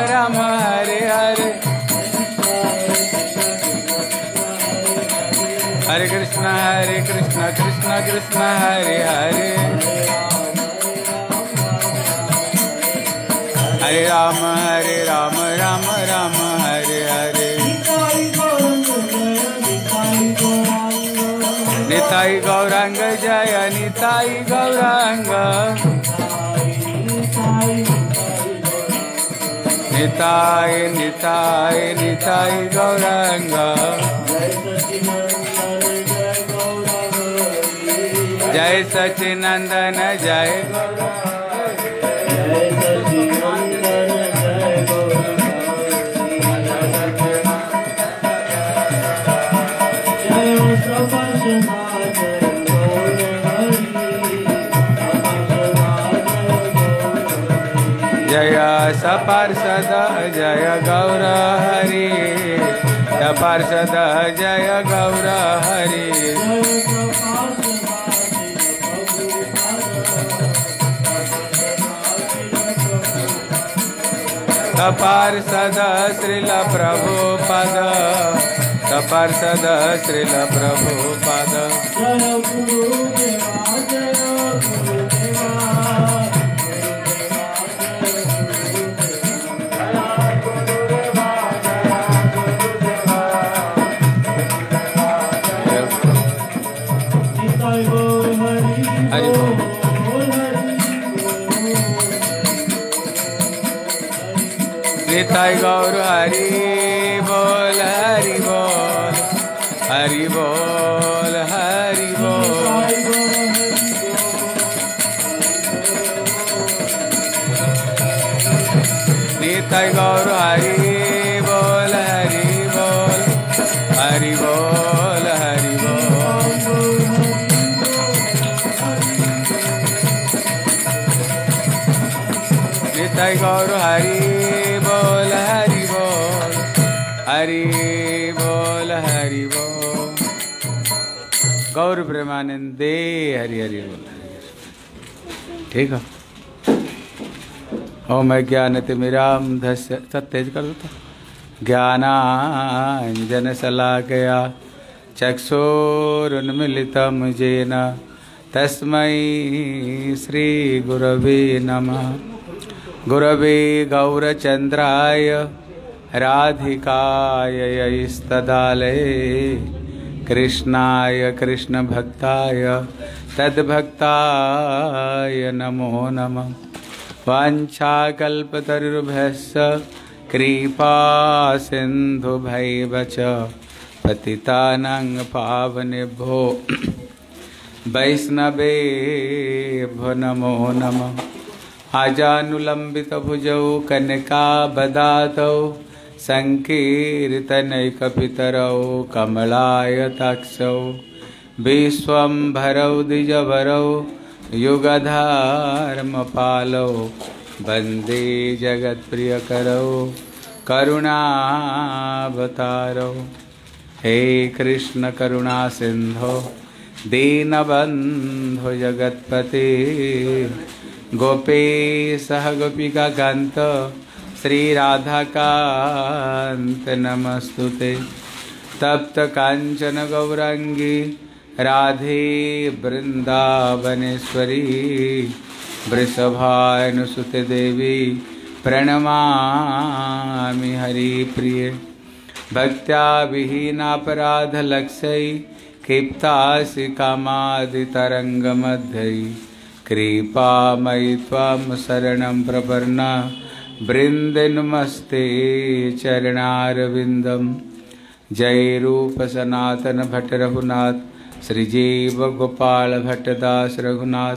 राम हरे हरे। हरे कृष्ण हरे कृष्ण कृष्ण कृष्ण हरे हरे। हरे राम हरे राम राम राम हरे हरे। निताई गौरांग, जय निताई गौरांग। निताय निताय निताय गौरांग जय सचिनंदन जय जय सपार्षद श्रील प्रभु पद सपार्षद श्रील प्रभु पद प्रेमानंदे हरि हरि बोल। ठीक है? ओम ज्ञानतिमिराम धस्य, सब तेज कर दो ज्ञानांजन शलाकया चक्षुरुन्मिलितं येन तस्मै श्रीगुरवे नमः। गुरवे गौरचन्द्राय राधिकाय यैस्तदालये। कृष्णाय कृष्णभक्ताय तद्भक्ताय नमो नमः। वाञ्छाकल्पतरुर्भ्यश्च कृपा सिन्धुभैव च पतितानां पावनेभ्यो। वैष्णवेभ्यो नमो नमः। आजानुलम्बितभुजौ कनकाबदातौ सङ्कीर्तनैकपितरौ कमलायताक्षौ, विश्वम्भरौ, द्विजवरौ, युगधर्मपालौ, वंदे जगत्प्रियकरौ, करुणावतारौ। हे कृष्ण करुणा सिन्धो, दीनबन्धो जगत्पते गोपेशः गोपिकान्त श्रीराधाकान्त नमस्तु ते तप्तकाञ्चन गौराङ्गी राधे वृन्दावनेश्वरी, वृषभानुसुते देवी, प्रणमामि हरिप्रिये। भक्त्या विहीनापराधलक्ष्यै क्षिप्तासि कामादितरङ्गमध्यै कृपामयि त्वां शरणं प्रपन्ना। वृन्दे नमस्ते चरणारविन्दं जय रूप सनातन भट्ट रघुनाथ, श्रीजीव गोपाल भट्टदास रघुनाथ।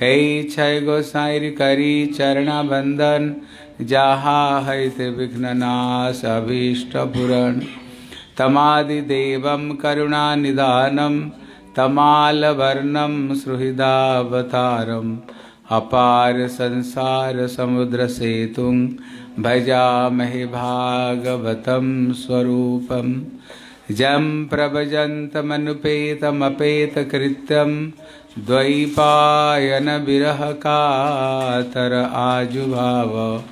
हे छय गोसाई करी चरणा बंदन जहा है ते विघ्ननाश अभीष्ट पुरण। तमादिदेवं करुणानिधानं तमालवर्णं सुहृदावतारम्। अपार संसार समुद्र सेतुं भजामहे भागवतं स्वरूपं। जं प्रभजन्तमनुपेतमपेतकृत्यं द्वैपायनविरहकातर आजुभाव।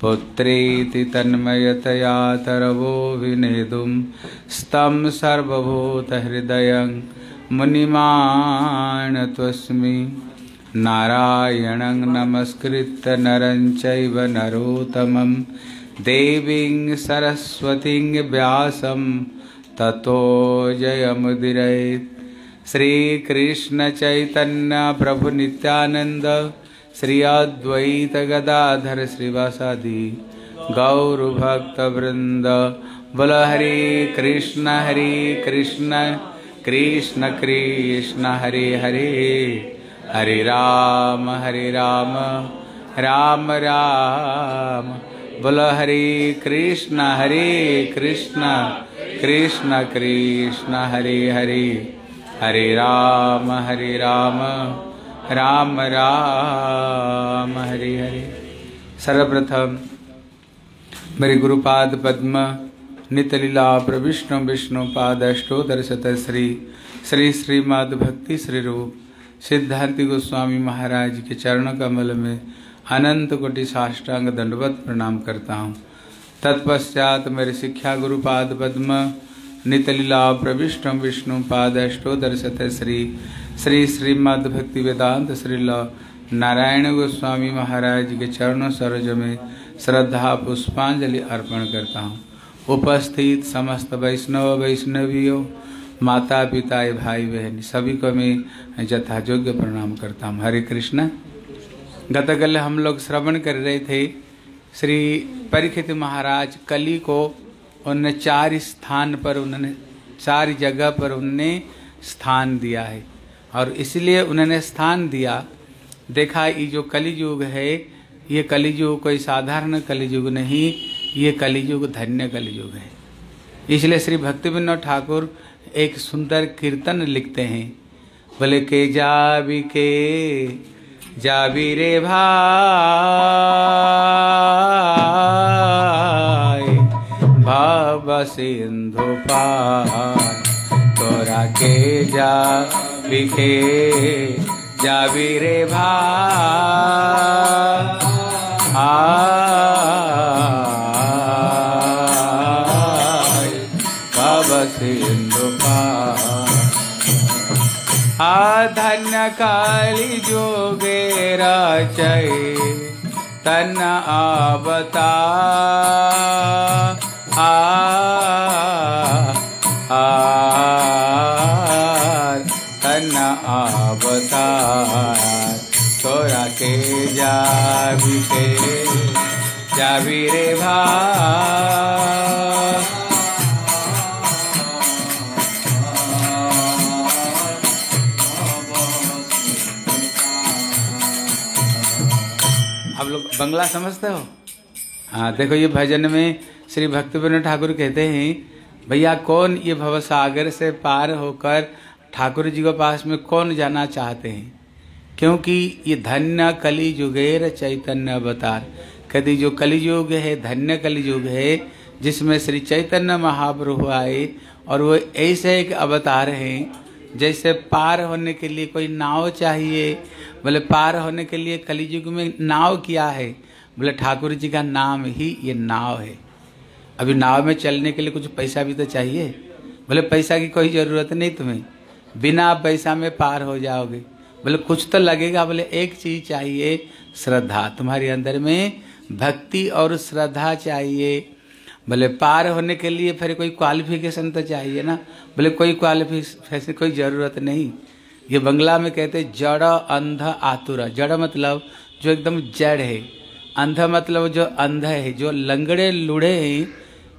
पुत्रेति तन्मयतया तरवो विनेदुं स्तं सर्वभूतहृदयं मुनिमानत्वस्मि नारायणं नमस्कृत्य नरं चैव नरोत्तमं। देवीं सरस्वतीं व्यासं, ततो जयमुदिरयेत् श्रीकृष्णचैतन्यप्रभुनित्यानन्द श्री अद्वैत गदाधर श्रीवासादि। गौरभक्तवृंद बोल हरे कृष्ण हरे कृष्ण। कृष्ण कृष्ण, हरे हरे। हरे राम हरे राम राम राम। बोल हरे कृष्ण हरे कृष्ण कृष्ण कृष्ण, हरे हरे। हरे राम हरे राम राम राम, हरे हरे। सर्वप्रथम मेरे गुरुपाद पद्म, नितलीला प्रविष्णु, विष्णु, पाद, अष्टोदर शत श्री श्री श्रीमद भक्ति श्री रूप। सिद्धांति गोस्वामी महाराज के चरण कमल में अनंत कोटि साष्टांग दंडवत प्रणाम करता हूँ। तत्पश्चात मेरे शिक्षा गुरुपाद पद्म, नितलीला प्रविष्ट विष्णु पाद अष्टोदर शत श्री श्री श्रीमद भक्ति वेदांत श्रील नारायण गोस्वामी महाराज के चरणों सरोज में श्रद्धा पुष्पांजलि अर्पण करता हूँ। उपस्थित समस्त वैष्णव वैष्णवियों, माता पिता, भाई बहन, सभी को मैं यथायोग्य प्रणाम करता हूँ। हरे कृष्ण। गतकल हम लोग श्रवण कर रहे थे, श्री परीक्षित महाराज कली को उन्होंने चार स्थान पर उन्होंने चार जगह पर उन्होंने स्थान दिया है। और इसलिए उन्होंने स्थान दिया। देखा, ये जो कलियुग है, ये कलियुग कोई साधारण कलियुग नहीं, ये कलियुग धन्य कलियुग है। इसलिए श्री भक्ति विनोद ठाकुर एक सुंदर कीर्तन लिखते हैं। बोले, के जाबी के जाबी रे भाई भाव सिंधु पार, तोरा के जा बिखे जाबी रे भाई आ धन्य काली जोगे रचय तन आवता। आ तन अवतार तोरा के जाबी के, जाबी रे भा। बंगला समझते हो? हाँ देखो, ये भजन में श्री भक्ति विनोद ठाकुर कहते हैं, भैया, कौन ये भवसागर से पार होकर ठाकुर जी के पास में कौन जाना चाहते हैं? क्योंकि ये धन्य कली युगेर चैतन्य अवतार। कहते जो कलियुग है, धन्य कलियुग है, जिसमें श्री चैतन्य महाप्रभु आए और वो ऐसे एक अवतार हैं, जैसे पार होने के लिए कोई नाव चाहिए बोले, पार होने के लिए कलियुग में नाव क्या है। बोले ठाकुर जी का नाम ही ये नाव है। अभी नाव में चलने के लिए कुछ पैसा भी तो चाहिए। बोले, पैसा की कोई ज़रूरत नहीं तुम्हें। बिना पैसा में पार हो जाओगे। बोले, कुछ तो लगेगा। बोले, एक चीज़ चाहिए, श्रद्धा। तुम्हारे अंदर में भक्ति और श्रद्धा चाहिए। बोले, पार होने के लिए फिर कोई क्वालिफिकेशन तो चाहिए ना। बोले, कोई क्वालिफिकेशन कोई ज़रूरत नहीं। ये बंगला में कहते हैं, जड़, अंध, आतुरा। जड़ मतलब जो एकदम जड़ है। अंध मतलब जो अंध है, जो लंगड़े लुड़े हैं,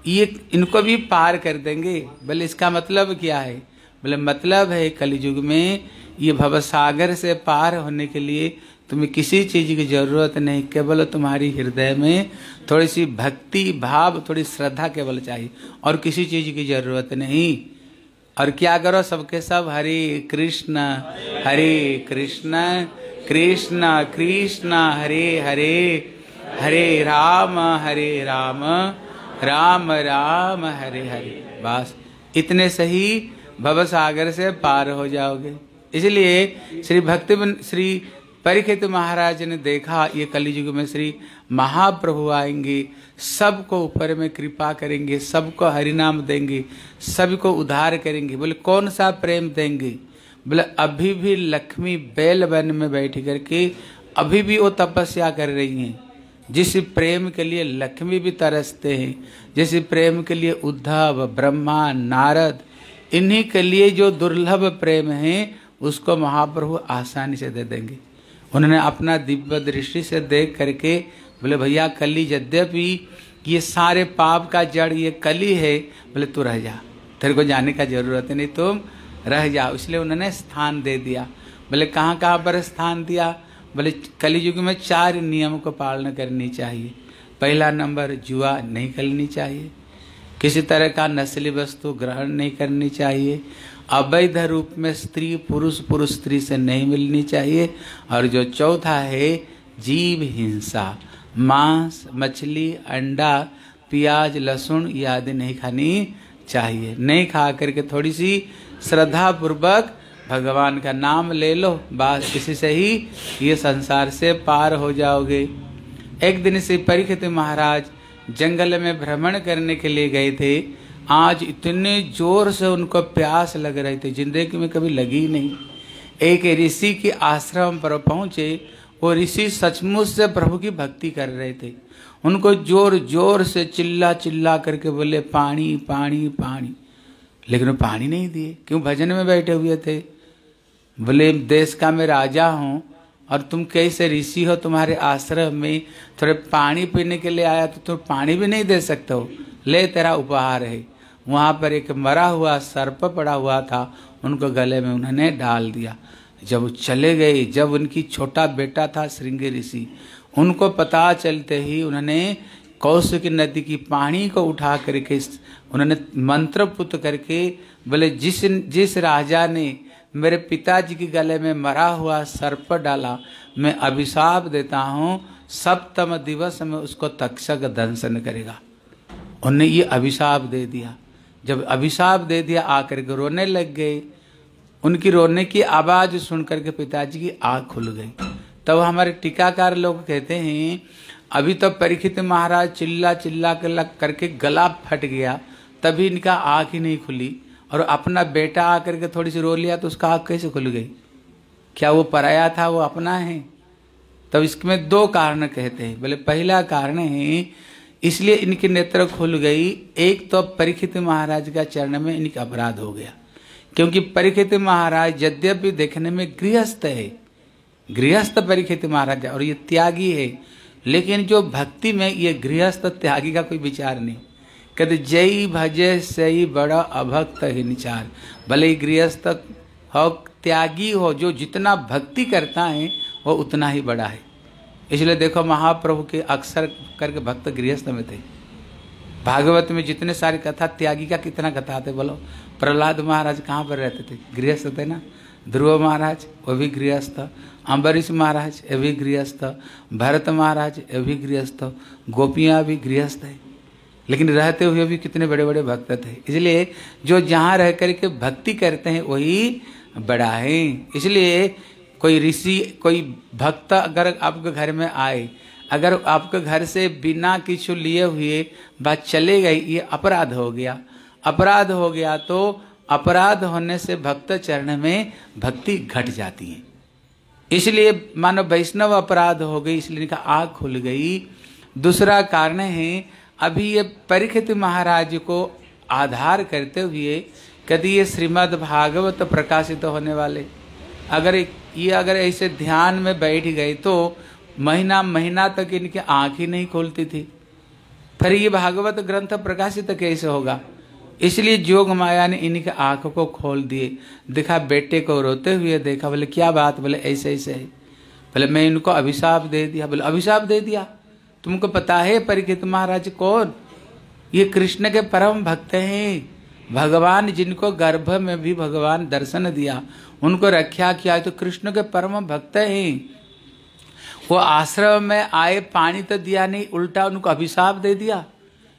ये इनको भी पार कर देंगे। बोले, इसका मतलब क्या है? बोले मतलब है कलयुग में ये भवसागर से पार होने के लिए तुम्हें किसी चीज़ की ज़रूरत नहीं, केवल तुम्हारी हृदय में थोड़ी सी भक्ति, भाव, थोड़ी श्रद्धा केवल चाहिए और किसी चीज़ की ज़रूरत नहीं। और क्या करो सबके सब? हरे कृष्ण हरे कृष्ण कृष्ण कृष्ण, हरे हरे हरे राम हरे राम राम राम, हरे हरे। बस, इतने सही भव सागर से पार हो जाओगे। इसलिए श्री भक्ति श्री परीक्षित महाराज ने देखा, ये कलियुग में श्री महाप्रभु आएँगे, सबको ऊपर में कृपा करेंगे, सबको हरिनाम देंगे, सबको उद्धार करेंगे। बोले, कौन सा प्रेम देंगे? बोले, अभी भी लक्ष्मी बैल वन में बैठ करके अभी भी वो तपस्या कर रही हैं। जिस प्रेम के लिए लक्ष्मी भी तरसते हैं, जिस प्रेम के लिए उद्धव, ब्रह्मा, नारद, इन्हीं के लिए जो दुर्लभ प्रेम है, उसको महाप्रभु आसानी से दे देंगे। उन्होंने अपना दिव्य दृष्टि से देख करके बोले, भैया, कली यद्यपि ये सारे पाप का जड़, ये कली है, बोले, तू रह जा। तेरे को जाने का ज़रूरत नहीं, तुम रह जाओ इसलिए उन्होंने स्थान दे दिया। बोले, कहाँ कहाँ पर स्थान दिया? बोले, कलयुग में चार नियम को पालन करनी चाहिए। पहला नंबर, जुआ नहीं करनी चाहिए। किसी तरह का नस्ली वस्तु ग्रहण नहीं करनी चाहिए। अवैध रूप में स्त्री, पुरुष पुरुष स्त्री से नहीं मिलनी चाहिए। और जो चौथा है, जीव हिंसा। मांस, मछली, अंडा, प्याज, लहसुन आदि नहीं खानी चाहिए। नहीं खा करके थोड़ी सी श्रद्धा पूर्वक भगवान का नाम ले लो, बस इसी से ही ये संसार से पार हो जाओगे। एक दिन से परीक्षित महाराज जंगल में भ्रमण करने के लिए गए थे। आज इतने ज़ोर से उनको प्यास लग रही थी, ज़िंदगी में कभी लगी नहीं। एक ऋषि के आश्रम पर पहुँचे, वो ऋषि सचमुच से प्रभु की भक्ति कर रहे थे। उनको ज़ोर ज़ोर से चिल्ला चिल्ला करके बोले, पानी पानी पानी। लेकिन वो पानी नहीं दिए। क्यों? भजन में बैठे हुए थे। बोले, देश का मैं राजा हूँ और तुम कैसे ऋषि हो? तुम्हारे आश्रम में थोड़े पानी पीने के लिए आया तो तुम पानी भी नहीं दे सकते हो। ले, तेरा उपहार है। वहाँ पर एक मरा हुआ सर्प पड़ा हुआ था। उनको गले में उन्होंने डाल दिया। जब वो चले गए, जब उनकी छोटा बेटा था श्रृंगी ऋषि, उनको पता चलते ही उन्होंने कौशिक नदी की पानी को उठा करके, उन्होंने मंत्र पुत करके बोले, जिस जिस राजा ने मेरे पिताजी के गले में मरा हुआ सर्प डाला, मैं अभिशाप देता हूँ, सप्तम दिवस में उसको तक्षक दंशन करेगा। उनने ये अभिशाप दे दिया। जब अभिशाप दे दिया, आकर के रोने लग गए। उनकी रोने की आवाज़ सुन करके पिताजी की आग खुल गई। तब हमारे टीकाकार लोग कहते हैं, अभी तो परीक्षित महाराज चिल्ला चिल्ला कर करके गला फट गया, तभी इनका आँख ही नहीं खुली। और अपना बेटा आकर के थोड़ी सी रो लिया तो उसका आँख कैसे खुल गई? क्या वो पराया था, वो अपना है? तब इसमें दो कारण कहते हैं। बोले, पहला कारण है इसलिए इनकी नेत्र खुल गई। एक तो परीक्षित महाराज का चरण में इनका अपराध हो गया। क्योंकि परीक्षित महाराज यद्यपि देखने में गृहस्थ है, गृहस्थ परीक्षित महाराज और ये त्यागी है, लेकिन जो भक्ति में ये गृहस्थ त्यागी का कोई विचार नहीं। कहते, जय भजे, सही बड़ा अभक्त ही निचार। भले ही गृहस्थ हो, त्यागी हो, जो जितना भक्ति करता है, वो उतना ही बड़ा है। इसलिए देखो महाप्रभु के अक्सर करके भक्त गृहस्थ में थे। भागवत में जितने सारी कथा, त्यागी का कितना कथा थे बोलो। प्रहलाद महाराज कहाँ पर रहते थे? गृहस्थ थे ना? ध्रुव महाराज, वो भी गृहस्थ। अम्बरीश महाराज, ये भी गृहस्थ। भरत महाराज, ये भी गृहस्थ। गोपियाँ भी गृहस्थ है। लेकिन रहते हुए भी कितने बड़े बड़े भक्त थे। इसलिए जो जहाँ रह करके भक्ति करते हैं, वही बड़ा है। इसलिए कोई ऋषि, कोई भक्त अगर आपके घर में आए, अगर आपके घर से बिना किसी लिए हुए बात चले गई, ये अपराध हो गया। अपराध हो गया तो अपराध होने से भक्त चरण में भक्ति घट जाती है। इसलिए मानो वैष्णव अपराध हो गई, इसलिए इनका आग खुल गई। दूसरा कारण है, अभी ये परीक्षित महाराज को आधार करते हुए कभी ये श्रीमद् भागवत प्रकाशित होने वाले। अगर ये अगर ऐसे ध्यान में बैठ गए तो महीना महीना तक इनकी आँख ही नहीं खोलती थी। फिर ये भागवत ग्रंथ प्रकाशित कैसे होगा? इसलिए जोग माया ने इनके आँख को खोल दिए। देखा, बेटे को रोते हुए देखा, बोले, क्या बात? बोले, ऐसे ऐसे है। बोले, मैं इनको अभिशाप दे दिया। बोले, अभिशाप दे दिया? तुमको पता है परीक्षित महाराज कौन? ये कृष्ण के परम भक्त हैं। भगवान जिनको गर्भ में भी भगवान दर्शन दिया उनको रक्षा किया तो कृष्ण के परम भक्त हैं। वो आश्रम में आए, पानी तो दिया नहीं, उल्टा उनको अभिशाप दे दिया।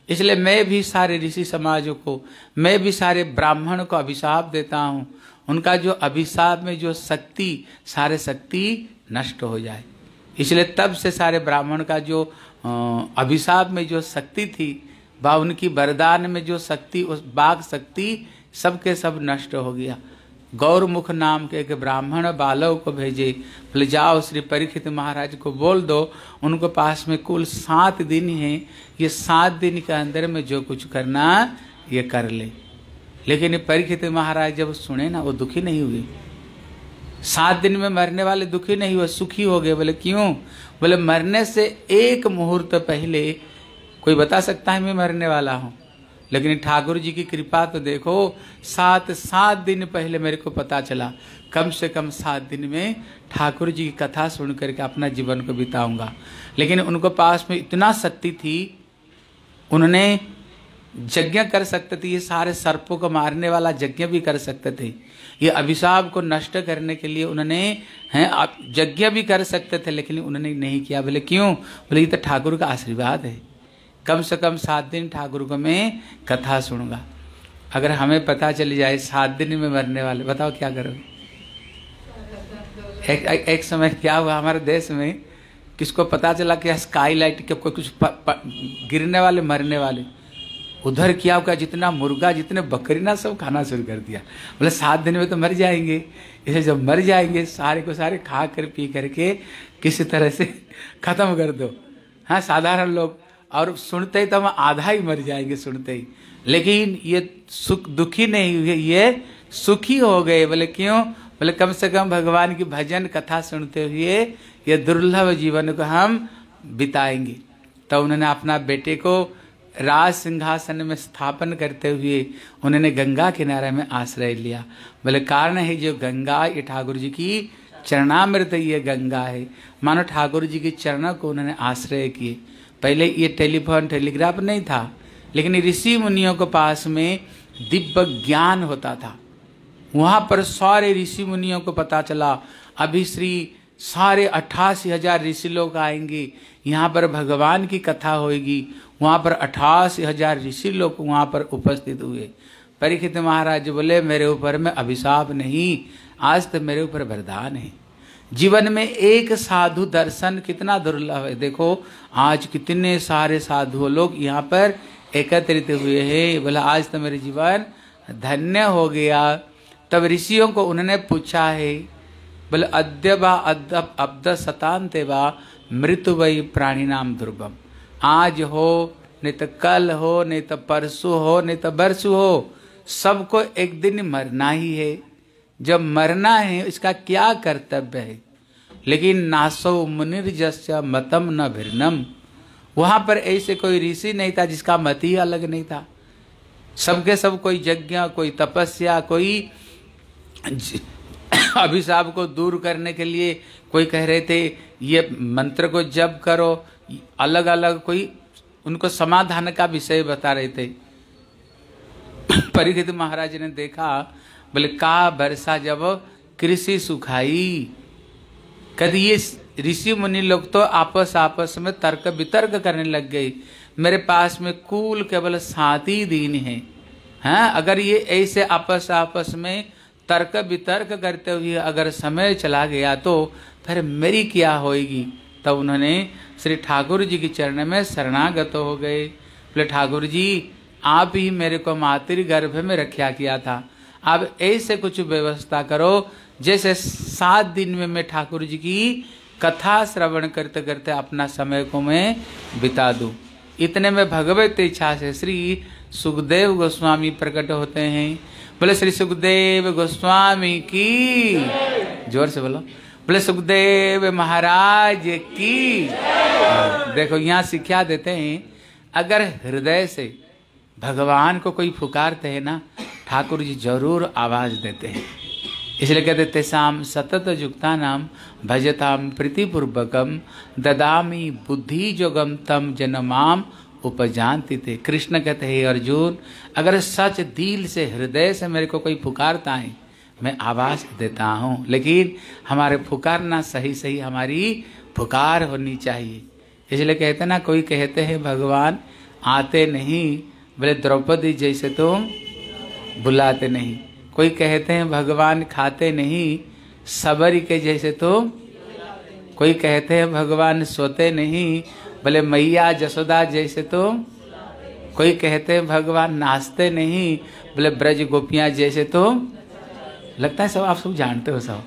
इसलिए मैं भी सारे ऋषि समाज को, मैं भी सारे ब्राह्मण को अभिशाप देता हूँ। उनका जो अभिशाप में जो शक्ति, सारे शक्ति नष्ट हो जाए। इसलिए तब से सारे ब्राह्मण का जो अभिशाप में जो शक्ति थी व उनकी वरदान में जो शक्ति, उस बाघ शक्ति सबके सब नष्ट हो गया। गौरमुख नाम के एक ब्राह्मण बालव को भेजे, बोले, जाओ श्री परीक्षित महाराज को बोल दो, उनको पास में कुल सात दिन है, ये सात दिन के अंदर में जो कुछ करना, ये कर ले। लेकिन परीक्षित महाराज जब सुने ना, वो दुखी नहीं हुए। सात दिन में मरने वाले दुखी नहीं हुए, सुखी हो गए। बोले, क्यों? बोले, मरने से एक मुहूर्त पहले, कोई बता सकता है मैं मरने वाला हूँ? लेकिन ठाकुर जी की कृपा तो देखो, सात सात दिन पहले मेरे को पता चला। कम से कम सात दिन में ठाकुर जी की कथा सुन करके अपना जीवन को बिताऊँगा। लेकिन उनको पास में इतना शक्ति थी, उन्होंने यज्ञ कर सकते थे, ये सारे सर्पों को मारने वाला यज्ञ भी कर सकते थे। ये अभिशाप को नष्ट करने के लिए उन्होंने, हैं यज्ञ भी कर सकते थे, लेकिन उन्होंने नहीं किया। बोले, क्यों? बोले, ये तो ठाकुर का आशीर्वाद है। कम से कम सात दिन ठाकुर को मैं कथा सुनूँगा। अगर हमें पता चल जाए सात दिन में मरने वाले बताओ क्या करोगे? एक, एक, एक समय क्या हुआ हमारे देश में? किसको पता चला कि स्काई लाइट के कोई कुछ प, प, गिरने वाले मरने वाले? उधर क्या हुआ जितना मुर्गा जितने बकरी ना सब खाना शुरू कर दिया। बोले सात दिन में तो मर जाएँगे। इसे जब मर जाएँगे सारे को सारे खा कर पी करके किसी तरह से खत्म कर दो। हाँ साधारण लोग और सुनते ही तो हम आधा ही मर जाएँगे सुनते ही। लेकिन ये सुख दुखी नहीं हुए, ये सुखी हो गए। बोले, क्यों? बोले, कम से कम भगवान की भजन कथा सुनते हुए ये दुर्लभ जीवन को हम बिताएँगे। तो उन्होंने अपना बेटे को राज सिंहासन में स्थापन करते हुए उन्होंने गंगा किनारे में आश्रय लिया। बोले, कारण है जो गंगा, ये ठाकुर जी की चरणामृत, ये गंगा है। मानो ठाकुर जी के चरणों को उन्होंने आश्रय किए। पहले ये टेलीफोन, टेलीग्राफ नहीं था, लेकिन ऋषि मुनियों के पास में दिव्य ज्ञान होता था। वहाँ पर सारे ऋषि मुनियों को पता चला, अभी श्री सारे अट्ठासी हज़ार ऋषि लोग आएँगे, यहाँ पर भगवान की कथा होगी वहाँ पर अट्ठासी हज़ार ऋषि लोग वहाँ पर उपस्थित हुए। परीक्षित महाराज बोले, मेरे ऊपर में अभिशाप नहीं, आज तो मेरे ऊपर वरदान है। जीवन में एक साधु दर्शन कितना दुर्लभ है। देखो, आज कितने सारे साधु लोग यहाँ पर एकत्रित हुए हैं। बोला, आज तो मेरे जीवन धन्य हो गया। तब ऋषियों को उन्होंने पूछा है, बोले अद्य बा अब्द सतांत बा मृत्यु वही प्राणी नाम दुर्गम। आज हो, नहीं तो कल हो, नहीं तो परसों हो, नहीं तो बरसु हो, सबको एक दिन मरना ही है। जब मरना है, इसका क्या कर्तव्य है? लेकिन नासो मुनिर्जस्य मतम न भिन्नम। वहाँ पर ऐसे कोई ऋषि नहीं था, जिसका मत ही अलग नहीं था। सबके सब कोई यज्ञ, कोई तपस्या, कोई अभिशाप को दूर करने के लिए कोई कह रहे थे, ये मंत्र को जप करो अलग अलग कोई, उनको समाधान का विषय बता रहे थे। परीक्षित महाराज ने देखा बोले, का बरसा जब कृषि सुखाई? कभी ये ऋषि मुनि लोग तो आपस आपस में तर्क वितर्क करने लग गए। मेरे पास में कुल केवल सात ही दिन है। हाँ अगर ये ऐसे आपस आपस में तर्क वितर्क करते हुए अगर समय चला गया तो फिर मेरी क्या होएगी? तब उन्होंने श्री ठाकुर जी के चरण में शरणागत हो गए। बोले, ठाकुर जी, आप ही मेरे को मातृ गर्भ में रखा किया था। अब ऐसे कुछ व्यवस्था करो, जैसे सात दिन में मैं ठाकुर जी की कथा श्रवण करते करते अपना समय को मैं बिता दूँ। इतने में भगवत इच्छा से श्री सुखदेव गोस्वामी प्रकट होते हैं। बोले, श्री सुखदेव गोस्वामी की ज़ोर से बोलो। बोले, सुखदेव महाराज की देखो, यहाँ शिक्षा देते हैं, अगर हृदय से भगवान को कोई पुकारते हैं ना, ठाकुर जी ज़रूर आवाज़ देते हैं। इसलिए कहते तेसाम सतत युक्ता नाम भजताम प्रीतिपूर्वकम ददामी बुद्धि जोगम तम जनमाम उपजानती थे कृष्ण कहते हैं अर्जुन, अगर सच दिल से हृदय से मेरे को कोई पुकारता है, मैं आवाज़ देता हूँ। लेकिन हमारे पुकारना सही सही हमारी पुकार होनी चाहिए। इसलिए कहते ना, कोई कहते हैं, भगवान आते नहीं बोले, द्रौपदी जैसे तो बुलाते नहीं। कोई कहते हैं, भगवान खाते नहीं, सबर के जैसे तो कोई कहते हैं, भगवान सोते नहीं। बोले, मैया जसोदा जैसे तो कोई कहते हैं, भगवान नाचते नहीं। बोले, ब्रज गोपियाँ जैसे तो लगता है सब आप सब जानते हो सब।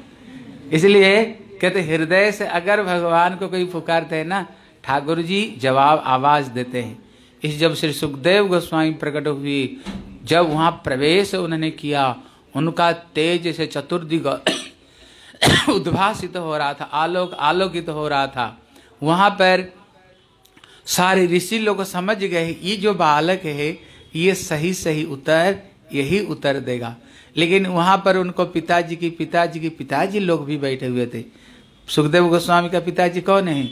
इसलिए कहते हृदय से अगर भगवान को कोई पुकारते हैं ना, ठाकुर जी जवाब आवाज़ देते हैं। इस जब श्री सुखदेव गोस्वामी प्रकट हुई, जब वहाँ प्रवेश उन्होंने किया, उनका तेज से चतुर्दिग उद्भासित हो रहा था, आलोक आलोकित हो रहा था। वहाँ पर सारे ऋषि लोग समझ गए, ये जो बालक है, ये सही सही उत्तर, यही उत्तर देगा। लेकिन वहाँ पर उनको पिताजी की पिताजी की, पिताजी लोग भी बैठे हुए थे। सुखदेव गोस्वामी का पिताजी कौन है?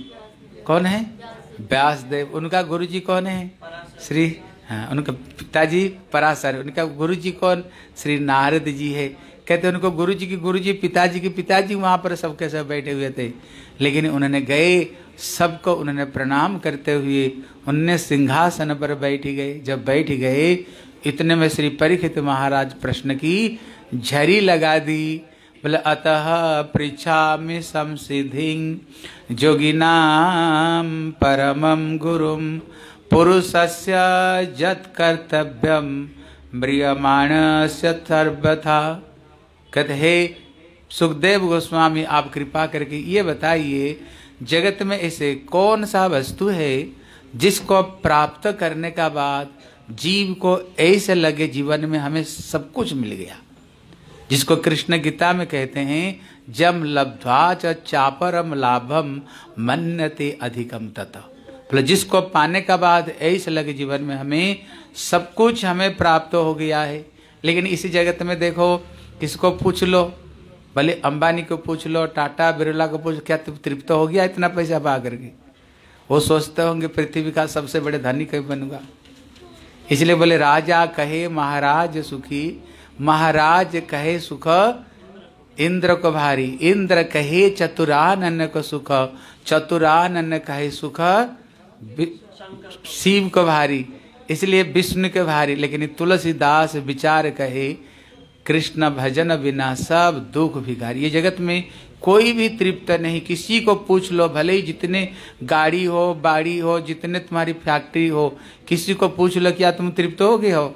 कौन है? व्यास देव उनका गुरु जी कौन है? श्री हाँ उनका पिताजी पराशर उनका गुरु जी कौन? श्री नारद जी है। कहते उनको गुरु जी की गुरु जी पिताजी की पिताजी वहाँ पर सबके सब बैठे हुए थे। लेकिन उन्होंने गए सबको उन्होंने प्रणाम करते हुए उनने सिंहासन पर बैठ गए। जब बैठ गए इतने में श्री परीक्षित महाराज प्रश्न की झरी लगा दी। अतः पृछा संसिधि जोगिनाम परमम गुरुम पुरुषस्य जत कर्तव्यम म्रियमाण सर्वथा। कहते, हे सुखदेव गोस्वामी, आप कृपा करके ये बताइए, जगत में ऐसे कौन सा वस्तु है जिसको प्राप्त करने का बाद जीव को ऐसे लगे जीवन में हमें सब कुछ मिल गया? जिसको कृष्ण गीता में कहते हैं, जम लब्ध्वा च चापरम लाभम मन्यते अधिकम तथा बोले जिसको पाने का बाद ऐसे लगे जीवन में हमें सब कुछ हमें प्राप्त हो गया है। लेकिन इसी जगत में देखो, किसको पूछ लो? भले अंबानी को पूछ लो, टाटा बिरला को पूछ, क्या तृप्त हो गया इतना पैसा पा करके वो सोचते होंगे, पृथ्वी का सबसे बड़े धनी कभी बनूँगा। इसलिए बोले, राजा कहे महाराज सुखी महाराज कहे सुख, इंद्र को भारी। इंद्र कहे चतुरानन को सुख। चतुरानन कहे सुख शिव को भारी। इसलिए विष्णु के भारी। लेकिन तुलसीदास विचार कहे, कृष्ण भजन बिना सब दुख भिखारी ये जगत में कोई भी तृप्त नहीं। किसी को पूछ लो, भले ही जितने गाड़ी हो, बाड़ी हो, जितने तुम्हारी फैक्ट्री हो, किसी को पूछ लो क्या तुम तृप्त हो गए हो?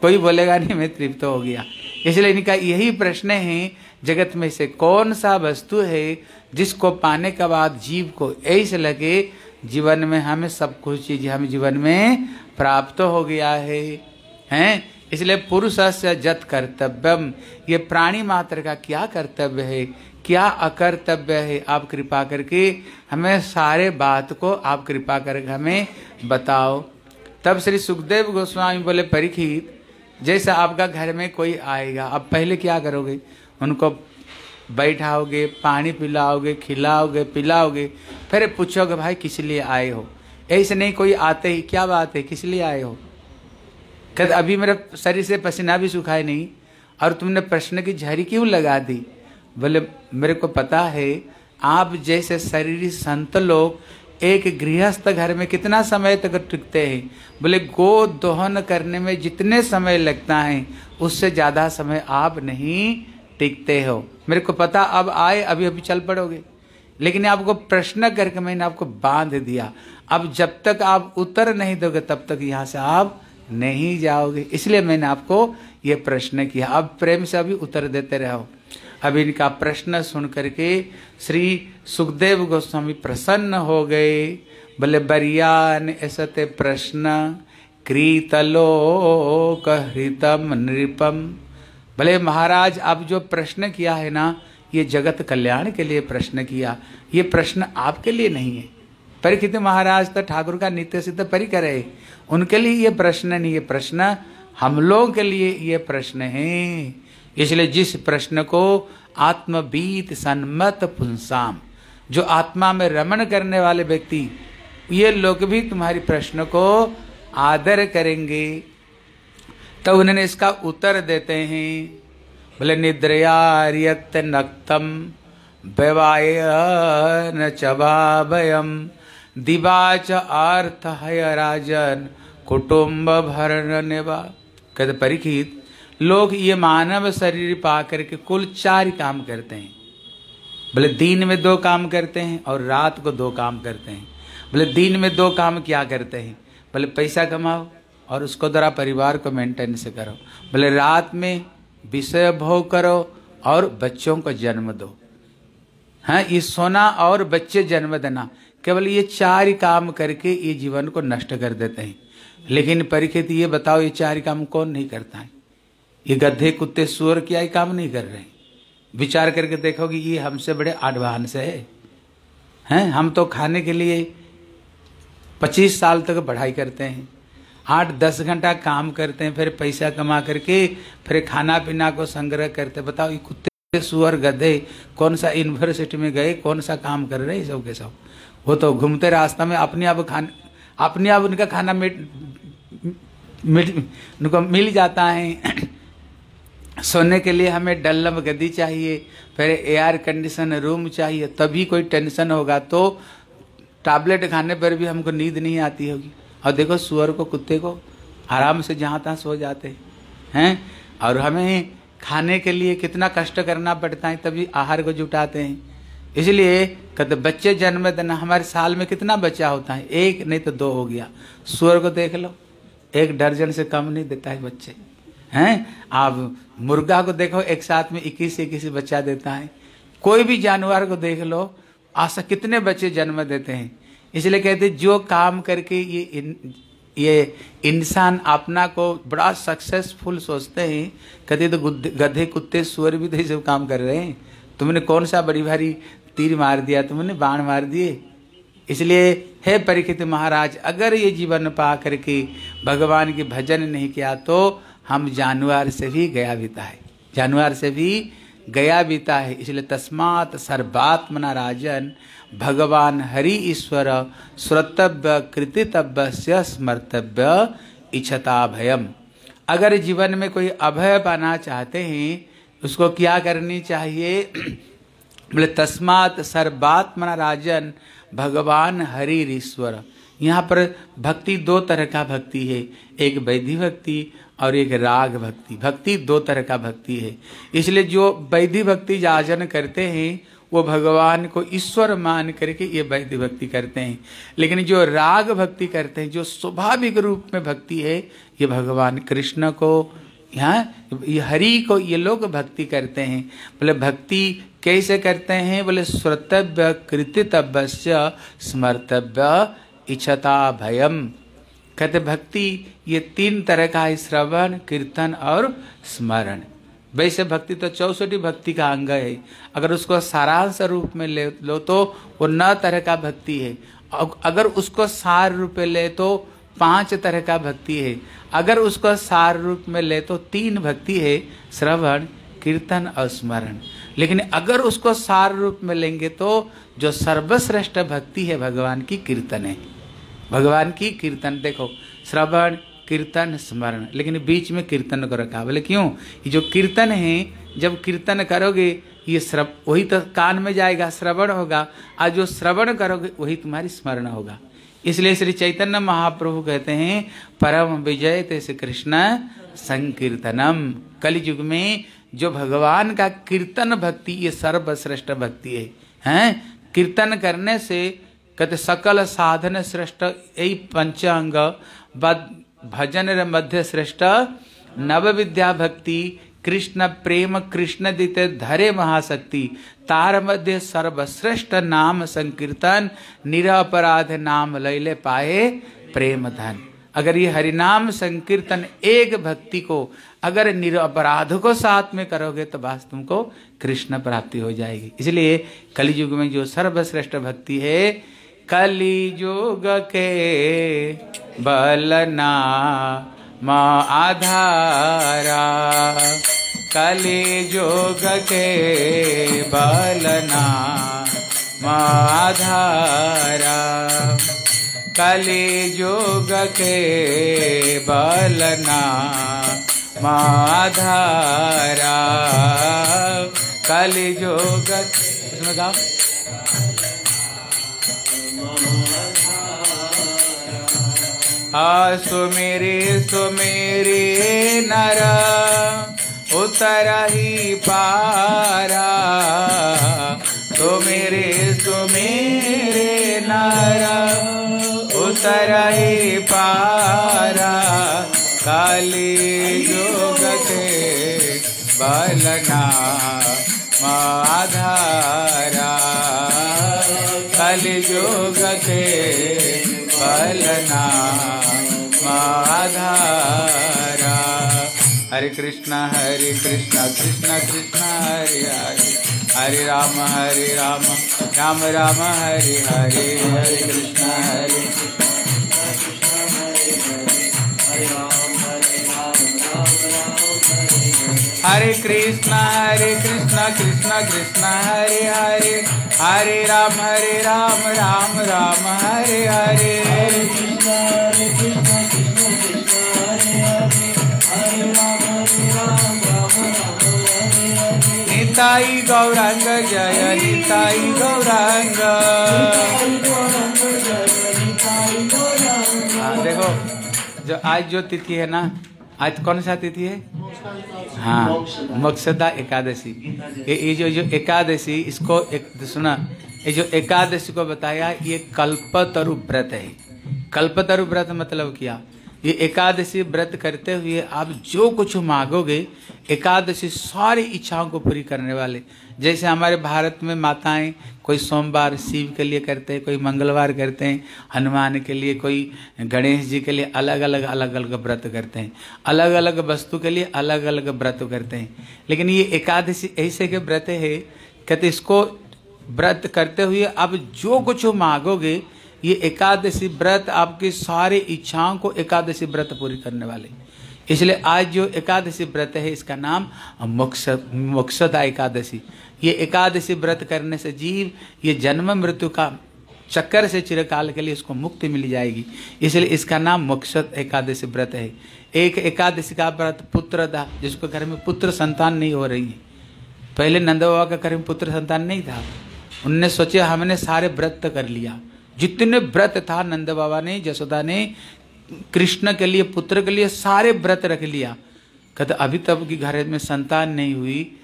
कोई बोलेगा, नहीं, मैं तृप्त हो गया। इसलिए इनका यही प्रश्न है, जगत में से कौन सा वस्तु है जिसको पाने के बाद जीव को ऐसे लगे, जीवन में हमें सब कुछ चीज़ हम जीवन में प्राप्त हो गया है, हैं? इसलिए पुरुष से जत कर्तव्यम। ये प्राणी मात्र का क्या कर्तव्य है? क्या अकर्तव्य है? आप कृपा करके हमें सारे बात को आप कृपा करके हमें बताओ। तब श्री सुखदेव गोस्वामी बोले परीक्षित जैसा आपका घर में कोई आएगा, आप पहले क्या करोगे? उनको बैठाओगे, पानी पिलाओगे, खिलाओगे, पिलाओगे, फिर पूछोगे, भाई, किस लिए आए हो? ऐसे नहीं, कोई आते ही, क्या बात है? किस लिए आए हो? कहते अभी मेरे शरीर से पसीना भी सुखाए नहीं, और तुमने प्रश्न की झरी क्यों लगा दी? बोले, मेरे को पता है, आप जैसे शरीर संत लोग एक गृहस्थ घर में कितना समय तक टिकते हैं? बोले गो दोहन करने में जितने समय लगता है, उससे ज़्यादा समय आप नहीं टिकते हो। मेरे को पता, अब आए, अभी अभी चल पड़ोगे। लेकिन आपको प्रश्न करके मैंने आपको बाँध दिया। अब जब तक आप उत्तर नहीं दोगे, तब तक यहाँ से आप नहीं जाओगे। इसलिए मैंने आपको ये प्रश्न किया। अब प्रेम से अभी उत्तर देते रहो। अब इनका प्रश्न सुन करके श्री सुखदेव गोस्वामी प्रसन्न हो गए। बोले, बरियान ऐसते प्रश्न कृतलोक हृतम नृपम। भले महाराज आप जो प्रश्न किया है ना, ये जगत कल्याण के लिए प्रश्न किया। ये प्रश्न आपके लिए नहीं है। परीक्षित महाराज तो ठाकुर का नित्य सिद्ध परिकर है उनके लिए ये प्रश्न नहीं, ये प्रश्न हम लोगों के लिए ये प्रश्न है। इसलिए जिस प्रश्न को आत्मबीत सन्मत पुंसाम, जो आत्मा में रमण करने वाले व्यक्ति, ये लोग भी तुम्हारी प्रश्न को आदर करेंगे। तो उन्होंने इसका उत्तर देते हैं। बोले निद्रया नक्तम, व्यवाय न चबाभयम दिवाच अर्थ है राजन, कुटुंब भरण कहते परीक्षित लोग ये मानव शरीर पा करके कुल चार काम करते हैं। बोले दिन में दो काम करते हैं और रात को दो काम करते हैं। बोले दिन में दो काम क्या करते हैं बोले पैसा कमाओ और उसको द्वारा परिवार को मेंटेनेंस करो। बोले रात में विषय भोग करो और बच्चों को जन्म दो। हाँ ये सोना और बच्चे जन्म देना, केवल ये चार ही काम करके ये जीवन को नष्ट कर देते हैं। लेकिन परीक्षित ये बताओ, ये चार काम कौन नहीं करता है? ये गधे कुत्ते सुअर क्या ही काम नहीं कर रहे। विचार करके देखोगे ये हमसे बड़े एडवांस है। हैं? हम तो खाने के लिए पच्चीस साल तक पढ़ाई करते हैं। आठ, दस घंटा काम करते हैं, फिर पैसा कमा करके, फिर खाना पीना को संग्रह करते बताओ, ये कुत्ते, सुअर, गधे कौन सा यूनिवर्सिटी में गए, कौन सा काम कर रहे सब के सब? वो तो घूमते रास्ता में अपने आप खाने, अपने आप उनका खाना मिट मिट, उनको मिल जाता है। सोने के लिए हमें डल्लम गद्दी चाहिए, फिर एयर कंडीशन रूम चाहिए, तभी कोई टेंशन होगा तो टैबलेट खाने पर भी हमको नींद नहीं आती होगी। और देखो, सुअर को, कुत्ते को आराम से जहाँ तहाँ सो जाते हैं और हमें खाने के लिए कितना कष्ट करना पड़ता है, तभी आहार को जुटाते हैं। इसलिए कहते, बच्चे जन्म देना, हमारे साल में कितना बच्चा होता है? एक, नहीं तो दो हो गया। सुअर को देख लो, एक दर्जन से कम नहीं देता है बच्चे। हैं? आप मुर्गा को देखो एक साथ में इक्कीस इक्कीस बच्चा देता है। कोई भी जानवर को देख लो आशा कितने बच्चे जन्म देते हैं? इसलिए कहते जो काम करके ये इन, ये इंसान अपना को बड़ा सक्सेसफुल सोचते हैं कहते तो गधे कुत्ते सुअर भी तो ये सब काम कर रहे हैं। तुमने कौन सा बड़ी भारी तीर मार दिया? तुमने बाण मार दिए। इसलिए हे परीक्षित महाराज अगर ये जीवन पा करके भगवान की भजन नहीं किया तो हम जानवर से भी गया बीता है। जानवर से भी गया बीता है, इसलिए तस्मात सर्वात्मना राजन, भगवान हरि ईश्वर श्रोतव्य कृतितव्य से स्मर्तव्य इच्छता भयम। अगर जीवन में कोई अभय पाना चाहते हैं, उसको क्या करनी चाहिए? बोले, तस्मात सर्वात्मना राजन, भगवान हरि ईश्वर। यहाँ पर भक्ति दो तरह का भक्ति है। एक वैधि भक्ति और एक राग भक्ति। भक्ति दो तरह का भक्ति है। इसलिए जो वैधि भक्ति जाजन करते हैं, वो भगवान को ईश्वर मान करके ये वैधि भक्ति करते हैं। लेकिन जो राग भक्ति करते हैं, जो स्वाभाविक रूप में भक्ति है, ये भगवान कृष्ण को यहाँ ये हरि को, ये लोग भक्ति करते हैं। बोले, भक्ति कैसे करते हैं? बोले, श्रोतव्य कृतितव्य स्मर्तव्य इच्छता भयम। कहते, भक्ति, ये तीन तरह का है, श्रवण, कीर्तन और स्मरण। वैसे भक्ति तो चौसठी भक्ति का अंग है। अगर उसको सारांश रूप में ले, लो तो वो नौ तरह का भक्ति है। अगर उसको सार रूप में ले तो पाँच तरह का भक्ति है। अगर उसको सार रूप में ले तो तीन भक्ति है, श्रवण, कीर्तन और स्मरण। लेकिन अगर उसको सार रूप में लेंगे तो जो सर्वश्रेष्ठ भक्ति है, भगवान की कीर्तन है। भगवान की कीर्तन, देखो, श्रवण, कीर्तन, स्मरण, लेकिन बीच में कीर्तन को रखा। बोले, क्यों? ये जो कीर्तन है, जब कीर्तन करोगे, ये श्रव, वही तो कान में जाएगा, श्रवण होगा, और जो श्रवण करोगे, वही तुम्हारी स्मरण होगा। इसलिए श्री चैतन्य महाप्रभु कहते हैं, परम विजय श्री कृष्ण संकीर्तनम। कलि युग में जो भगवान का कीर्तन भक्ति, ये सर्वश्रेष्ठ भक्ति है। हैं? कीर्तन करने से कहते, सकल साधन श्रेष्ठ यही पंचांग भजन मध्य श्रेष्ठ नव विद्या भक्ति, कृष्ण प्रेम, कृष्ण दिते धरे महाशक्ति, तार मध्य सर्वश्रेष्ठ नाम संकीर्तन निरपराध नाम लैले पाए प्रेम धन। अगर ये हरिनाम संकीर्तन एक भक्ति को, अगर निरपराध को साथ में करोगे तो बस तुमको कृष्ण प्राप्ति हो जाएगी। इसलिए कलयुग में जो सर्वश्रेष्ठ भक्ति है कलिजुग के बलना माँ आधारा। कलिजुग के बलना माँ आधारा। कलिजुग के बलना माधारा कलिजुग इसमें गाओ। सुमेरे सुमेरे नर, उतर ही पारा। सुमेरे सुमेरे नर, उतर ही पारा। काली जोग के बलना माधारा। कलि जोग के बलना माधारा हरे कृष्णा हरे कृष्णा कृष्णा कृष्णा, हरे हरे। हरे राम हरे राम राम राम, हरे हरे। हरे कृष्णा, हरे हरे कृष्णा हरे कृष्णा कृष्णा कृष्णा, हरे हरे। हरे राम हरे राम राम राम, हरे हरे। निताई गौरांग, जय निताई गौरांग। हाँ देखो, जो आज जो तिथि है ना, आज कौन सा तिथि है? हाँ मक्सदा एकादशी। ये जो जो एकादशी, इसको एक, सुना, ये जो एकादशी को बताया, ये कल्पतरु व्रत है। कल्पतरु व्रत मतलब क्या? ये एकादशी व्रत करते हुए आप जो कुछ मांगोगे, एकादशी सारी इच्छाओं को पूरी करने वाले। जैसे हमारे भारत में माताएँ कोई सोमवार शिव के लिए करते हैं, कोई मंगलवार करते हैं, हनुमान के लिए, कोई गणेश जी के लिए अलग अलग अलग अलग व्रत करते हैं। अलग अलग वस्तु के लिए अलग अलग व्रत करते हैं। लेकिन ये एकादशी ऐसे के व्रत है, कहते इसको व्रत करते हुए आप जो कुछ मांगोगे ये एकादशी व्रत आपकी सारी इच्छाओं को एकादशी व्रत पूरी करने वाले। इसलिए आज जो एकादशी व्रत है, इसका नाम मोक्ष, मोक्षदा एकादशी। ये एकादशी व्रत करने से जीव, ये जन्म मृत्यु का चक्कर से चिरकाल के लिए इसको मुक्ति मिल जाएगी। इसलिए इसका नाम मोक्ष एकादशी व्रत है। एक एकादशी का व्रत पुत्रदा, जिसको घर में पुत्र संतान नहीं हो रही है। पहले नंद बाबा का घर में पुत्र संतान नहीं था। उनने सोचे हमने सारे व्रत कर लिया। जितने व्रत था नंद बाबा ने, जसोदा ने, कृष्ण के लिए, पुत्र के लिए सारे व्रत रख लिया। कहते अभी तक की घर में संतान नहीं हुई।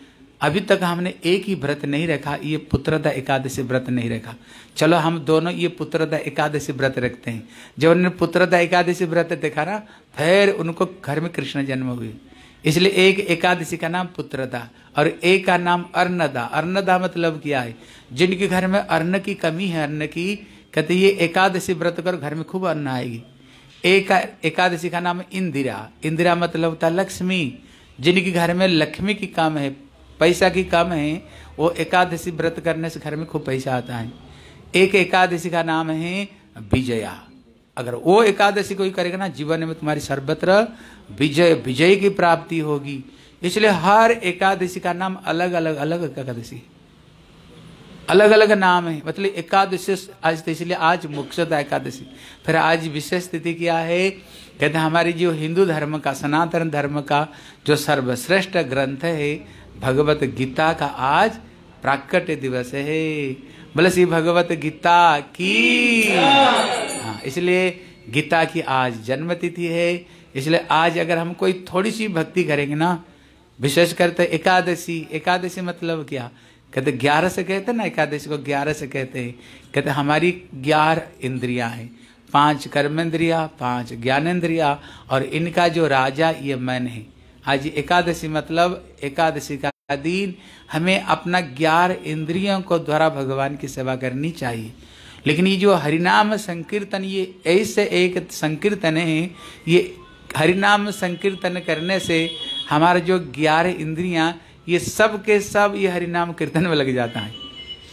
अभी तक हमने एक ही व्रत नहीं रखा, ये पुत्रदा एकादशी व्रत नहीं रखा। चलो हम दोनों ये पुत्रदा एकादशी व्रत रखते हैं। जब उन्होंने पुत्रदा एकादशी व्रत देखा ना, फिर उनको घर में कृष्ण जन्म हुए। इसलिए एक एकादशी का नाम पुत्रदा और एक का नाम अर्नदा अर्नदा मतलब क्या है? जिनके घर में अन्न की कमी है, अन्न की कहते ये एकादशी व्रत कर घर में खूब अन्न आएगी। एक, एकादशी का नाम इंदिरा। इंदिरा मतलब होता लक्ष्मी, जिनके घर में लक्ष्मी की काम है, पैसा की काम है, वो एकादशी व्रत करने से घर में खूब पैसा आता है। एक, एकादशी का नाम है विजया। अगर वो एकादशी कोई करेगा ना, जीवन में तुम्हारी सर्वत्र विजय विजय की प्राप्ति होगी। इसलिए हर एकादशी का नाम अलग अलग अलग एकादशी अलग अलग नाम है। मतलब एकादशी आज तो इसलिए आज मुख्यतः एकादशी। फिर आज विशेष स्थिति क्या है? कहते हमारी जो हिंदू धर्म का, सनातन धर्म का जो सर्वश्रेष्ठ ग्रंथ है, भगवत गीता का आज प्राकट्य दिवस है। बोले, श्री भगवत गीता की हाँ इसलिए गीता की आज जन्म तिथि है। इसलिए आज अगर हम कोई थोड़ी सी भक्ति करेंगे ना, विशेष करते एकादशी। एकादशी मतलब क्या? कहते ग्यारह से कहते ना एकादशी को ग्यारह से कहते हैं। कहते हमारी ग्यारह इंद्रिया हैं। पाँच कर्मेंद्रिया, पाँच ज्ञानेन्द्रिया और इनका जो राजा ये मन है। आज एकादशी मतलब एकादशी का दिन हमें अपना ग्यारह इंद्रियों को द्वारा भगवान की सेवा करनी चाहिए। लेकिन ये जो हरिनाम संकीर्तन, ये ऐसे एक संकीर्तन है, ये हरिनाम संकीर्तन करने से हमारे जो ग्यारह इंद्रियाँ ये सब के सब ये हरिनाम कीर्तन में लग जाता है।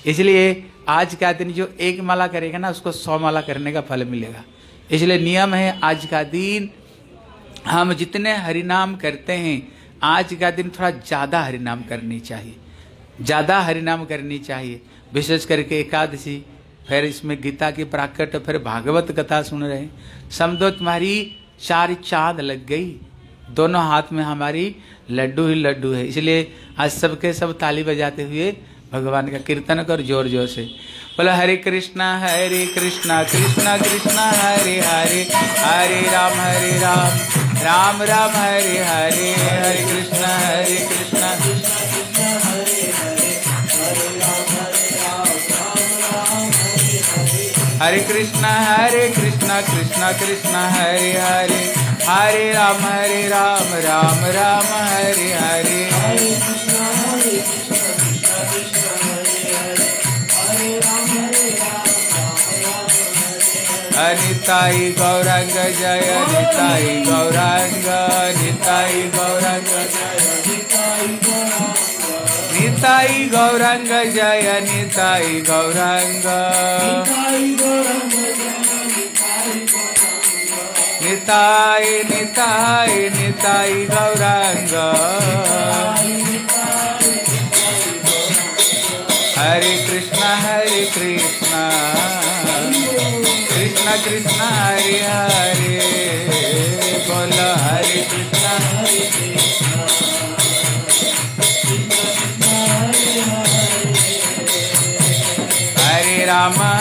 इसलिए आज का दिन जो एक माला करेगा ना, उसको सौ माला करने का फल मिलेगा। इसलिए नियम है, आज का दिन हम जितने हरिनाम करते हैं, आज का दिन थोड़ा ज़्यादा हरिनाम करनी चाहिए। ज़्यादा हरिनाम करनी चाहिए। विशेष करके एकादशी, फिर इसमें गीता की प्राकट, फिर भागवत कथा सुन रहे हैं। समझो तुम्हारी चार चाँद लग गई। दोनों हाथ में हमारी लड्डू ही लड्डू है। इसलिए आज सबके सब ताली बजाते हुए भगवान का कीर्तन कर ज़ोर ज़ोर से। बोला, हरे कृष्णा हरे कृष्णा कृष्णा कृष्णा, हरे हरे हरे राम हरे राम राम राम, हरे हरे हरे कृष्णा हरे कृष्णा हरे कृष्णा हरे कृष्णा कृष्णा कृष्णा, हरे हरे हरे राम हरे राम राम राम हरे हरे। अनिताई गौरंग जय निताई गौरंग निताई गौरंग। निताई गौरंग जय निताई गौरंग। निताई निताई निताई गौरंग। हरे कृष्ण हरे कृष्ण। कृष्ण कृष्ण, हरे हरे। बोल हरे कृष्ण, हरे राम हरे राम।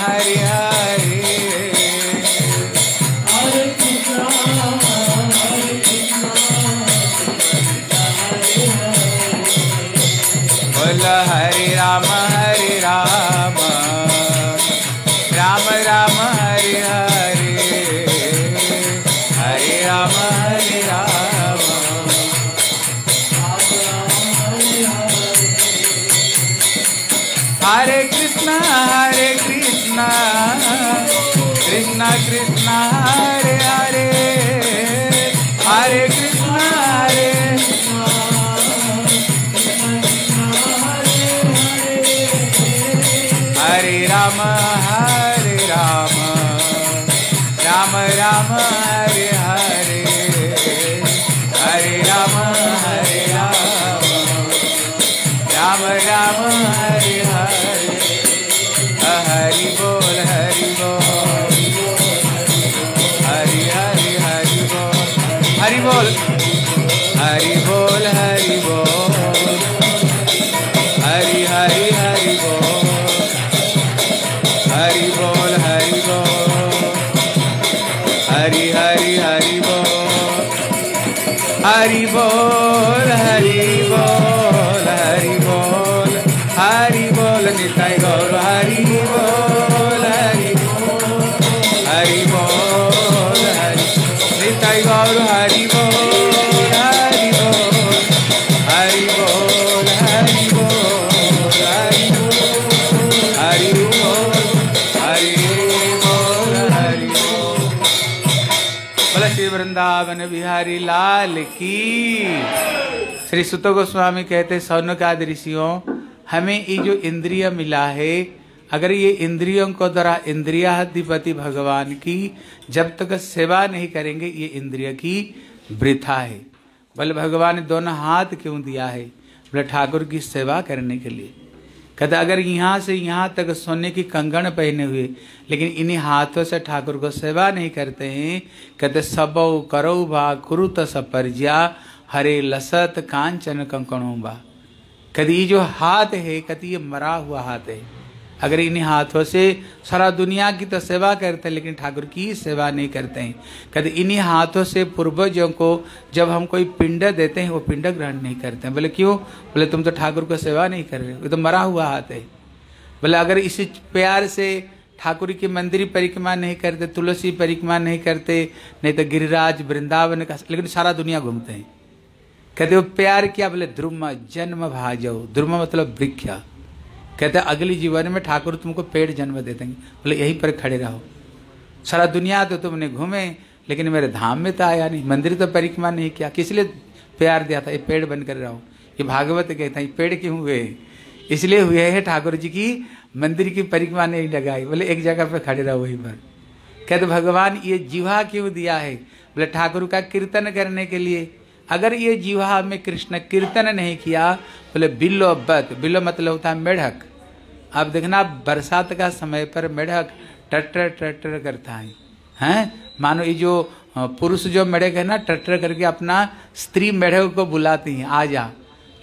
बिहारी लाल की। श्री सुत गोस्वामी कहते सौन का ऋषियों हमें ये जो इंद्रिय मिला है, अगर ये इंद्रियों को द्वारा इंद्रियाधिपति भगवान की, जब तक सेवा नहीं करेंगे, ये इंद्रिय की वृथा है। बोले भगवान ने दोनों हाथ क्यों दिया है? बोले, ठाकुर की सेवा करने के लिए। कहते, अगर यहाँ से यहाँ तक सोने की कंगन पहने हुए, लेकिन इन्हीं हाथों से ठाकुर को सेवा नहीं करते हैं, कहते, सबो करो बा कुरुत सपर्जा हरे लसत कांचन कंकणों बा। कभी ये जो हाथ है, कहते, ये मरा हुआ हाथ है। अगर इन्हीं हाथों से सारा दुनिया की तो सेवा करते हैं, लेकिन ठाकुर की सेवा नहीं करते हैं। कहते इन्हीं हाथों से पूर्वजों को जब हम कोई पिंड देते हैं, वो पिंड ग्रहण नहीं करते हैं। बोले, क्यों? बोले, तुम तो ठाकुर को सेवा नहीं कर रहे हो। तो मरा हुआ हाथ है। बोले, अगर इसी प्यार से ठाकुर की मंदिर परिक्रमा नहीं करते, तुलसी परिक्रमा नहीं करते, नहीं तो गिरिराज वृंदावन का, लेकिन सारा दुनिया घूमते हैं। कहते वो प्यार किया, बोले, ध्रुम जन्म भाजो। ध्रुम मतलब वृक्ष। कहते हैं, अगली जीवन में ठाकुर तुमको पेड़ जन्म दे देंगे। बोले, यहीं पर खड़े रहो। सारा दुनिया तो तुमने घूमे, लेकिन मेरे धाम में तो आया नहीं। मंदिर तो परिक्रमा नहीं किया। किस लिए प्यार दिया था? ये पेड़ बनकर रहो। ये भागवत कहता है पेड़ क्यों हुए? इसलिए हुए है ठाकुर जी की, मंदिर की परिक्रमा नहीं लगाई। बोले, एक जगह पर खड़े रहो, वहीं पर। कहते, भगवान, ये जीवा क्यों दिया है? बोले, ठाकुर का कीर्तन करने के लिए। अगर ये जीवा में कृष्ण कीर्तन नहीं किया, बोले, बिल्लो बत, बिल्लो मतलब होता है मेढक। अब देखना, बरसात का समय पर मेढक टटर टटर करता है। हैं? मानो ये जो पुरुष जो मेढक है ना, टटर करके अपना स्त्री मेढक को बुलाती है, आ जा।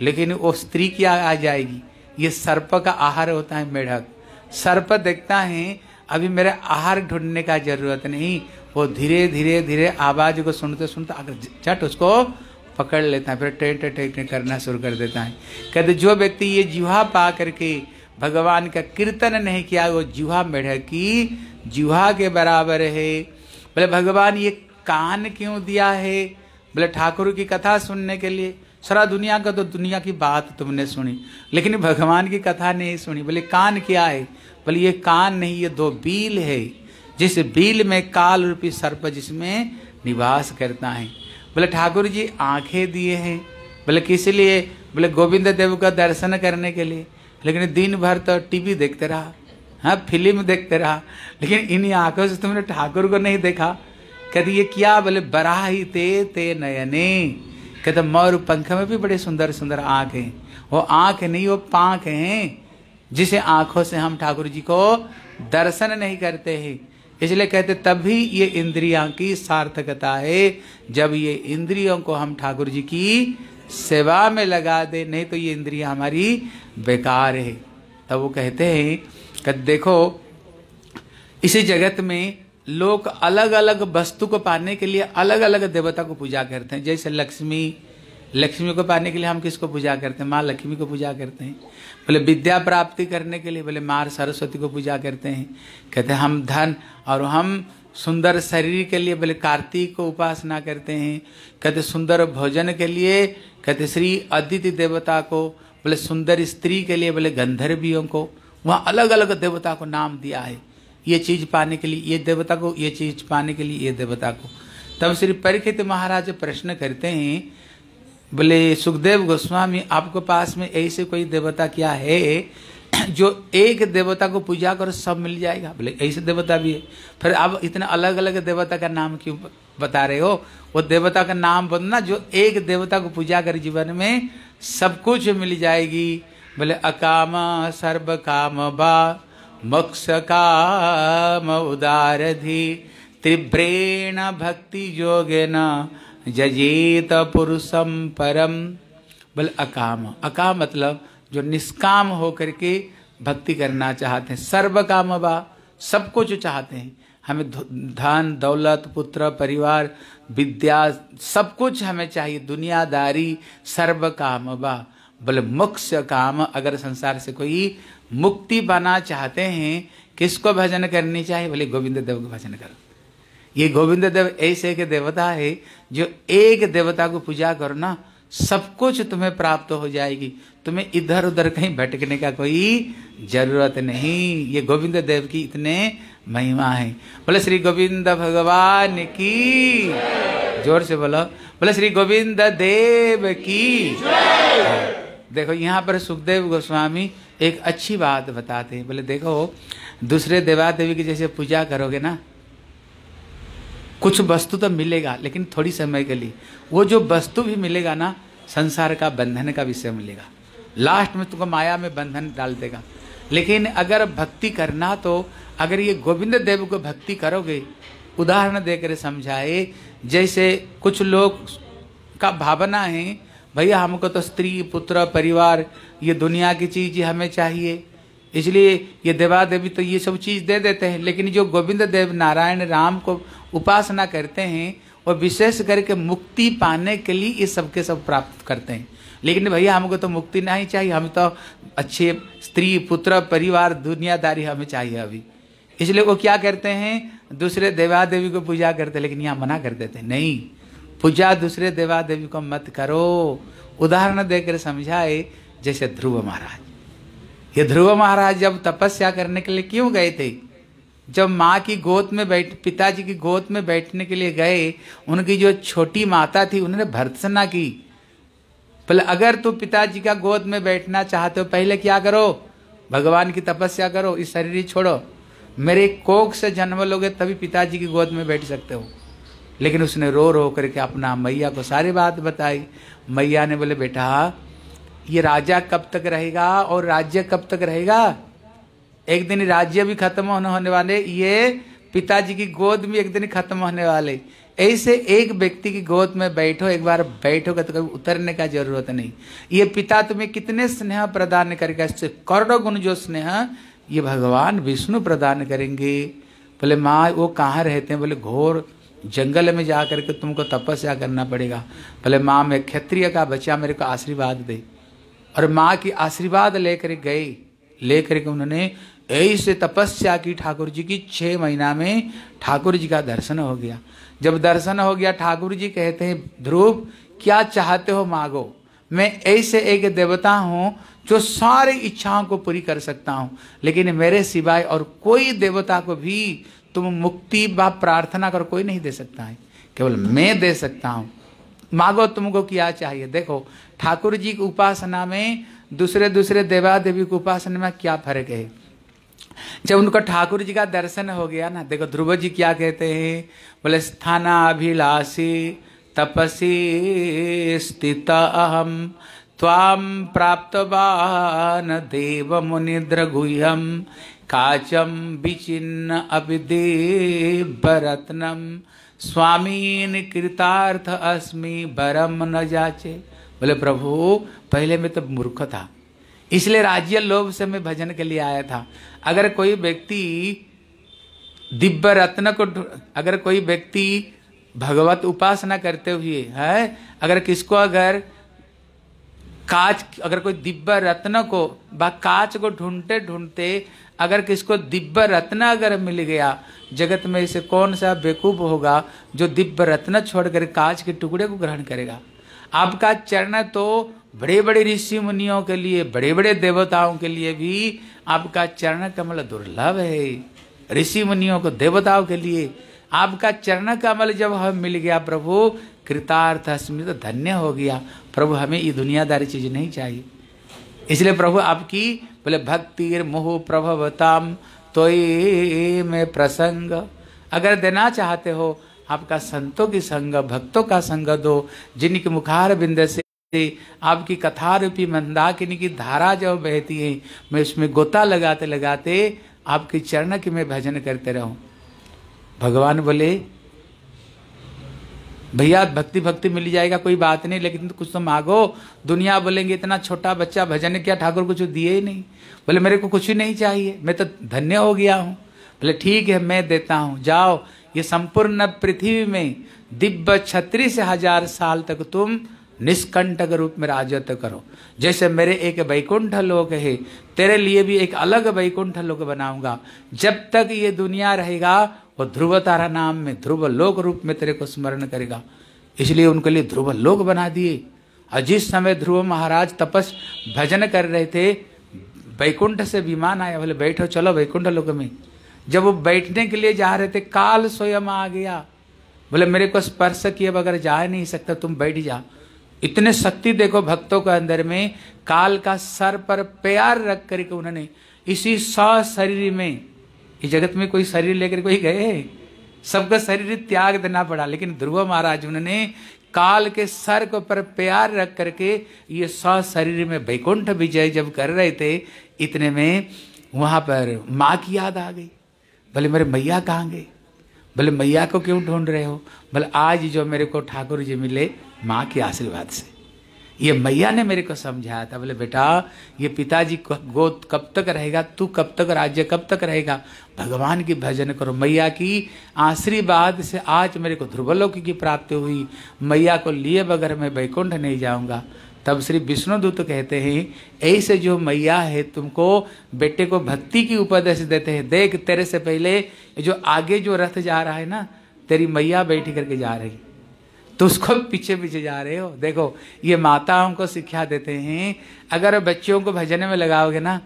लेकिन वो स्त्री क्या आ जाएगी। ये सर्प का आहार होता है मेढक। सर्प देखता है, अभी मेरे आहार ढूँढने का ज़रूरत नहीं। वो धीरे धीरे धीरे आवाज़ को सुनते सुनते अगर झट उसको पकड़ लेता है, फिर टेट टेट करना शुरू कर देता है। कहते, जो व्यक्ति ये जुहा पा करके भगवान का कीर्तन नहीं किया, वो जुहा मेढक की जीवा के बराबर है। बोले, भगवान ये कान क्यों दिया है? बोले, ठाकुर की कथा सुनने के लिए। सारा दुनिया का तो दुनिया की बात तुमने सुनी, लेकिन भगवान की कथा नहीं सुनी। बोले, कान क्या है? बोले, ये कान नहीं, ये दो बील है। जिस बील में काल रूपी सर्प जिसमें निवास करता है। बोले ठाकुर जी आँखें दिए हैं। बोले, किस लिए? बोले गोविंद देव का दर्शन करने के लिए। लेकिन दिन भर तो टीवी देखते रहा हाँ फ़िल्म देखते रहा, लेकिन इन आँखों से तुमने ठाकुर को नहीं देखा। कहते, ये क्या? बोले बरा ही ते ते नयने। कहते, मोर पंख में भी बड़े सुंदर सुंदर आँख हैं। वो आँख नहीं, वो पांख हैं, जिसे आँखों से हम ठाकुर जी को दर्शन नहीं करते हैं। इसलिए कहते, तभी ये इंद्रिया की सार्थकता है। जब ये इंद्रियों को हम ठाकुर जी की सेवा में लगा दे, नहीं तो ये इंद्रिया हमारी बेकार है। तब वो कहते हैं कि देखो, इसी जगत में लोग अलग अलग वस्तु को पाने के लिए अलग अलग देवता को पूजा करते हैं। जैसे लक्ष्मी लक्ष्मी को पाने के लिए हम किसको पूजा करते हैं? माँ लक्ष्मी को पूजा करते हैं। बोले, विद्या प्राप्ति करने के लिए बोले, माँ सरस्वती को पूजा करते हैं। कहते हैं, हम धन और हम सुंदर शरीर के लिए बोले, कार्तिक को उपासना करते हैं। कहते, सुंदर भोजन के लिए, कहते, श्री अदिति देवता को बोले, सुंदर स्त्री के लिए बोले, गंधर्वियों को, वहाँ अलग अलग देवता को नाम दिया है। ये चीज़ पाने के लिए, ये देवता को, ये चीज़ पाने के लिए, ये देवता को। तब श्री परीक्षित महाराज प्रश्न करते हैं बोले, सुखदेव गोस्वामी, आपके पास में ऐसे कोई देवता क्या है जो एक देवता को पूजा करो सब मिल जाएगा? बोले, ऐसे देवता भी है। फिर आप इतने अलग अलग देवता का नाम क्यों बता रहे हो? वो देवता का नाम बोलना, जो एक देवता को पूजा कर जीवन में सब कुछ मिल जाएगी। बोले, अकाम सर्व काम बा, मोक्ष काम उदारधि तीव्रेण भक्ति योगेन जजेत पुरुषम परम बोले, अकाम। अकाम मतलब जो निष्काम होकर के भक्ति करना चाहते हैं। सर्व काम बा, सब कुछ चाहते हैं। हमें धन, दौलत, पुत्र, परिवार, विद्या, सब कुछ हमें चाहिए। दुनियादारी सर्व काम बा। बोले, मोक्ष काम। अगर संसार से कोई मुक्ति पाना चाहते हैं, किसको भजन करनी चाहिए? बोले, गोविंद देव को भजन करो। ये गोविंद देव ऐसे के देवता है जो एक देवता को पूजा करो ना सब कुछ तुम्हें प्राप्त हो जाएगी। तुम्हें इधर उधर कहीं भटकने का कोई ज़रूरत नहीं। ये गोविंद देव की इतने महिमा है। बोले, श्री गोविंद भगवान की ज़ोर से बोलो। बोले, श्री गोविंद देव की देखो, यहाँ पर सुखदेव गोस्वामी एक अच्छी बात बताते हैं। बोले, देखो, दूसरे देवा देवी की जैसे पूजा करोगे ना कुछ वस्तु तो मिलेगा, लेकिन थोड़ी समय के लिए। वो जो वस्तु भी मिलेगा ना, संसार का बंधन का विषय मिलेगा। लास्ट में तुमको माया में बंधन डाल देगा। लेकिन अगर भक्ति करना तो अगर ये गोविंद देव को भक्ति करोगे, उदाहरण देकर समझाए, जैसे कुछ लोग का भावना है, भैया, हमको तो स्त्री, पुत्र, परिवार, ये दुनिया की चीज़ हमें चाहिए। इसलिए ये देवा देवी तो ये सब चीज़ दे देते हैं। लेकिन जो गोविंद देव नारायण राम को उपासना करते हैं और विशेष करके मुक्ति पाने के लिए ये सबके सब प्राप्त करते हैं। लेकिन भैया, हमको तो मुक्ति नहीं चाहिए। हमें तो अच्छे स्त्री, पुत्र, परिवार, दुनियादारी हमें चाहिए अभी। इसलिए वो क्या करते हैं? दूसरे देवा देवी को पूजा करते लेकिन यहाँ मना कर देते नहीं, पूजा दूसरे देवा देवी को मत करो। उदाहरण देकर समझाए, जैसे ध्रुव महाराज। ये ध्रुव महाराज जब तपस्या करने के लिए क्यों गए थे? जब माँ की गोद में बैठ, पिताजी की गोद में बैठने के लिए गए, उनकी जो छोटी माता थी, उन्होंने भर्त्सना की। पहले अगर तू पिताजी का गोद में बैठना चाहते हो, पहले क्या करो? भगवान की तपस्या करो, इस शरीर छोड़ो। मेरे कोख से जन्म लोगे, तभी पिताजी की गोद में बैठ सकते हो। लेकिन उसने रो रो करके अपना मैया को सारी बात बताई। मैया ने बोले, बेटा ये राजा कब तक रहेगा और राज्य कब तक रहेगा? एक दिन राज्य भी खत्म होने होने वाले, ये पिताजी की गोद में एक दिन खत्म होने वाले। ऐसे एक व्यक्ति की गोद में बैठो, एक बार बैठोगे तो कभी उतरने का ज़रूरत नहीं। ये पिता तुम्हें कितने स्नेह प्रदान करेगा? इससे करोड़ों गुण जो स्नेह, ये भगवान विष्णु प्रदान करेंगे। बोले, माँ, वो कहाँ रहते हैं? बोले, घोर जंगल में जा करके तुमको तपस्या करना पड़ेगा। बोले, माँ, मैं क्षत्रिय का बच्चा, मेरे को आशीर्वाद दे। और माँ की आशीर्वाद लेकर गए लेकर के उन्होंने ऐसे तपस्या की ठाकुर जी की छह महीना में ठाकुर जी का दर्शन हो गया। जब दर्शन हो गया, ठाकुर जी कहते हैं, ध्रुव, क्या चाहते हो मांगो? मैं ऐसे एक देवता हूँ जो सारी इच्छाओं को पूरी कर सकता हूँ, लेकिन मेरे सिवाय और कोई देवता को भी तुम मुक्ति व प्रार्थना कर कोई नहीं दे सकता है। केवल मैं दे सकता हूँ। मांगो, तुमको क्या चाहिए? देखो ठाकुर जी की उपासना में, दूसरे दूसरे देवा देवी की उपासना में क्या फ़र्क है? जब उनका ठाकुर जी का दर्शन हो गया ना, देखो ध्रुव जी क्या कहते हैं? बोले, स्थानाभिलाषी तपसी स्थित अहम ताम प्राप्तवान देव मुनिद्रगुह्यम काचम विचिन्न अभिदेवरत्नम स्वामीन कृतार्थ अस्मि बरम न जाचे। बोले, प्रभु, पहले में तो मूर्ख था। इसलिए राज्य लोभ से मैं भजन के लिए आया था। अगर कोई व्यक्ति दिव्य रत्न को अगर कोई व्यक्ति भगवत उपासना करते हुए है, अगर किसको अगर काच, अगर कोई दिव्य रत्न को व काच को ढूंढते ढूंढते अगर किसको दिव्य रत्न अगर मिल गया, जगत में इसे कौन सा बेकूफ होगा जो दिव्य रत्न छोड़कर कांच के टुकड़े को ग्रहण करेगा? आपका चरण तो बड़े बड़े ऋषि मुनियों के लिए बड़े बड़े देवताओं के लिए भी आपका चरण कमल दुर्लभ है। ऋषि मुनियों को देवताओं के लिए आपका चरण कमल जब हम मिल गया प्रभु, कृतार्थ अस्मित तो धन्य हो गया। प्रभु, हमें ये दुनियादारी चीज़ नहीं चाहिए। इसलिए प्रभु, आपकी बोले, भक्ति मोह प्रभवताम तो ये में प्रसंग। अगर देना चाहते हो आपका संतों की संग, भक्तों का संग दो। जिनके मुखार बिंद से आपकी कथा रूपी मंदाकिनी की धारा जब बहती है, मैं उसमें गोता लगाते लगाते आपके चरण की मैं भजन करते रहूँ। भगवान बोले, भैया भक्ति भक्ति मिल जाएगा, कोई बात नहीं, लेकिन कुछ तो मांगो। दुनिया बोलेंगे, इतना छोटा बच्चा भजन क्या ठाकुर कुछ दिए ही नहीं? बोले, मेरे को कुछ ही नहीं चाहिए, मैं तो धन्य हो गया हूँ। बोले, ठीक है, मैं देता हूँ। जाओ ये संपूर्ण पृथ्वी में दिव्य छत्री से हज़ार साल तक तुम निष्कंटक रूप में राजत्व करो। जैसे मेरे एक वैकुंठ लोक है, तेरे लिए भी एक अलग वैकुंठ लोक बनाऊँगा। जब तक ये दुनिया रहेगा, वो ध्रुव तारा नाम में, ध्रुव लोक रूप में तेरे को स्मरण करेगा। इसलिए उनके लिए ध्रुव लोक बना दिए। और जिस समय ध्रुव महाराज तपस भजन कर रहे थे, वैकुंठ से विमान आया, बोले, बैठो, चलो वैकुंठ लोक में। जब वो बैठने के लिए जा रहे थे, काल स्वयं आ गया। बोले, मेरे को स्पर्श किए बगैर जा नहीं सकता, तुम बैठ जा। इतने शक्ति देखो भक्तों के अंदर में, काल का सर पर प्यार रख करके उन्होंने इसी शरीर में इस जगत में कोई शरीर लेकर कोई गए? सबका शरीर त्याग देना पड़ा, लेकिन ध्रुव महाराज उन्होंने काल के सर के ऊपर प्यार रख करके ये सौ शरीर में वैकुंठ विजय जब कर रहे थे, इतने में वहाँ पर माँ की याद आ गई। बोले मेरे मैया कहाँ गए? बोले मैया को क्यों ढूंढ रहे हो? बोले आज जो मेरे को ठाकुर जी मिले माँ के आशीर्वाद से। ये मैया ने मेरे को समझाया था, बोले, बेटा, ये पिताजी गोद कब तक रहेगा? तू कब तक राज्य कब तक रहेगा? भगवान की भजन करो, मैया की आशीर्वाद से आज मेरे को ध्रुवलोक की प्राप्ति हुई। मैया को लिए बगैर मैं वैकुंठ नहीं जाऊँगा। तब श्री विष्णुदूत कहते हैं, ऐसे जो मैया है, तुमको बेटे को भक्ति की उपदेश देते हैं। देख, तेरे से पहले जो आगे जो रथ जा रहा है ना, तेरी मैया बैठी करके जा रही। तो उसको पीछे पीछे जा रहे हो। देखो, ये माताओं को शिक्षा देते हैं। अगर बच्चों को भजने में लगाओगे ना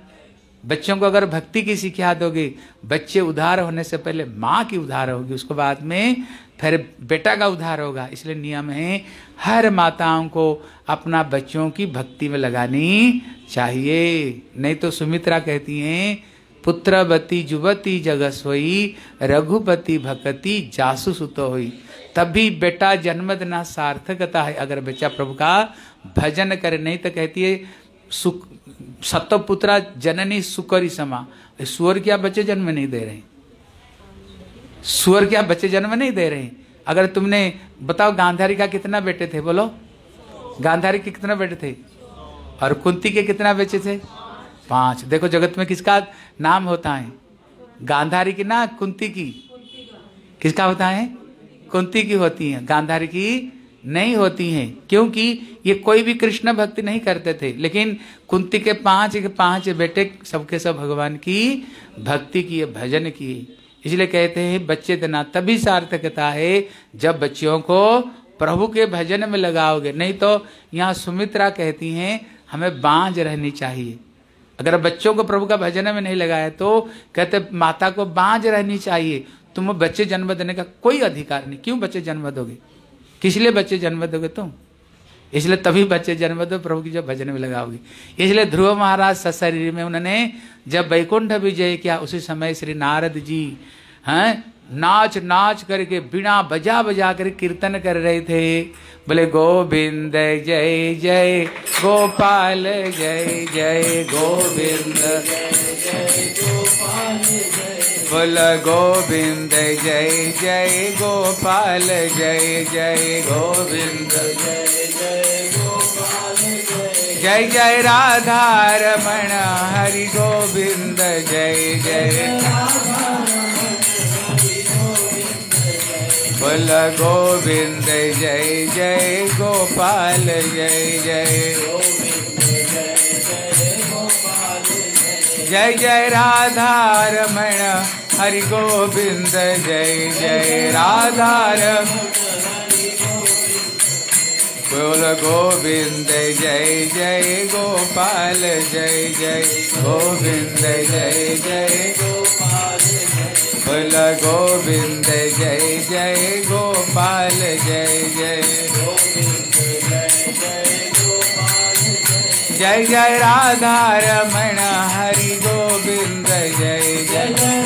बच्चों को अगर भक्ति की शिक्षा दोगे बच्चे उधार होने से पहले माँ की उधार होगी, उसको बाद में फिर बेटा का उद्धार होगा। इसलिए नियम है, हर माताओं को अपना बच्चों की भक्ति में लगानी चाहिए। नहीं तो सुमित्रा कहती हैं, पुत्रवती जुवती जगसोई रघुपति भक्ति जासु सुत हुई। तभी बेटा जन्म देना सार्थकता है, अगर बच्चा प्रभु का भजन करे। नहीं तो कहती है, सुख सतपुत्रा जननी सुकरी समा। सुअर क्या बच्चे जन्म नहीं दे रहे? सुअर क्या बच्चे जन्म नहीं दे रहे? अगर तुमने, बताओ गांधारी का कितना बेटे थे? बोलो। गांधारी के कितना बेटे थे? और कुंती के कितना बेचे थे? पाँच। देखो जगत में किसका नाम होता है? गांधारी की ना, कुंती की। किसका होता है? कुंती की होती है। गांधारी की नहीं होती हैं, क्योंकि ये कोई भी कृष्ण भक्ति नहीं करते थे। लेकिन कुंती के पाँच के पाँच बेटे सबके सब भगवान की भक्ति किए भजन किए इसलिए कहते हैं, बच्चे देना तभी सार्थकता है, जब बच्चियों को प्रभु के भजन में लगाओगे। नहीं तो यहाँ सुमित्रा कहती हैं, हमें बांझ रहनी चाहिए। अगर बच्चों को प्रभु का भजन में नहीं लगाया तो कहते माता को बांझ रहनी चाहिए। तुम बच्चे जन्म देने का कोई अधिकार नहीं। क्यों बच्चे जन्म दोगे? किस लिए बच्चे जन्म दोगे तुम? इसलिए तभी बच्चे जन्म दो, प्रभु की जब भजन में लगाओगे। इसलिए ध्रुव महाराज सशरीर में उन्होंने जब वैकुंठ विजय किया, उसी समय श्री नारद जी, हैं, नाच नाच करके, बिना बजा बजा कर कीर्तन कर रहे थे। बोले, गोविंद, जय जय, गोपाल, जय जय, गोविंद बोल गोविंद, जय जय गोपाल, जय जय गोविंद। जय जय राधा रमण, हरि गोविंद, जय जय। बोल गोविंद, जय जय गोपाल, जय जय। जय जय राधा रमण हरि गोविंद जय जय राधा बोल गोविंद जय जय गोपाल जय जय गोविंद जय जय बोल गोविंद जय जय गोपाल जय जय जय जय राधा रमण हरि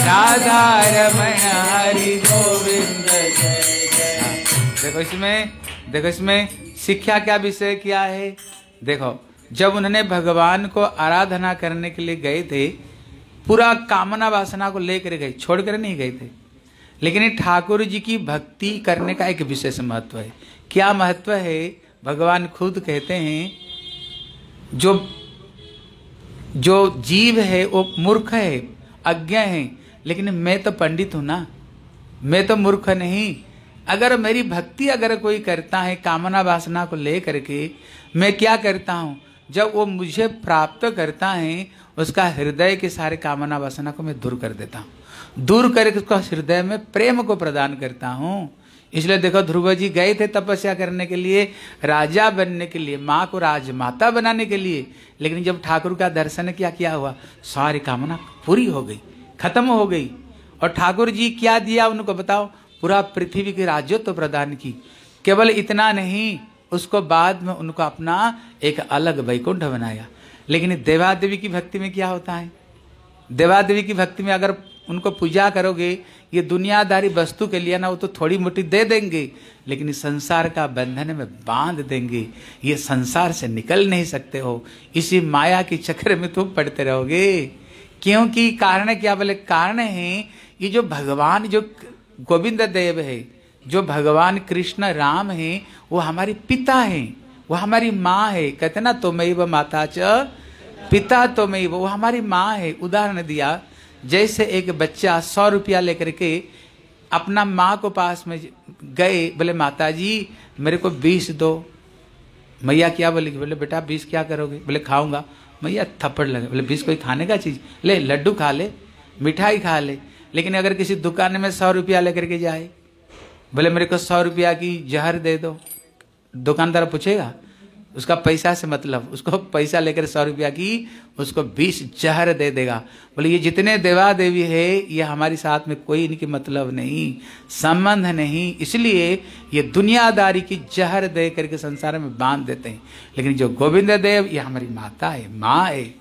हरि गोविंद देखो इसमें देखो इसमें शिक्षा क्या विषय क्या है? देखो, जब उन्होंने भगवान को आराधना करने के लिए गए थे, पूरा कामना वासना को लेकर गए, छोड़कर नहीं गए थे। लेकिन ठाकुर जी की भक्ति करने का एक विशेष महत्व है। क्या महत्व है? भगवान खुद कहते हैं, जो जो जीव है, वो मूर्ख है, अज्ञा है लेकिन मैं तो पंडित हूँ ना। मैं तो मूर्ख नहीं। अगर मेरी भक्ति अगर कोई करता है, कामना वासना को ले करके मैं क्या करता हूँ? जब वो मुझे प्राप्त करता है, उसका हृदय के सारे कामना वासना को मैं दूर कर देता हूँ। दूर करके उसका हृदय में प्रेम को प्रदान करता हूँ। इसलिए देखो, ध्रुव जी गए थे तपस्या करने के लिए, राजा बनने के लिए, माँ को राजमाता बनाने के लिए। लेकिन जब ठाकुर का दर्शन किया क्या हुआ? सारी कामना पूरी हो गई। खत्म हो गई। और ठाकुर जी क्या दिया उनको बताओ? पूरा पृथ्वी की राज्य तो प्रदान की। केवल इतना नहीं, उसको बाद में उनको अपना एक अलग वैकुंठ बनाया। लेकिन देवादेवी की भक्ति में क्या होता है? देवादेवी की भक्ति में अगर उनको पूजा करोगे, ये दुनियादारी वस्तु के लिए ना, वो तो थोड़ी मोटी दे देंगे, लेकिन संसार का बंधन में बाँध देंगे। ये संसार से निकल नहीं सकते हो। इसी माया के चक्र में तुम पड़ते रहोगे। क्योंकि कारण क्या बोले? कारण है, ये जो भगवान, जो गोविंद देव है, जो भगवान कृष्ण राम है, वो हमारे पिता है, वो हमारी माँ है। कहते ना तो वो माता च, पिता तो मैं वो हमारी माँ है। उदाहरण दिया, जैसे एक बच्चा सौ रुपया लेकर के अपना माँ को पास में गए, बोले माता जी मेरे को बीस दो। मैया क्या बोलेगी बोले, बेटा, बीस क्या करोगे? बोले, खाऊँगा। मैया थप्पड़ लगे। बोले, बीस कोई खाने का चीज़? ले, लड्डू खा ले, मिठाई खा ले, लेकिन अगर किसी दुकान में सौ रुपया लेकर के जाए, बोले, मेरे को सौ रुपया की जहर दे दो। दुकानदार पूछेगा उसका पैसा से मतलब उसको पैसा लेकर सौ रुपया की, उसको बीस जहर दे देगा। बोले, ये जितने देवा देवी है, ये हमारे साथ में कोई इनकी मतलब नहीं, संबंध नहीं। इसलिए ये दुनियादारी की जहर दे करके संसार में बाँध देते हैं। लेकिन जो गोविंद देव, ये हमारी माता है, माँ है।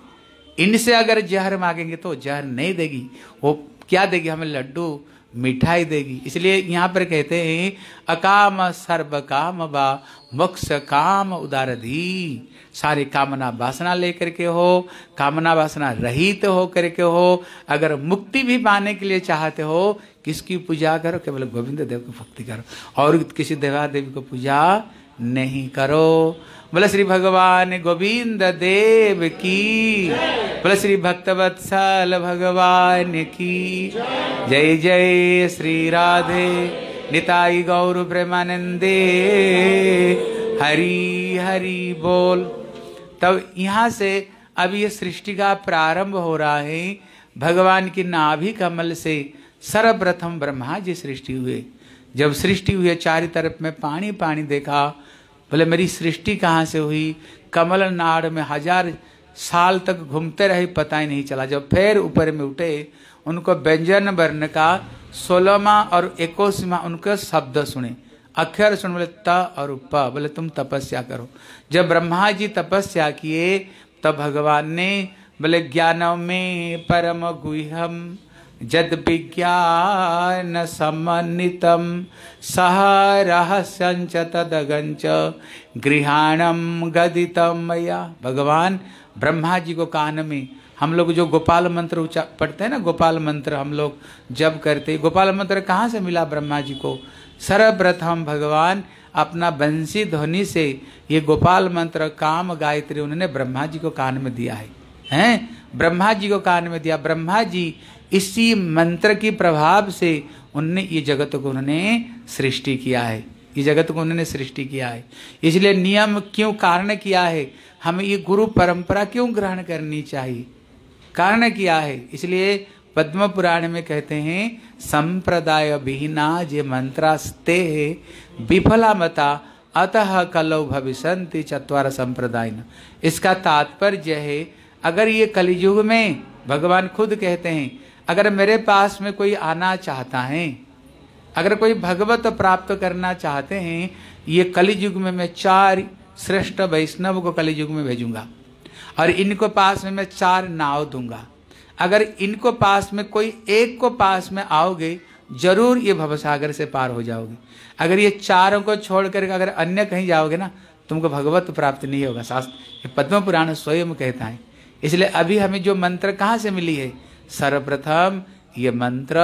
इनसे अगर जहर मांगेंगे तो जहर नहीं देगी। वो क्या देगी? हमें लड्डू मिठाई देगी। इसलिए यहाँ पर कहते हैं, अकाम सर्व काम बा, मोक्ष काम उदार दी सारी कामना वासना लेकर के हो, कामना वासना रहित तो हो करके हो। अगर मुक्ति भी पाने के लिए चाहते हो, किसकी पूजा करो? केवल गोविंद देव की भक्ति करो। और किसी देवा देवी को पूजा नहीं करो। बोले श्री भगवान, गोविंद देव की। बोले श्री भक्तवत्सल भगवान की। जय जय श्री राधे। निताई गौर प्रेमानंदे हरी हरी बोल। तब यहाँ से अब ये सृष्टि का प्रारंभ हो रहा है। भगवान की नाभि कमल से सर्वप्रथम ब्रह्मा जी सृष्टि हुए। जब सृष्टि हुई चारी तरफ़ में पानी पानी देखा। बोले, मेरी सृष्टि कहाँ से हुई? कमल नाड़ में हज़ार साल तक घूमते रहे, पता ही नहीं चला। जब फिर ऊपर में उठे, उनको व्यंजन वर्ण का सोलहवा और इक्कीसवा उनके शब्द सुने। अक्षर सुन, बोले, त और प। बोले, तुम तपस्या करो। जब ब्रह्मा जी तपस्या किए, तब भगवान ने, बोले ज्ञान में परम गुहम जद विज्ञान समन्वितम सह रहस्यंच तदगंच गृहाणम गदितम मैया। भगवान ब्रह्मा जी को कान में हम लोग जो गोपाल मंत्र पढ़ते हैं ना, गोपाल मंत्र हम लोग जब करते गोपाल मंत्र कहाँ से मिला ब्रह्मा जी को? सर्वप्रथम भगवान अपना बंसी ध्वनि से ये गोपाल मंत्र काम गायत्री उन्होंने ब्रह्मा जी को कान में दिया है। हैं? ब्रह्मा जी को कान में दिया। ब्रह्मा जी इसी मंत्र की प्रभाव से उनने, ये जगत को उन्होंने सृष्टि किया है। ये जगत को उन्होंने सृष्टि किया है। इसलिए नियम क्यों कारण किया है? हमें ये गुरु परंपरा क्यों ग्रहण करनी चाहिए? कारण किया है। इसलिए पद्म पुराण में कहते हैं, संप्रदाय विहीना जे मंत्रास्ते है विफला मता अतः कलौ भविष्य चतवार संप्रदाय इसका तात्पर्य है, अगर ये कलयुग में भगवान खुद कहते हैं अगर मेरे पास में कोई आना चाहता है, अगर कोई भगवत प्राप्त करना चाहते हैं, ये कलयुग में मैं चार श्रेष्ठ वैष्णव को कलयुग में भेजूँगा। और इनको पास में मैं चार नाव दूँगा। अगर इनको पास में कोई एक को पास में आओगे, ज़रूर ये भवसागर से पार हो जाओगे। अगर ये चारों को छोड़ कर अगर अन्य कहीं जाओगे ना, तुमको भगवत प्राप्त नहीं होगा। शास्त्र पद्म पुराण स्वयं कहता है। इसलिए अभी हमें जो मंत्र कहाँ से मिली है? सर्वप्रथम ये मंत्र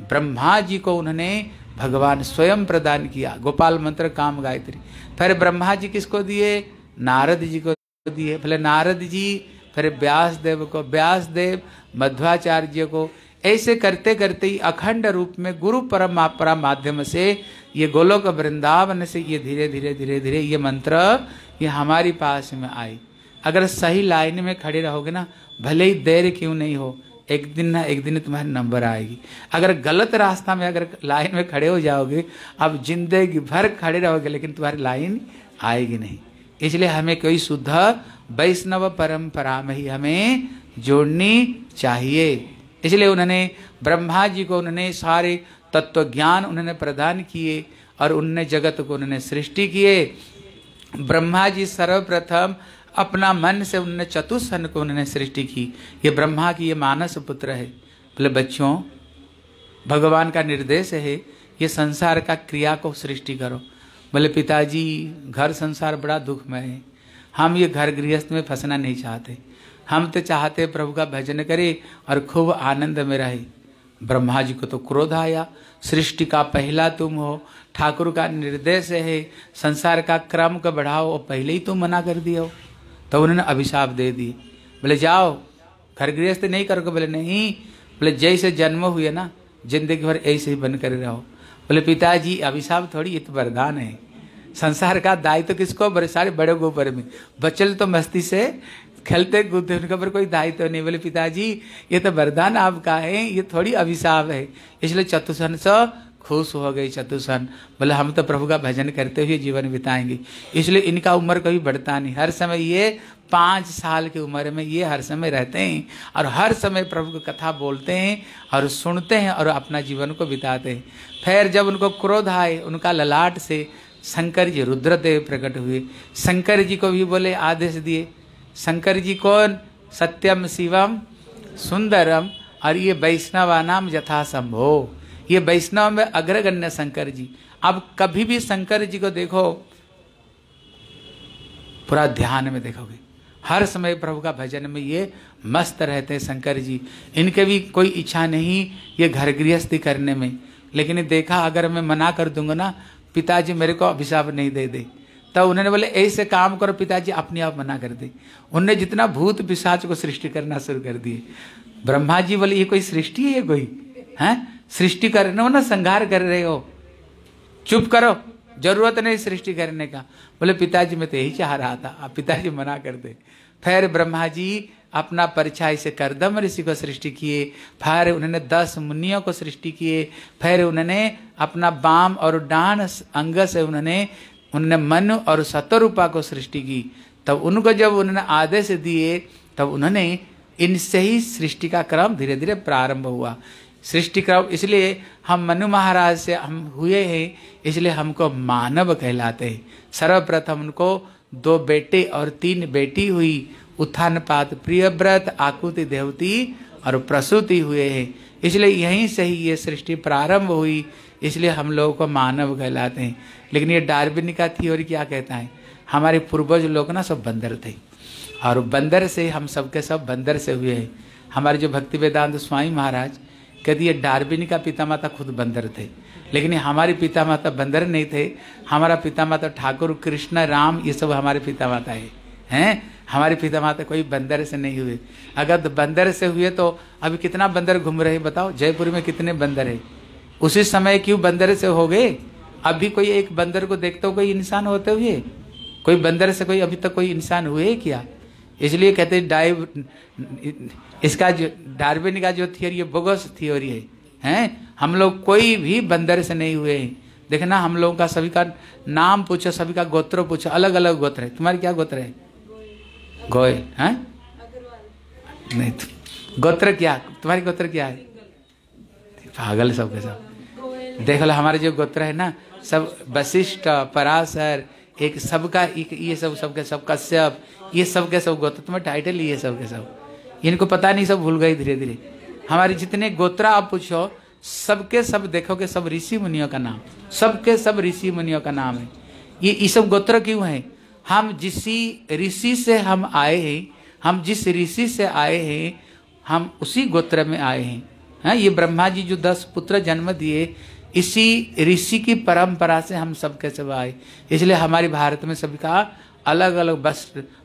ब्रह्मा जी को उन्होंने भगवान स्वयं प्रदान किया। गोपाल मंत्र काम गायत्री। फिर ब्रह्मा जी किसको दिए? नारद जी को दिए। पहले नारद जी, फिर व्यास देव को। व्यास देव मध्वाचार्य को। ऐसे करते करते ही अखंड रूप में गुरु परम्परा माध्यम से ये गोलोक वृंदावन से ये धीरे धीरे धीरे धीरे ये मंत्र ये हमारी पास में आई अगर सही लाइन में खड़े रहोगे ना, भले ही देर क्यों नहीं हो एक दिन ना एक दिन तुम्हारे नंबर आएगी। अगर गलत रास्ता में, अगर लाइन में खड़े हो जाओगे अब ज़िंदगी भर खड़े रहोगे, लेकिन तुम्हारी लाइन आएगी नहीं। इसलिए हमें कोई शुद्ध वैष्णव परंपरा में ही हमें जोड़नी चाहिए। इसलिए उन्होंने, ब्रह्मा जी को उन्होंने सारे तत्व ज्ञान उन्होंने प्रदान किए और उनने जगत को उन्होंने सृष्टि किए। ब्रह्मा जी सर्वप्रथम अपना मन से उन्होंने चतुसन को उन्होंने सृष्टि की। ये ब्रह्मा की ये मानस पुत्र है। बोले बच्चों भगवान का निर्देश है, ये संसार का क्रिया को सृष्टि करो। बोले, पिताजी, घर संसार बड़ा दुखमय है। हम ये घर गृहस्थ में फंसना नहीं चाहते। हम तो चाहते प्रभु का भजन करे और खूब आनंद में रहे। ब्रह्मा जी को तो क्रोध आया। सृष्टि का पहला तुम हो। ठाकुर का निर्देश है, संसार का क्रम को बढ़ाओ और पहले ही तुम मना कर दिया हो। तो उन्होंने अभिशाप दे दिए बोले, जाओ घर गृहस्थ नहीं करोगे? बोले, नहीं। बोले, जैसे जन्म हुए ना, ज़िंदगी भर ऐसे ही बन कर रहो। बोले, पिताजी, अभिशाप थोड़ी, ये तो वरदान है। संसार का दायित्व तो किसको बड़े सारे बड़े ऊपर में। बच्चे तो मस्ती से खेलते कूदते, उनके ऊपर कोई दायित्व तो नहीं। बोले, पिताजी, ये तो वरदान आपका है, ये थोड़ी अभिशाप है। इसलिए चतुसन से खुश हो गई चतुसन बोले, हम तो प्रभु का भजन करते हुए जीवन बिताएँगे। इसलिए इनका उम्र कभी बढ़ता नहीं। हर समय ये पाँच साल की उम्र में ये हर समय रहते हैं और हर समय प्रभु की कथा बोलते हैं और सुनते हैं और अपना जीवन को बिताते हैं। फिर जब उनको क्रोध आए, उनका ललाट से शंकर जी रुद्रदेव प्रकट हुए। शंकर जी को भी बोले, आदेश दिए। शंकर जी कौन? सत्यम शिवम सुंदरम और ये वैष्णवा नाम यथा संभो ये वैष्णव में अग्रगण्य शंकर जी। अब कभी भी शंकर जी को देखो, पूरा ध्यान में देखोगे। हर समय प्रभु का भजन में ये मस्त रहते हैं शंकर जी। इनके भी कोई इच्छा नहीं ये घर गृहस्थी करने में। लेकिन देखा, अगर मैं मना कर दूँगा ना, पिताजी मेरे को अभिशाप नहीं दे दे। तब उन्होंने बोले, ऐसे काम करो, पिताजी अपने आप मना कर दे। उनने जितना भूत पिशाच को सृष्टि करना शुरू कर दिए। ब्रह्मा जी बोले, ये कोई सृष्टि है ये कोई? है? सृष्टि कर रहे हो ना संघार कर रहे हो। चुप करो, ज़रूरत नहीं सृष्टि करने का। बोले, पिताजी, मैं तो यही चाह रहा था। आप पिताजी मना कर दे। फिर ब्रह्मा जी अपना परिचय से करदम ऋषि को सृष्टि किए। फिर उन्होंने दस मुनियों को सृष्टि किए। फिर उन्होंने अपना बाम और डान अंग से उन्होंने उन्होंने मन और सतरूपा को सृष्टि की। तब उनको जब उन्होंने आदेश दिए, तब उन्होंने इनसे ही सृष्टि का क्रम धीरे धीरे प्रारंभ हुआ। सृष्टि क्रम इसलिए हम मनु महाराज से हम हुए हैं, इसलिए हमको मानव कहलाते हैं। सर्वप्रथम उनको दो बेटे और तीन बेटी हुई। उत्थान पात प्रियव्रत आकुति देवती और प्रसूति हुए हैं। इसलिए यहीं से ही ये सृष्टि प्रारंभ हुई। इसलिए हम लोगों को मानव कहलाते हैं। लेकिन ये डार्बिन का थियोरी क्या कहता है? हमारे पूर्वज लोग ना सब बंदर थे। और बंदर से हम सबके सब बंदर से हुए हैं। हमारे जो भक्ति वेदांत स्वामी महाराज कहती ये डार्बिन का पिता माता खुद बंदर थे, लेकिन हमारे पिता माता बंदर नहीं थे। हमारा पिता माता ठाकुर, कृष्ण, राम, ये सब हमारे पिता माता है। हैं? हमारे पिता माता कोई बंदर से नहीं हुए। अगर बंदर से हुए तो अभी कितना बंदर घूम रहे बताओ? जयपुर में कितने बंदर है? उसी समय क्यों बंदर से हो गए? अभी कोई एक बंदर को देखते हो कोई इंसान होते हुए? कोई बंदर से कोई अभी तक कोई इंसान हुए क्या? इसलिए कहते डाइव, इसका जो, डार्विन का जो थियोरी है, बोगस थियोरी है, हैं? हम लोग कोई भी बंदर से नहीं हुए हैं। देखना हम लोगों का सभी का नाम पूछो, सभी का गोत्र पूछो अलग अलग गोत्र है। तुम्हारी क्या गोत्र है? गोयल हैं? नहीं तो गोत्र क्या? तुम्हारी गोत्र क्या है? पागल सबके सब। देख लो, हमारे जो गोत्र है ना, सब वशिष्ठ, पराशर, एक सबका, एक ये सब, सबके सब कश्यप ये सब के सब गोत्र तुम्हें टाइटल ये सब के सब। इनको पता नहीं, सब भूल गए धीरे धीरे हमारे जितने गोत्रा आप पूछो सबके सब देखोगे सब ऋषि मुनियों का नाम। सबके सब ऋषि मुनियों का नाम है। ये ये सब गोत्र क्यों है? हम जिस ऋषि से हम आए हैं, हम जिस ऋषि से आए हैं, हम उसी गोत्र में आए हैं। हाँ ये ब्रह्मा जी जो दस पुत्र जन्म दिए, इसी ऋषि की परंपरा से हम सब आए। इसलिए हमारे भारत में सभी का अलग अलग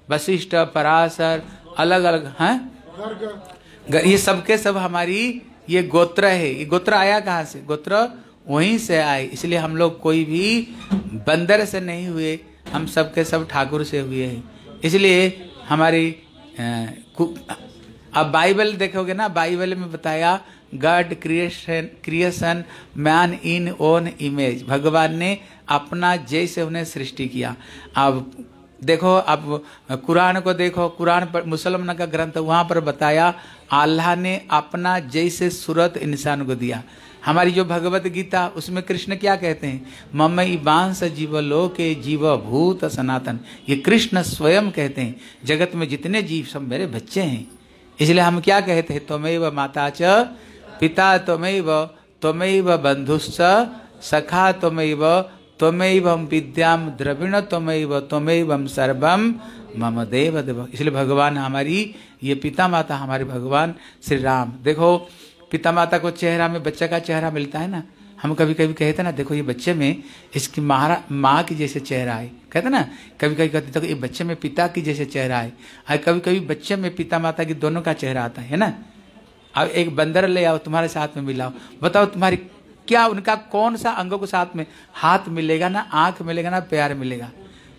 वशिष्ठ पराशर अलग अलग हैं ये सबके सब हमारी ये गोत्र है। ये गोत्र आया कहाँ से? गोत्र वहीं से आए। इसलिए हम लोग कोई भी बंदर से नहीं हुए हम सबके सब ठाकुर से हुए हैं। इसलिए हमारी अब बाइबल देखोगे ना बाइबल में बताया God creation creation man in own image भगवान ने अपना जैसे उन्हें सृष्टि किया। अब देखो, अब कुरान को देखो, कुरान पर, मुसलमान का ग्रंथ वहाँ पर बताया, अल्लाह ने अपना जैसे सूरत इंसान को दिया। हमारी जो भगवत गीता, उसमें कृष्ण क्या कहते हैं? ममई बाँस जीव लोके जीव भूत सनातन। ये कृष्ण स्वयं कहते हैं, जगत में जितने जीव सब मेरे बच्चे हैं। इसलिए हम क्या कहते हैं? त्वमेव माता च, पिता त्वमेव त्वमेव बंधुश्च, सखा त्वमेव त्वमेव विद्याम द्रविण त्वमेव त्वमेव सर्वम मम देव देव इसलिए भगवान हमारी, ये पिता माता हमारे भगवान श्री राम देखो पिता माता को चेहरा में, बच्चे का चेहरा मिलता है ना? हम कभी कभी कहते ना, देखो ये बच्चे में इसकी महारा माँ की जैसे चेहरा है कहते ना कभी कभी कहते देखो ये बच्चे में पिता की जैसे चेहरा है और कभी कभी बच्चे में पिता माता की दोनों का चेहरा आता है ना? अब एक बंदर ले आओ, तुम्हारे साथ में मिलाओ। बताओ तुम्हारी क्या उनका कौन सा अंगों के साथ में हाथ मिलेगा ना आँख मिलेगा ना प्यार मिलेगा?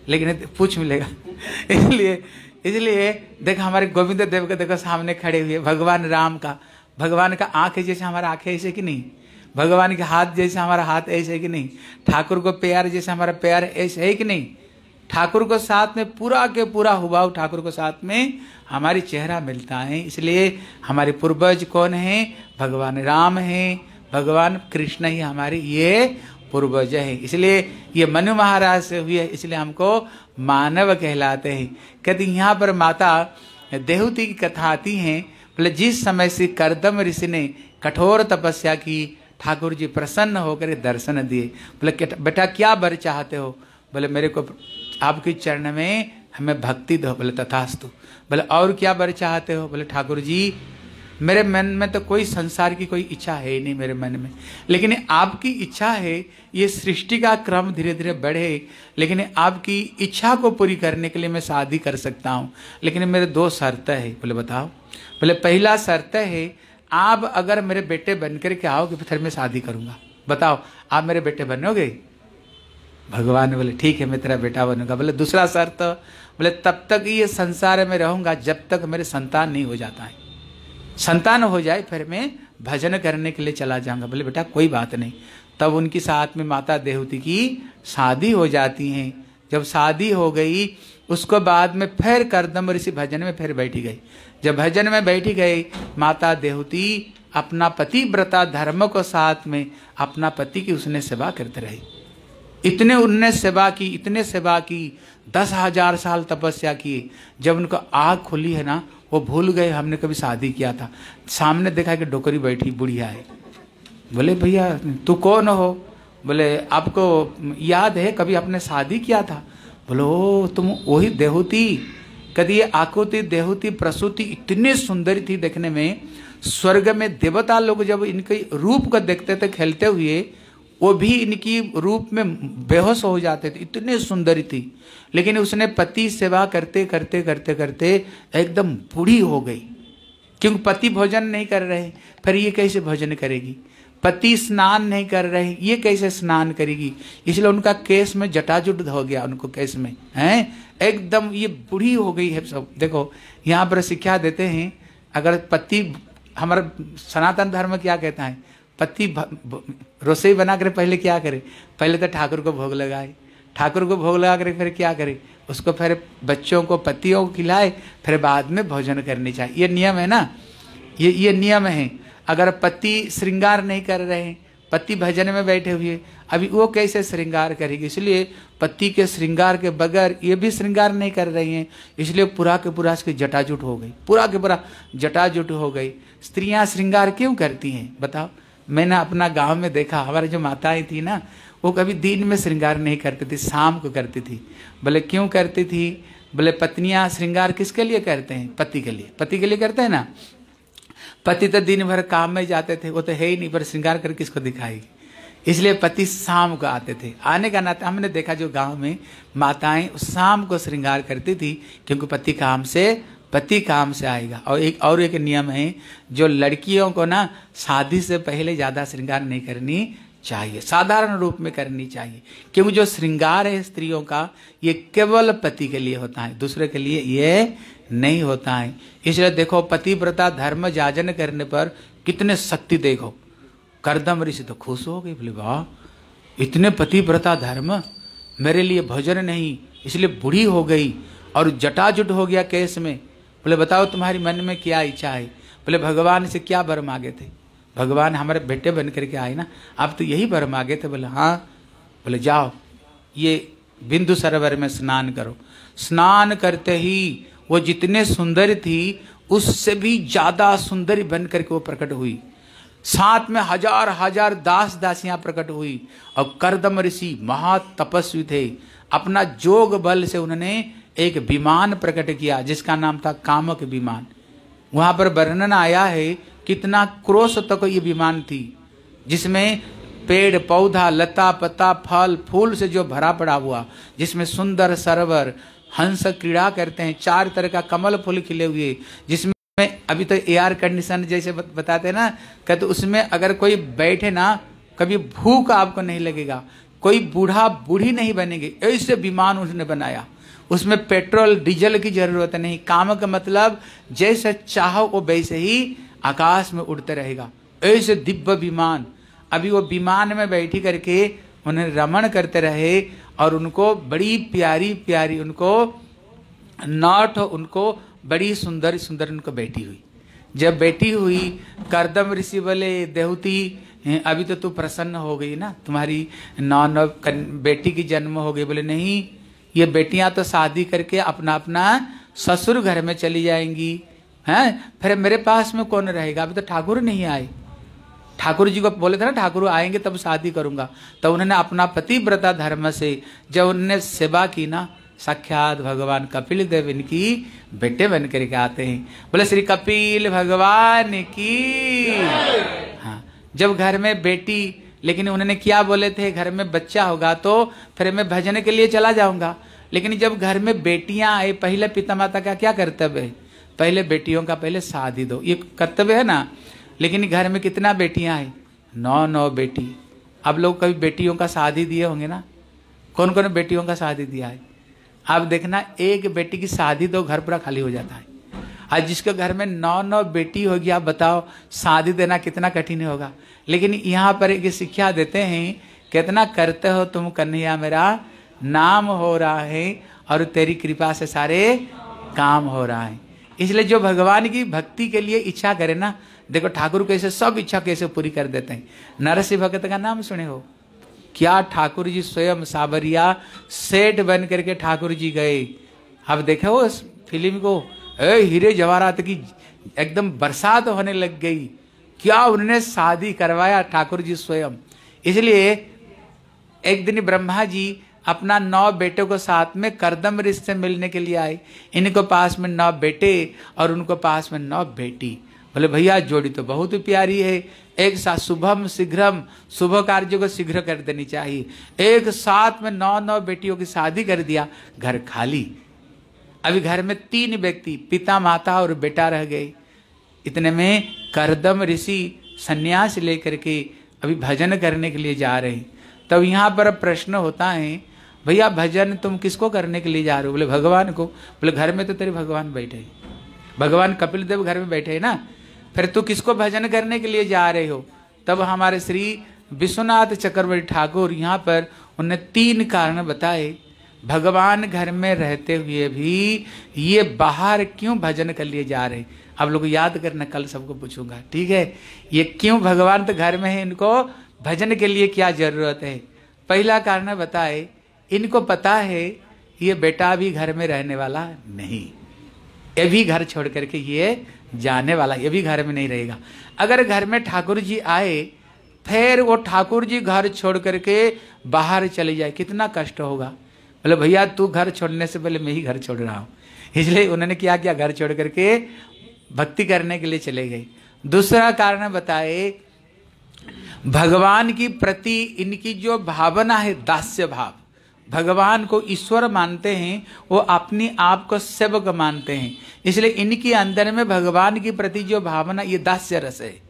लेकिन पूछ मिलेगा। इसलिए इसलिए देखो हमारे गोविंद देव के देखो सामने खड़े हुए, भगवान राम का। भगवान का आँख जैसे हमारा आँख ऐसे कि नहीं? भगवान के हाथ जैसे हमारा हाथ ऐसे कि नहीं? ठाकुर को प्यार जैसे हमारा प्यार ऐसे है कि नहीं? ठाकुर को साथ में पूरा के पूरा हुआ ठाकुर को साथ में हमारी चेहरा मिलता है। इसलिए हमारे पूर्वज कौन है? भगवान राम है। भगवान कृष्ण ही हमारे ये पूर्वज है। इसलिए ये मनु महाराज से हुई है, इसलिए हमको मानव कहलाते हैं। कहते यहाँ पर माता देहूति की कथा आती है, बोले, जिस समय से करदम ऋषि ने कठोर तपस्या की, ठाकुर जी प्रसन्न होकर दर्शन दिए। बोले बेटा, क्या बर चाहते हो? बोले, मेरे को आपके चरण में हमें भक्ति दो। बोले, तथास्तु। बोले, और क्या बर चाहते हो? बोले, ठाकुर जी मेरे मन में तो कोई संसार की कोई इच्छा है ही नहीं मेरे मन में। लेकिन आपकी इच्छा है, ये सृष्टि का क्रम धीरे धीरे बढ़े, लेकिन आपकी इच्छा को पूरी करने के लिए मैं शादी कर सकता हूँ। लेकिन मेरे दो शर्त है, बोले बताओ। बोले, पहला शर्त है, आप अगर मेरे बेटे बनकर के आओगे फिर मैं शादी करूँगा। बताओ, आप मेरे बेटे बनोगे? भगवान बोले, ठीक है, मैं तेरा बेटा बनूँगा। बोले, दूसरा शर्त, बोले, तब तक ये संसार में रहूँगा जब तक मेरे संतान नहीं हो जाता है। संतान हो जाए, फिर मैं भजन करने के लिए चला जाऊँगा। बोले, बेटा, कोई बात नहीं। तब उनकी साथ में माता देवती की शादी हो जाती है। जब शादी हो गई, उसको बाद में फिर करदम ऋषि भजन में फिर बैठी गई। जब भजन में बैठी गई, माता देवती अपना पति व्रता धर्म को साथ में अपना पति की उसने सेवा करते रही। इतने उनने सेवा की, इतने सेवा की, दस हज़ार साल तपस्या की। जब उनको आग खुली है ना वो भूल गए, हमने कभी शादी किया था। सामने देखा कि डोकरी बैठी, बुढ़िया है। बोले, भैया, तू कौन हो? बोले, आपको याद है कभी आपने शादी किया था? बोलो तुम वही देहूती। कभी ये आकुति, देहूती, प्रसूति इतनी सुंदर थी देखने में। स्वर्ग में देवता लोग जब इनके रूप को देखते थे, खेलते हुए वो भी इनकी रूप में बेहोश हो जाते थे, इतने सुंदर थी। लेकिन उसने पति सेवा करते करते करते करते एकदम बूढ़ी हो गई। क्योंकि पति भोजन नहीं कर रहे, फिर ये कैसे भोजन करेगी? पति स्नान नहीं कर रहे, ये कैसे स्नान करेगी? इसलिए उनका केस में जटाजुट हो गया उनको केस में, हैं? एकदम ये बूढ़ी हो गई है सब। देखो, यहाँ पर शिक्षा देते हैं, अगर पति, हमारा सनातन धर्म क्या कहता है? पति रसोई बना कर पहले क्या करे? पहले तो ठाकुर को भोग लगाए। ठाकुर को भोग लगा कर, फिर क्या करे? उसको फिर बच्चों को, पतियों को खिलाए, फिर बाद में भोजन करनी चाहिए। ये नियम है ना? ये ये नियम है। अगर पति श्रृंगार नहीं कर रहे हैं, पति भजन में बैठे हुए, अभी वो कैसे श्रृंगार करेगी? इसलिए पति के श्रृंगार के बगैर ये भी श्रृंगार नहीं कर रही हैं। इसलिए पूरा के पूरा इसकी जटाजुट हो गई। पूरा के पूरा जटाजुट हो गई। स्त्रियाँ श्रृंगार क्यों करती हैं? बताओ। मैंने अपना गाँव में देखा, हमारी जो माताएँ थी ना, वो कभी दिन में श्रृंगार नहीं करती थी, शाम को करती थी। बोले, क्यों करती थी? बोले, पत्नियाँ श्रृंगार किसके लिए करते हैं? पति के लिए। पति के लिए करते हैं ना? पति तो दिन भर काम में जाते थे, वो तो है ही नहीं, पर श्रृंगार कर किसको दिखाएगी? इसलिए पति शाम को आते थे। आने का नाता हमने देखा, जो गाँव में माताएँ शाम को श्रृंगार करती थी, क्योंकि पति काम से पति काम से आएगा। और एक और एक नियम है, जो लड़कियों को ना शादी से पहले ज़्यादा श्रृंगार नहीं करनी चाहिए। साधारण रूप में करनी चाहिए। क्योंकि जो श्रृंगार है स्त्रियों का, ये केवल पति के लिए होता है, दूसरे के लिए ये नहीं होता है। इसलिए देखो, पतिव्रता, धर्म जाजन करने पर कितने शक्ति देखो। करदम ऋषि तो खुश हो गई बोले, वाह, इतने पतिव्रता धर्म मेरे लिए भोजन नहीं, इसलिए बुढ़ी हो गई और जटाजुट हो गया केस में। बोले, बताओ तुम्हारी मन में क्या इच्छा है? बोले, भगवान से क्या वर मांगे थे? भगवान हमारे बेटे बन करके आए ना, आप तो यही वर मांगे थे। बोले हाँ। बोले, जाओ, ये बिंदु सरोवर में स्नान करो। स्नान करते ही वो जितने सुंदर थी, उससे भी ज़्यादा सुंदर बन करके वो प्रकट हुई। साथ में हज़ार हज़ार दास दासियाँ प्रकट हुई और करदम ऋषि महा तपस्वी थे। अपना जोग बल से उन्होंने एक विमान प्रकट किया, जिसका नाम था कामक विमान। वहाँ पर वर्णन आया है, कितना क्रोश तक ये विमान थी, जिसमें पेड़, पौधा, लता पत्ता फल, फूल से जो भरा पड़ा हुआ, जिसमें सुंदर सरोवर, हंस क्रीड़ा करते हैं, चार तरह का कमल फूल खिले हुए, जिसमें अभी तो एयर कंडीशन जैसे बताते हैं ना कहते तो उसमें अगर कोई बैठे ना, कभी भूख आपको नहीं लगेगा, कोई बूढ़ा बूढ़ी नहीं बनेगी, ऐसे विमान उसने बनाया। उसमें पेट्रोल, डीजल की ज़रूरत नहीं। काम का मतलब जैसे चाहो वो वैसे ही आकाश में उड़ते रहेगा। ऐसे दिव्य विमान। अभी वो विमान में बैठी करके उन्हें रमण करते रहे और उनको बड़ी प्यारी प्यारी उनको नॉट, उनको बड़ी सुंदर सुंदर उनको बैठी हुई। जब बैठी हुई, करदम ऋषि बोले, देवती अभी तो तू प्रसन्न हो गई ना। तुम्हारी नौ नौ बेटी की जन्म हो गई। बोले, नहीं ये बेटियाँ तो शादी करके अपना अपना ससुर घर में चली जाएँगी, हैं? फिर मेरे पास में कौन रहेगा? अभी तो ठाकुर नहीं आए। ठाकुर जी को बोले थे ना, ठाकुर आएँगे तब शादी करूँगा। तो उन्होंने अपना पतिव्रता धर्म से, जब उन्होंने सेवा की ना, साक्षात भगवान कपिल देव इनकी बेटे बन करके आते हैं। बोले, श्री कपिल भगवान की। हाँ जब घर में बेटी लेकिन उन्होंने क्या बोले थे, घर में बच्चा होगा तो फिर मैं भजन के लिए चला जाऊँगा। लेकिन जब घर में बेटियाँ आए, पहले पिता माता का क्या कर्तव्य है? पहले बेटियों का पहले शादी दो। ये कर्तव्य है ना? लेकिन घर में कितना बेटियाँ आई नौ नौ बेटी। अब लोग कभी बेटियों का शादी दिए होंगे ना? कौन कौन बेटियों का शादी दिया है? आप देखना, एक बेटी की शादी तो घर पूरा खाली हो जाता है। आज जिसके घर में नौ नौ बेटी होगी, आप बताओ, शादी देना कितना कठिन होगा? लेकिन यहाँ पर एक शिक्षा देते हैं, कितना करते हो तुम कन्हैया मेरा? नाम हो रहा है और तेरी कृपा से सारे काम हो रहा है। इसलिए जो भगवान की भक्ति के लिए इच्छा करे ना, देखो ठाकुर कैसे सब इच्छा कैसे पूरी कर देते हैं। नरसिंह भगत का नाम सुने हो? क्या ठाकुर जी स्वयं साबरिया सेठ बन करके ठाकुर जी गए? अब देखे हो उस फ़िल्म को? ए, हीरे जवाहरात की एकदम बरसात होने लग गई। क्या उन्होंने शादी करवाया ठाकुर जी स्वयं? इसलिए एक दिन ब्रह्मा जी अपना नौ बेटे को साथ में करदम रिश्ते मिलने के लिए आए। इनको पास में नौ बेटे और उनको पास में नौ बेटी। बोले, भैया, जोड़ी तो बहुत ही प्यारी है। एक साथ शुभम, शीघ्रम, शुभ कार्य को शीघ्र कर देनी चाहिए। एक साथ में नौ नौ बेटियों की शादी कर दिया, घर खाली। अभी घर में तीन व्यक्ति, पिता, माता और बेटा रह गए। इतने में करदम ऋषि सन्यास लेकर के अभी भजन करने के लिए जा रहे तब यहाँ पर प्रश्न होता है, भैया, भजन तुम किसको करने के लिए जा रहे हो? बोले, भगवान को। बोले, घर में तो तेरे भगवान बैठे भगवान कपिल देव घर में बैठे ना? फिर तू किसको भजन करने के लिए जा रहे हो? तब हमारे श्री विश्वनाथ चक्रवर्ती ठाकुर यहाँ पर उन्हें तीन कारण बताए। भगवान घर में रहते हुए भी ये बाहर क्यों भजन कर लिए जा रहे? आप लोग याद करना, कल सबको पूछूँगा। ठीक है? ये क्यों भगवान तो घर में है, इनको भजन के लिए क्या ज़रूरत है? पहला कारण बताए इनको पता है, ये बेटा भी घर में रहने वाला नहीं। ये भी घर छोड़ करके ये जाने वाला, ये भी घर में नहीं रहेगा। अगर घर में ठाकुर जी आए, फिर वो ठाकुर जी घर छोड़ करके बाहर चले जाए, कितना कष्ट होगा। बोले, भैया, तू घर छोड़ने से पहले मैं ही घर छोड़ रहा हूँ। इसलिए उन्होंने क्या किया? घर छोड़ करके भक्ति करने के लिए चले गए। दूसरा कारण बताए, भगवान की प्रति इनकी जो भावना है, दास्य भाव, भगवान को ईश्वर मानते हैं, वो अपने आप को सेवक मानते हैं। इसलिए इनके अंदर में भगवान की प्रति जो भावना, ये दास्य रस है।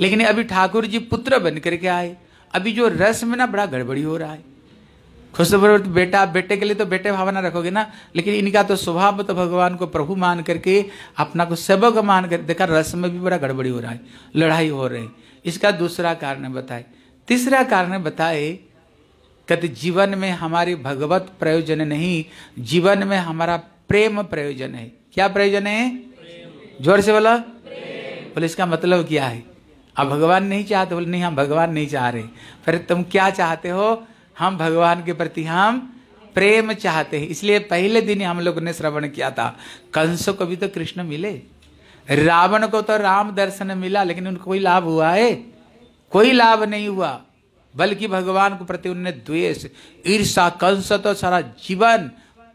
लेकिन अभी ठाकुर जी पुत्र बन करके आए। अभी जो रस में ना बड़ा गड़बड़ी हो रहा है। खुश तो बेटा बेटे के लिए तो बेटे भावना रखोगे ना, लेकिन इनका तो स्वभाव तो भगवान को प्रभु मान करके, अपना को सेवक मान कर, देखा, रस में भी बड़ा गड़बड़ी हो रहा है, लड़ाई हो रही इसका दूसरा कारण बताए। तीसरा कारण बताए कहते जीवन में हमारी भगवत प्रयोजन नहीं, जीवन में हमारा प्रेम प्रयोजन है। क्या प्रयोजन है? ज़ोर से बोला। बोले, इसका मतलब क्या है? अब भगवान नहीं चाहते, बोले, नहीं, हम भगवान नहीं चाह रहे। फिर तुम क्या चाहते हो? हम भगवान के प्रति हम प्रेम चाहते हैं। इसलिए पहले दिन हम लोग ने श्रवण किया था। कंस को भी तो कृष्ण मिले। रावण को तो राम दर्शन मिला, लेकिन उनको कोई लाभ हुआ है? कोई लाभ नहीं हुआ। बल्कि भगवान को प्रति उन्हें द्वेष ईर्षा कंस तो सारा जीवन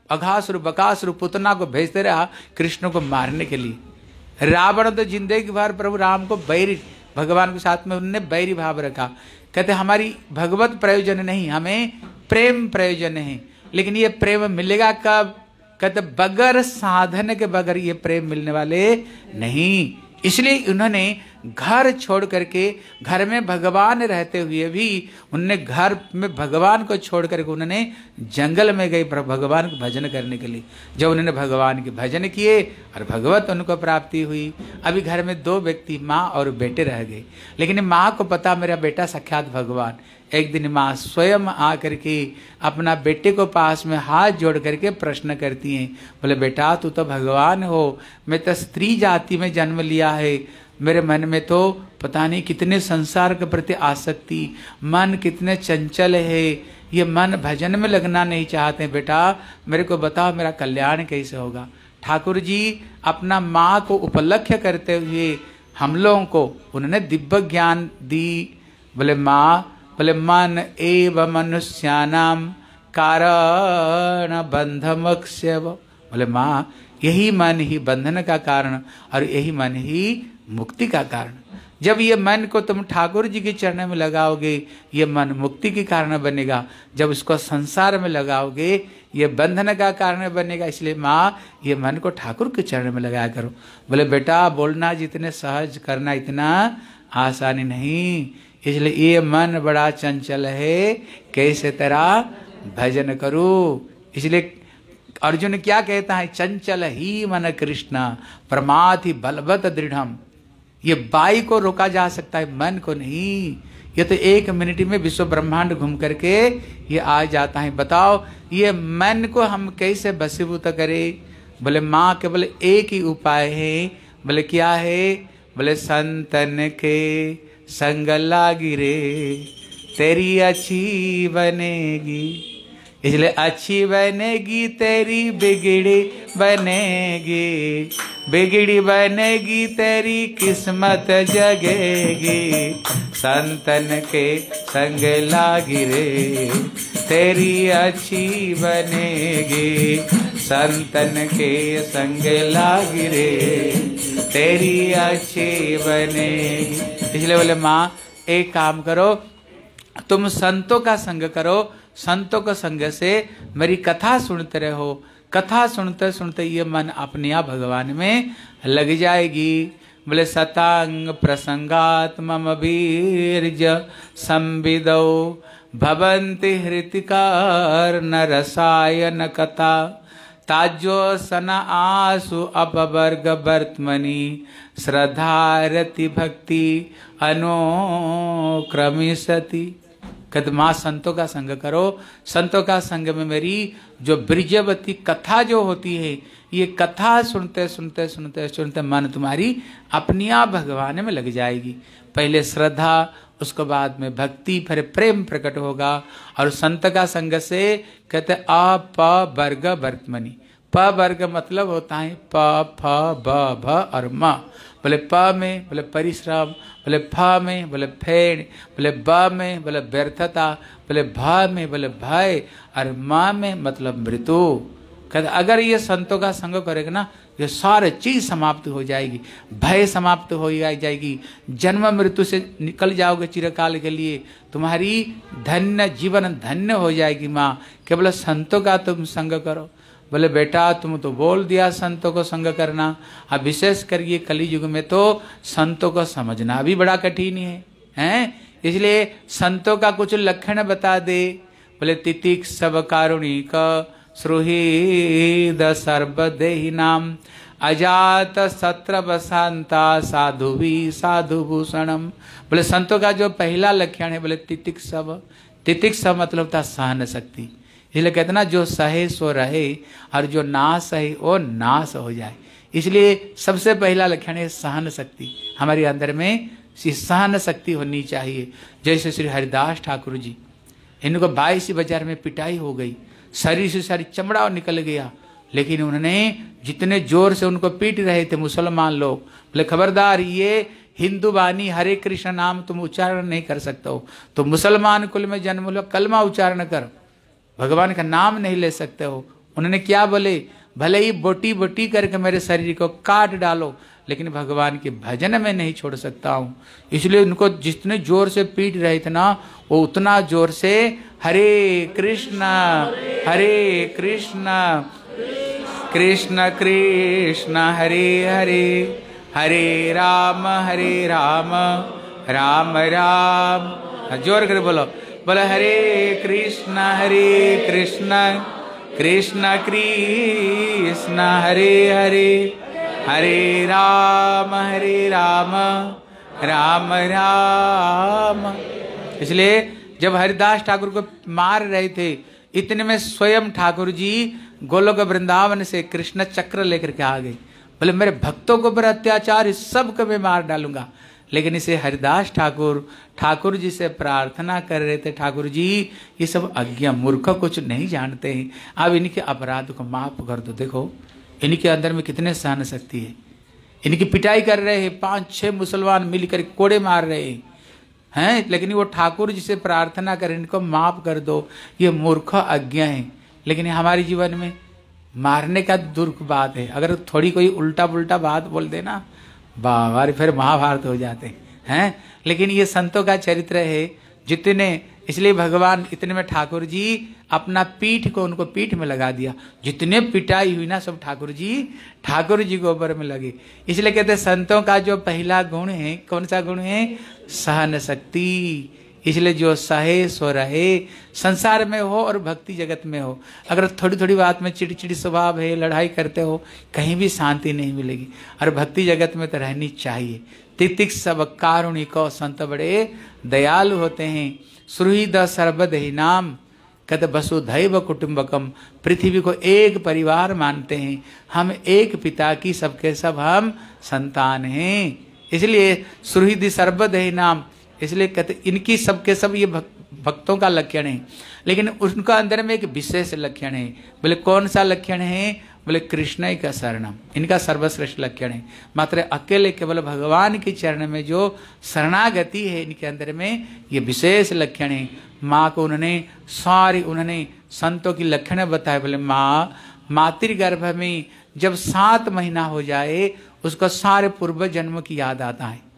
अघासुर बकासुर पुतना को भेजते रहा कृष्ण को मारने के लिए। रावण तो ज़िंदगी भर प्रभु राम को बैरी, भगवान के साथ में उन्होंने बैरी भाव रखा। कहते, हमारी भगवत प्रयोजन नहीं, हमें प्रेम प्रयोजन है लेकिन ये प्रेम मिलेगा कब? कहते, बगर साधन के बगैर ये प्रेम मिलने वाले नहीं। इसलिए उन्होंने घर छोड़ करके घर में भगवान रहते हुए भी उनने घर में भगवान को छोड़ करके उन्होंने जंगल में गए भगवान को भजन करने के लिए। जब उन्होंने भगवान के भजन किए और भगवत उनको प्राप्ति हुई, अभी घर में दो व्यक्ति माँ और बेटे रह गए। लेकिन माँ को पता मेरा बेटा साक्षात भगवान। एक दिन माँ स्वयं आ करके अपना बेटे को पास में हाथ जोड़ करके प्रश्न करती हैं, बोले, बेटा, तू तो भगवान हो, मैं तो स्त्री जाति में जन्म लिया है। मेरे मन में तो पता नहीं कितने संसार के प्रति आसक्ति, मन कितने चंचल है, ये मन भजन में लगना नहीं चाहते बेटा, मेरे को बताओ, मेरा कल्याण कैसे होगा? ठाकुर जी अपना माँ को उपलक्ष्य करते हुए हम लोगों को उन्होंने दिव्य ज्ञान दी। बोले, माँ बोले मन एव मनुष्यानाम कारण बंधमक्ष्य बोले, माँ, यही मन ही बंधन का कारण और यही मन ही मुक्ति का कारण। जब ये मन को तुम ठाकुर जी के चरण में लगाओगे, ये मन मुक्ति के कारण बनेगा। जब उसको संसार में लगाओगे, ये बंधन का कारण बनेगा। इसलिए, माँ, ये मन को ठाकुर के चरण में लगाया करो। बोले, बेटा, बोलना जितने सहज, करना इतना आसानी नहीं। इसलिए ये मन बड़ा चंचल है, कैसे तेरा भजन करो? इसलिए अर्जुन क्या कहता है? चंचल ही मन कृष्ण ही बलवत दृढ़ ये बाई को रोका जा सकता है, मन को नहीं। ये तो एक मिनट में विश्व ब्रह्मांड घूम करके ये आ जाता है। बताओ, ये मन को हम कैसे बसीबूत करें? बोले, माँ केवल एक ही उपाय है। बोले, क्या है? बोले, संतन के संग लागी रे तेरी अच्छी बनेगी इसलिए अच्छी बनेगी तेरी बिगड़ी बनेगी बिगड़ी बनेगी तेरी किस्मत जगेगी। संतन के संग लागी रे तेरी अच्छी बनेगी। संतन के संग लागी रे तेरी अच्छी बनेगी। इसलिए बोले, माँ, एक काम करो, तुम संतों का संग करो संतों का संग से मेरी कथा सुनते रहो। कथा सुनते सुनते ये मन अपने आप भगवान में लग जाएगी। बोले, सतांग प्रसंगात मम वीरज संविदो। भवंति हृतिकार न रसायन कथा। ताजो सन आसु अपवर्ग वर्तमनी। श्रद्धारति भक्ति अनुक्रमिशति कहते माँ संतों का संग करो। संतों का संग में मेरी जो ब्रिजवती कथा जो होती है, ये कथा सुनते सुनते सुनते सुनते मन तुम्हारी अपनी आप भगवान में लग जाएगी। पहले श्रद्धा, उसके बाद में भक्ति, फिर प्रेम प्रकट होगा और संत का संग से कहते अ प, वर्ग, वर्तमनी। प, वर्ग मतलब होता है प, फ, ब, भ और म। बोले प में बोले परिश्रम बोले फ में बोले फेड़ बोले ब में बोले व्यर्थता बोले भ में बोले भय और म में मतलब मृत्यु। कहते, अगर ये संतों का संग करेगा ना, ये सारे चीज़ समाप्त हो जाएगी, भय समाप्त हो जाएगी। जन्म मृत्यु से निकल जाओगे चिरकाल के लिए, तुम्हारी धन्य जीवन धन्य हो जाएगी माँ। केवल संतों का तुम संग करो बोले, बेटा, तुम तो बोल दिया संतों को संग करना। अब विशेष करिए कली युग में तो संतों को समझना भी बड़ा कठिन है, हैं? इसलिए संतों का कुछ लक्षण बता दे। बोले, तितिक सब कारुणिक, सुहृद सर्वदेही नाम। अजात सत्र बसांता साधु भी साधु भूषणम। बोले, संतों का जो पहला लक्षण है, बोले, तितिक सब। तितिक सब मतलब था सहन शक्ति। इसलिए कहते ना, जो सहे सो रहे और जो ना सहे, वो नाश हो जाए। इसलिए सबसे पहला लक्षण है सहन शक्ति। हमारे अंदर में सहन शक्ति होनी चाहिए। जैसे श्री हरिदास ठाकुर जी, इनको बाईस बाज़ार में पिटाई हो गई। शरीर से सारी चमड़ा निकल गया, लेकिन उन्होंने जितने ज़ोर से उनको पीट रहे थे मुसलमान लोग, बोले, खबरदार, ये हिंदू बानी हरे कृष्ण नाम तुम उच्चारण नहीं कर सकते हो। तो मुसलमान कुल में जन्म लो, कलमा उच्चारण कर। भगवान का नाम नहीं ले सकते हो। उन्होंने क्या बोले? भले ही बोटी बोटी करके मेरे शरीर को काट डालो, लेकिन भगवान के भजन में नहीं छोड़ सकता हूँ। इसलिए उनको जितने ज़ोर से पीट रहे थे ना, वो उतना ज़ोर से हरे कृष्ण हरे कृष्ण कृष्ण कृष्ण, हरे हरे हरे राम हरे राम राम राम। ज़ोर कर बोलो। बोलो, हरे कृष्ण हरे कृष्ण कृष्ण कृष्ण, हरे हरे हरे राम हरे राम राम राम। इसलिए जब हरिदास ठाकुर को मार रहे थे, इतने में स्वयं ठाकुर जी गोलोक वृंदावन से कृष्ण चक्र लेकर के आ गए। बोले, मेरे भक्तों को पर अत्याचार, इस सबको मैं मार डालूँगा। लेकिन इसे हरिदास ठाकुर ठाकुर जी से प्रार्थना कर रहे थे। ठाकुर जी, ये सब अज्ञा मूर्ख कुछ नहीं जानते हैं। अब इनके अपराध को माफ़ कर दो। देखो, इनके अंदर में कितने सहन शक्ति है। इनकी पिटाई कर रहे हैं, पाँच, छह मुसलमान मिलकर कोड़े मार रहे हैं। हैं? लेकिन वो ठाकुर जी से प्रार्थना कर इनको माफ़ कर दो। ये मूर्ख अज्ञा है। लेकिन हमारे जीवन में मारने का दुर्ख बात है। अगर थोड़ी कोई उल्टा पुल्टा बात बोल देना बाबा फिर महाभारत हो जाते हैं लेकिन ये संतों का चरित्र है, जितने, इसलिए भगवान, इतने में ठाकुर जी अपना पीठ को, उनको पीठ में लगा दिया। जितने पिटाई हुई ना, सब ठाकुर जी ठाकुर जी गोबर में लगे। इसलिए कहते संतों का जो पहला गुण है, कौन सा गुण है? सहन शक्ति। इसलिए जो सहे, सो रहे। संसार में हो और भक्ति जगत में हो। अगर थोड़ी थोड़ी बात में चिड़चिड़ी स्वभाव है, लड़ाई करते हो, कहीं भी शांति नहीं मिलेगी। और भक्ति जगत में तो रहनी चाहिए। तितिक सब कारुणिको संत बड़े दयालु होते हैं। सुहृद सर्वद ही नाम। कद वसुधैव कुटुम्बकम। पृथ्वी को एक परिवार मानते हैं। हम एक पिता की सबके सब हम संतान हैं। इसलिए सुहृद सर्वद ही नाम। इसलिए कहते, इनकी सबके सब ये भक्तों का लक्षण है। लेकिन उनका अंदर में एक विशेष लक्षण है। बोले, कौन सा लक्षण है? बोले, कृष्ण ही का शरणम। इनका सर्वश्रेष्ठ लक्षण है। मात्र अकेले केवल भगवान के चरण में जो शरणागति है, इनके अंदर में ये विशेष लक्षण है। माँ को उन्होंने, सारी उन्होंने संतों की लक्षण बताए। बोले, माँ, मातृगर्भ में जब सात महीना हो जाए, उसका सारे पूर्व जन्म की याद आता है।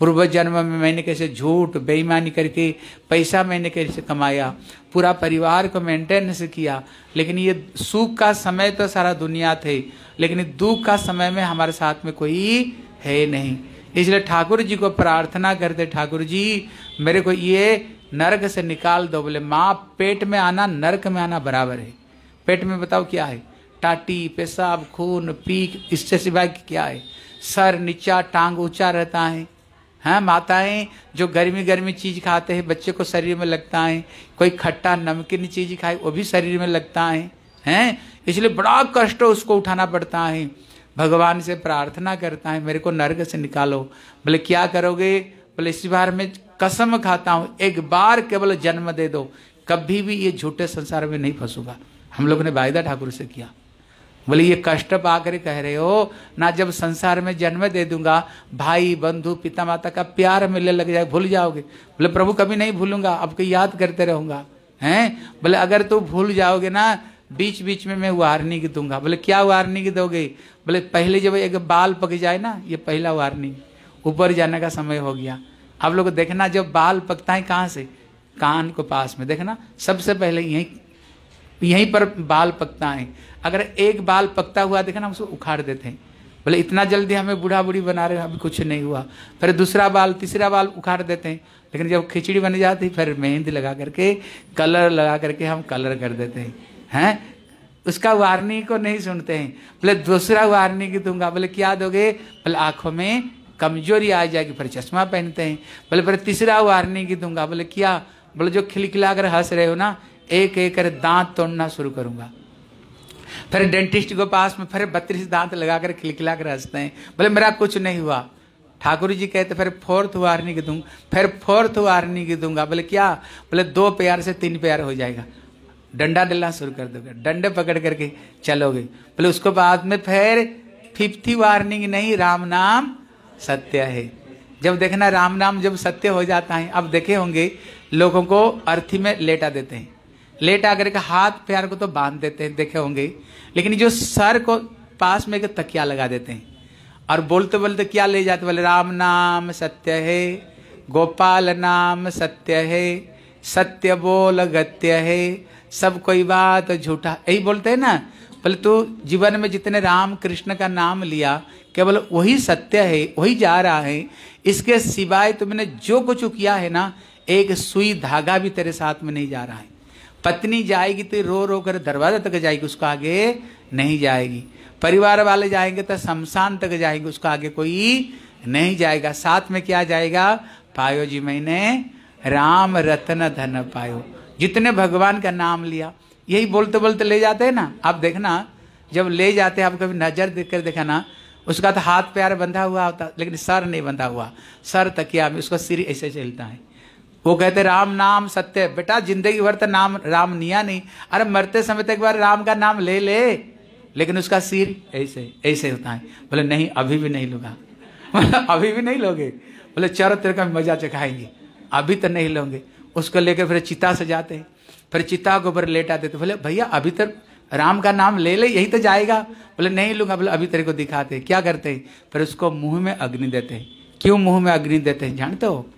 पूर्व जन्म में मैंने कैसे झूठ, बेईमानी करके पैसा मैंने कैसे कमाया, पूरा परिवार को मेंटेनेंस किया, लेकिन ये सुख का समय तो सारा दुनिया थे, लेकिन दुख का समय में हमारे साथ में कोई है नहीं। इसलिए ठाकुर जी को प्रार्थना करते, ठाकुर जी, मेरे को ये नरक से निकाल दो। बोले, माँ, पेट में आना, नरक में आना बराबर है। पेट में बताओ क्या है? टाटी, पेशाब, खून पीक इससे सिवाय क्या है? सर नीचा, टांग ऊँचा रहता है। हैं, माताएँ जो गर्मी गर्मी चीज़ खाते हैं, बच्चे को शरीर में लगता है, कोई खट्टा नमकीन चीज़ खाए, वो भी शरीर में लगता है, हैं? इसलिए बड़ा कष्ट उसको उठाना पड़ता है। भगवान से प्रार्थना करता है, मेरे को नर्क से निकालो। बोले, क्या करोगे? बोले, इस बार में कसम खाता हूँ, एक बार केवल जन्म दे दो, कभी भी ये झूठे संसार में नहीं फंसूगा। हम लोगों ने वायदा ठाकुर से किया। बोले, ये कष्ट पाकर कह रहे हो, ना जब संसार में जन्म दे दूँगा, भाई, बंधु पिता माता का प्यार मिलने लग जाए, भूल जाओगे? बोले, प्रभु, कभी नहीं भूलूँगा आपको याद करते रहूँगा, हैं? बोले, अगर तू भूल जाओगे ना बीच बीच में मैं वार्निंग दूँगा। बोले, क्या वार्निंग दोगे? बोले, पहले जब एक बाल पक जाए ना, ये पहला वार्निंग ऊपर जाने का समय हो गया। आप लोग देखना, जब बाल पकता है कहाँ से? कान को पास में, देखना, सबसे पहले यही, यहीं पर बाल पकता है। अगर एक बाल पकता हुआ देखा ना उसको उखाड़ देते हैं। बोले, इतना जल्दी हमें बूढ़ा बूढ़ी बना रहे अभी कुछ नहीं हुआ। फिर दूसरा बाल, तीसरा बाल उखाड़ देते हैं। लेकिन जब खिचड़ी बन जाती, फिर मेहंदी लगा करके, कलर लगा करके हम कलर कर देते हैं। हैं? उसका वार्निंग को नहीं सुनते हैं। बोले, दूसरा वार्निंग दूँगा। बोले, क्या दोगे? बोले, आँखों में कमज़ोरी आ जाएगी, फिर चश्मा पहनते हैं। बोले, फिर तीसरा वार्निंग दूँगा। बोले, क्या? बोले, जो खिलखिला कर हंस रहे हो ना एक एक कर दांत तोड़ना शुरू करूँगा। फिर डेंटिस्ट के पास में फिर बत्तीस दांत लगा कर खिलखिला कर हँसते हैं। बोले, मेरा कुछ नहीं हुआ। ठाकुर जी कहते, फिर फोर्थ वार्निंग दूँगा फिर फोर्थ वार्निंग दूँगा। बोले, क्या? बोले, दो प्यार से तीन प्यार हो जाएगा। डंडा डलना शुरू कर दोगे। डंडे पकड़ करके चलोगे। बोले, उसको बाद में फिर फिफ्थी वार्निंग नहीं, राम नाम सत्य है। जब देखना राम नाम जब सत्य हो जाता है, अब देखे होंगे, लोगों को अर्थी में लेटा देते हैं। लेट आकर के हाथ पैर को तो बाँध देते हैं, देखे होंगे। लेकिन जो सर को पास में एक तकिया लगा देते हैं और बोलते बोलते क्या ले जाते बोले, राम नाम सत्य है, गोपाल नाम सत्य है, सत्य बोल गत्य है, सब कोई बात झूठा। यही बोलते हैं ना, बोले तू जीवन में जितने राम कृष्ण का नाम लिया, केवल वही सत्य है, वही जा रहा है। इसके सिवाय तुमने जो कुछ किया है ना, एक सुई धागा भी तेरे साथ में नहीं जा रहा है। पत्नी जाएगी तो रो रो कर दरवाज़ा तक जाएगी, उसको आगे नहीं जाएगी। परिवार वाले जाएँगे तो शमशान तक जाएँगे, उसको आगे कोई नहीं जाएगा। साथ में क्या जाएगा? पायो जी मैंने राम रत्न धन पायो। जितने भगवान का नाम लिया, यही बोलते बोलते ले जाते हैं ना। आप देखना, जब ले जाते हैं, आप कभी नज़र देख कर देखा ना, उसका तो हाथ पैर बंधा हुआ होता, लेकिन सर नहीं बंधा हुआ। सर तकिया में, उसका सिर ऐसे चलता है। वो कहते, राम नाम सत्य बेटा, ज़िंदगी भर तो नाम, राम निया नहीं। अरे, मरते समय तक बार राम का नाम ले ले। लेकिन उसका सिर ऐसे ऐसे होता है। बोले, नहीं, अभी भी नहीं लूँगा। अभी भी नहीं लोगे? बोले, चारों तरह का मज़ा चखाएँगे। अभी तो नहीं लोगे। उसको लेकर फिर चिता से जाते। फिर चिता के ऊपर लेटा देते। बोले, भैया, अभी तक राम का नाम ले ले, यही तो जाएगा। बोले, नहीं लूँगा। बोले, अभी तेरे को दिखाते क्या करते फिर उसको मुँह में अग्नि देते क्यों मुँह में अग्नि देते जानते हो?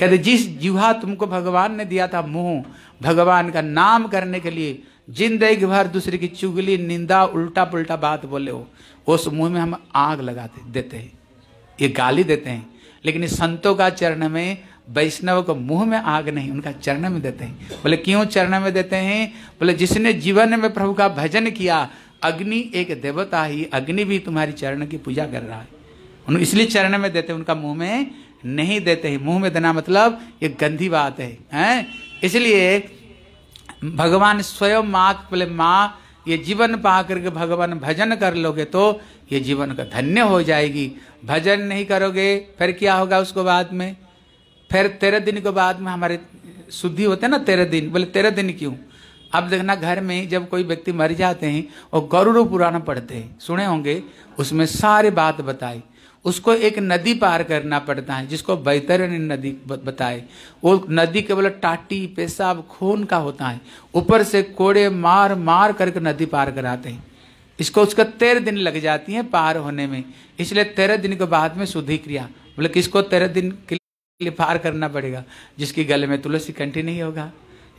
कहते जिस जुहा तुमको भगवान ने दिया था मुँह, भगवान का नाम करने के लिए, ज़िंदगी भर दूसरे की चुगली, निंदा उल्टा पुल्टा बात बोले हो, उस मुँह में हम आग लगाते, देते हैं। ये गाली देते हैं। लेकिन संतों का चरण में, वैष्णव को मुँह में आग नहीं, उनका चरण में देते हैं। बोले, क्यों चरण में देते हैं? बोले, जिसने जीवन में प्रभु का भजन किया, अग्नि एक देवता ही, अग्नि भी तुम्हारी चरण की पूजा कर रहा है। उन इसलिए चरण में देते हैं, उनका मुँह में नहीं देते हैं। मुँह में देना मतलब ये गंदी बात है, हैं? इसलिए भगवान स्वयं माँ बोले, माँ, ये जीवन पा करके भगवान भजन कर लोगे तो ये जीवन का धन्य हो जाएगी। भजन नहीं करोगे, फिर क्या होगा उसको बाद में? फिर तेरह दिन के बाद में हमारे शुद्धि होते ना तेरह दिन। बोले तेरह दिन क्यों? अब देखना, घर में जब कोई व्यक्ति मर जाते हैं और गरुड़ पुराण पढ़ते हैं। सुने होंगे, उसमें सारे बात बताई। उसको एक नदी पार करना पड़ता है, जिसको बैतरणी नदी बताए। वो नदी केवल टाटी, पेशाब, खून का होता है। ऊपर से कोड़े मार मार करके नदी पार कराते हैं। इसको, उसका तेरह दिन लग जाती है पार होने में। इसलिए तेरह दिन के बाद में शुद्धि क्रिया। बोले किसको तेरह दिन के लिए पार करना पड़ेगा, जिसकी गले में तुलसी कंठी नहीं होगा,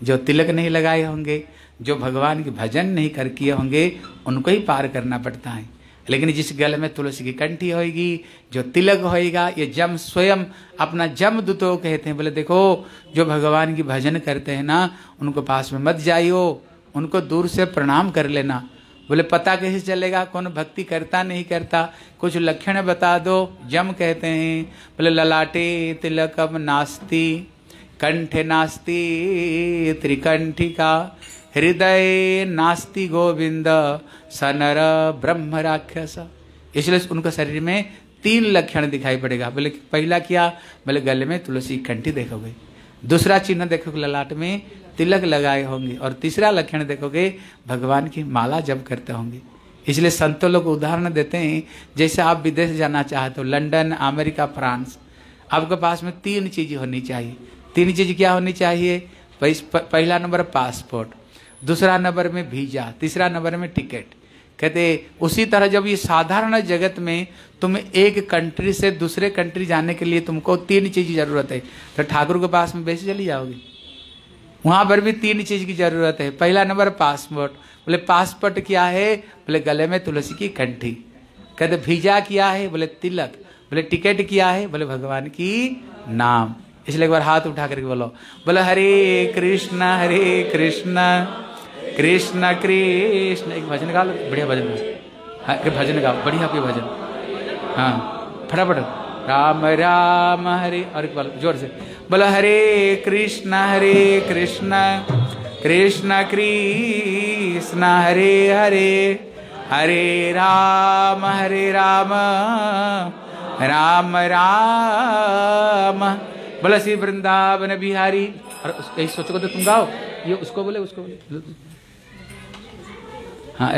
जो तिलक नहीं लगाए होंगे, जो भगवान की भजन नहीं कर किए होंगे, उनको ही पार करना पड़ता है। लेकिन जिस गले में तुलसी की कंठी होगी जो तिलक होएगा, ये जम स्वयं अपना जम दुतो कहते हैं। बोले, देखो, जो भगवान की भजन करते हैं ना, उनको पास में मत जाइयो, उनको दूर से प्रणाम कर लेना। बोले, पता कैसे चलेगा? कौन भक्ति करता नहीं करता? कुछ लक्षण बता दो। जम कहते हैं। बोले, ललाटे तिलकम नास्ती, कंठे नास्ती त्रिकंठिका। हृदय नास्ति गोविंद सनर ब्रह्म राक्षस। इसलिए उनके शरीर में तीन लक्षण दिखाई पड़ेगा। बोले, पहला क्या? बोले, गले में तुलसी कंठी देखोगे। दूसरा चिन्ह देखोगे, ललाट में तिलक लगाए होंगे। और तीसरा लक्षण देखोगे, भगवान की माला जब करते होंगे। इसलिए संतों लोग उदाहरण देते हैं, जैसे आप विदेश जाना चाहते हो, लंदन, अमेरिका, फ्रांस, आपके पास में तीन चीज़ होनी चाहिए। तीन चीज़ क्या होनी चाहिए? पहला नंबर, पासपोर्ट। दूसरा नंबर में वीज़ा, तीसरा नंबर में टिकट। कहते, उसी तरह जब ये साधारण जगत में तुम एक कंट्री से दूसरे कंट्री जाने के लिए तुमको तीन चीज़ की ज़रूरत है तो ठाकुर के पास में वैसे चली जाओगे। वहाँ पर भी तीन चीज़ की ज़रूरत है। पहला नंबर पासपोर्ट बोले पासपोर्ट क्या है? बोले, गले में तुलसी की कंठी। कहते, वीज़ा क्या है? बोले, तिलक। बोले, टिकट क्या है? बोले, भगवान की नाम। इसलिए एक बार हाथ उठा करके बोलो, बोले, हरे कृष्ण हरे कृष्ण। कृष्ण कृष्ण। एक भजन गा लो। बढ़िया भजन हाँ। भजन गाओ। बढ़िया कोई भजन। हाँ फटाफट। राम राम, हरे। और एक ज़ोर से। बोलो, हरे कृष्ण हरे कृष्ण। कृष्ण कृष्ण, हरे हरे। हरे राम हरे राम। राम राम। बोला, श्री वृंदावन बिहारी। और सोचो तो तुम गाओ। ये उसको बोले उसको बोले। हाँ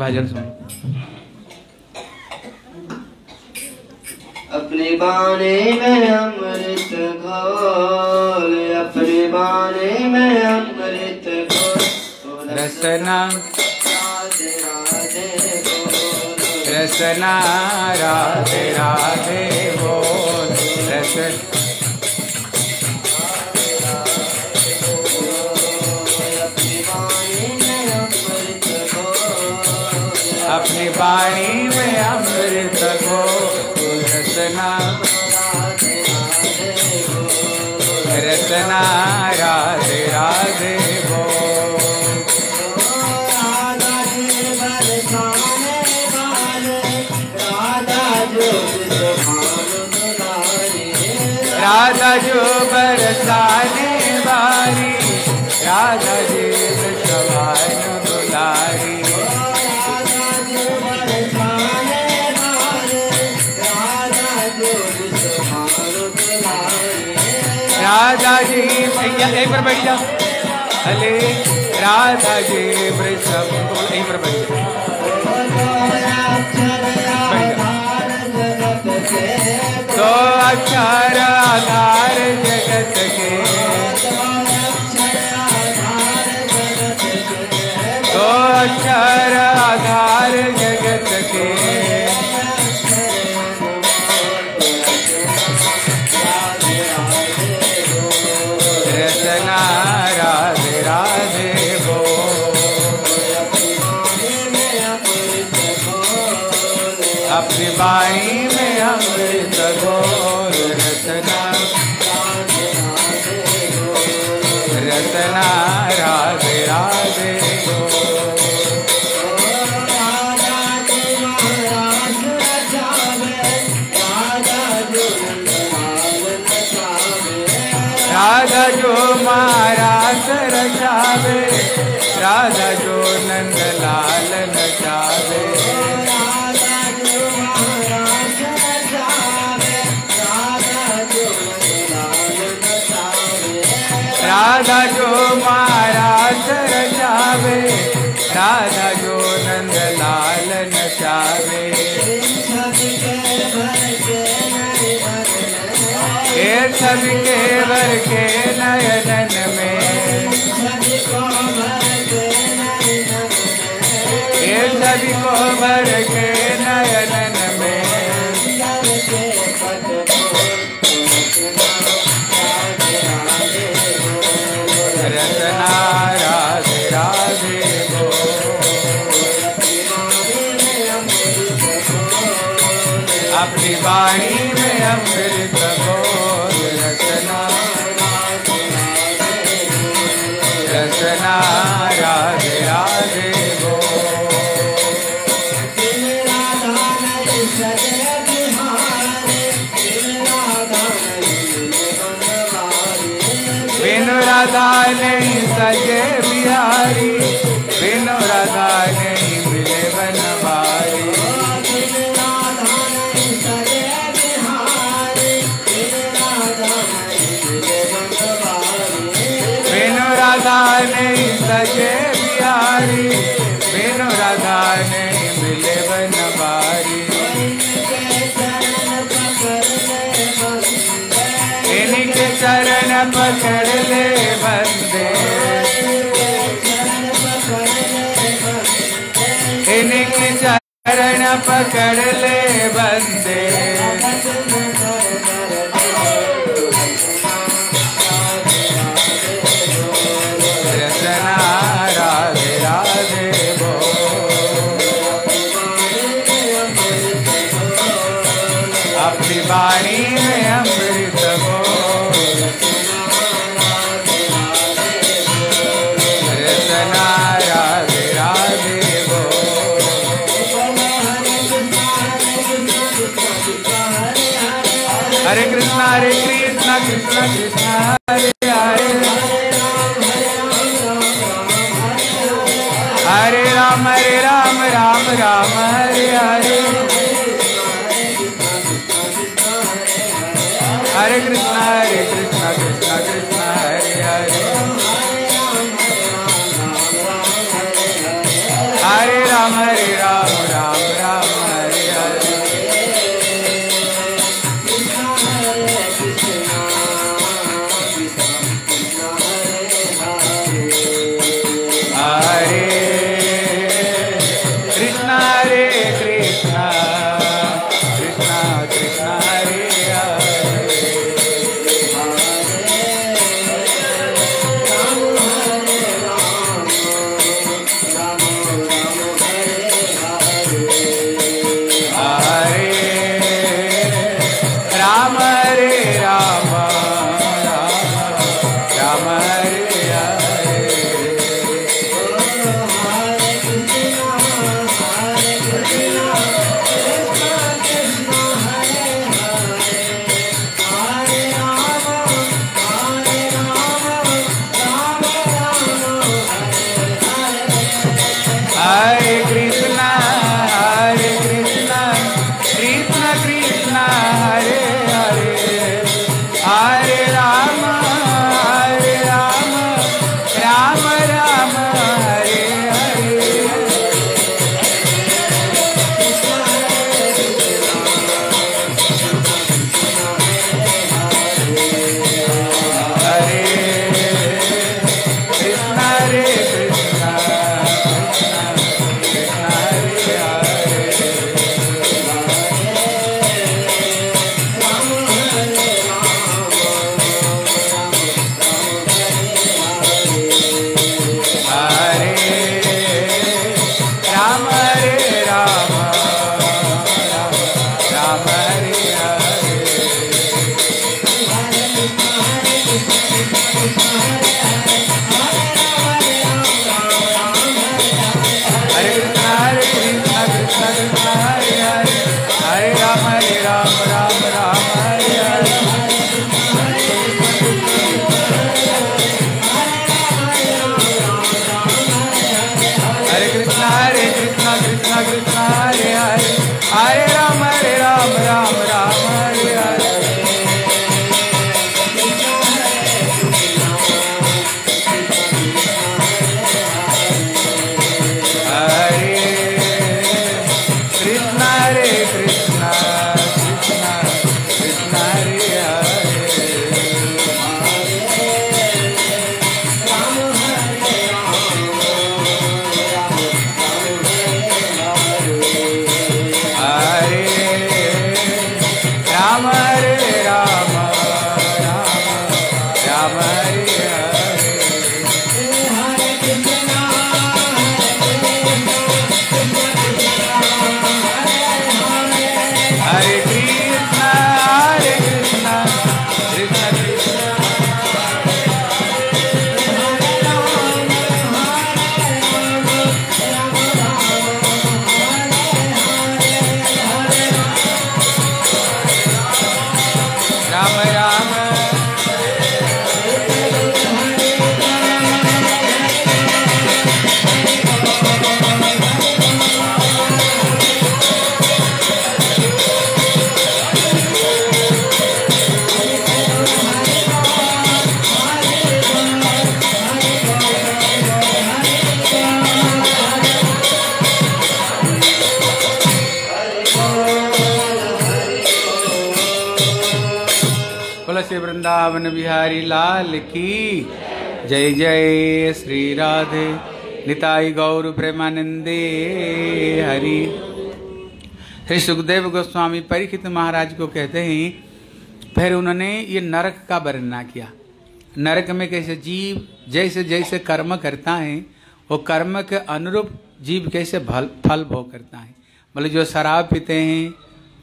भजन सुन। अपने बाने में अमृत घोल अपने बाने में अमृत घोल। रसना। राधे राधे रसना राधे राधे बोल। रस वाणी में अमृत को रसना रसना राधे राधे वो राधा जो बरसाने जी भैया एक बार बैठ जाओ अले राधा जी, वृषभ यहीं पर बैठ जाए। तो अक्षर आधार जगत के। तो अक्षर आधार बाई में अमृत घोर रचना। रचना राधे राधे राधा जो मारा सरसावे राधा जो नंदलाल नचावे राधा जो नंदलाल नचावे। ये सबके वर के नयनन में। हे सभी को भर के वाणी में अमृत घोर रचना। रचना राधे राधे गो। बिनु राधा नहीं सजे बिहारी, बिनु राधा नहीं बिहारी लाल की। जय जय श्री राधे। निताई गौर प्रेमानंदे, हरि। श्री सुखदेव गोस्वामी परीक्षित महाराज को कहते हैं, फिर उन्होंने ये नरक का वर्णना किया। नरक में कैसे जीव जैसे जैसे कर्म करता है, वो कर्म के अनुरूप जीव कैसे फल भोग करता है। बोले, जो शराब पीते हैं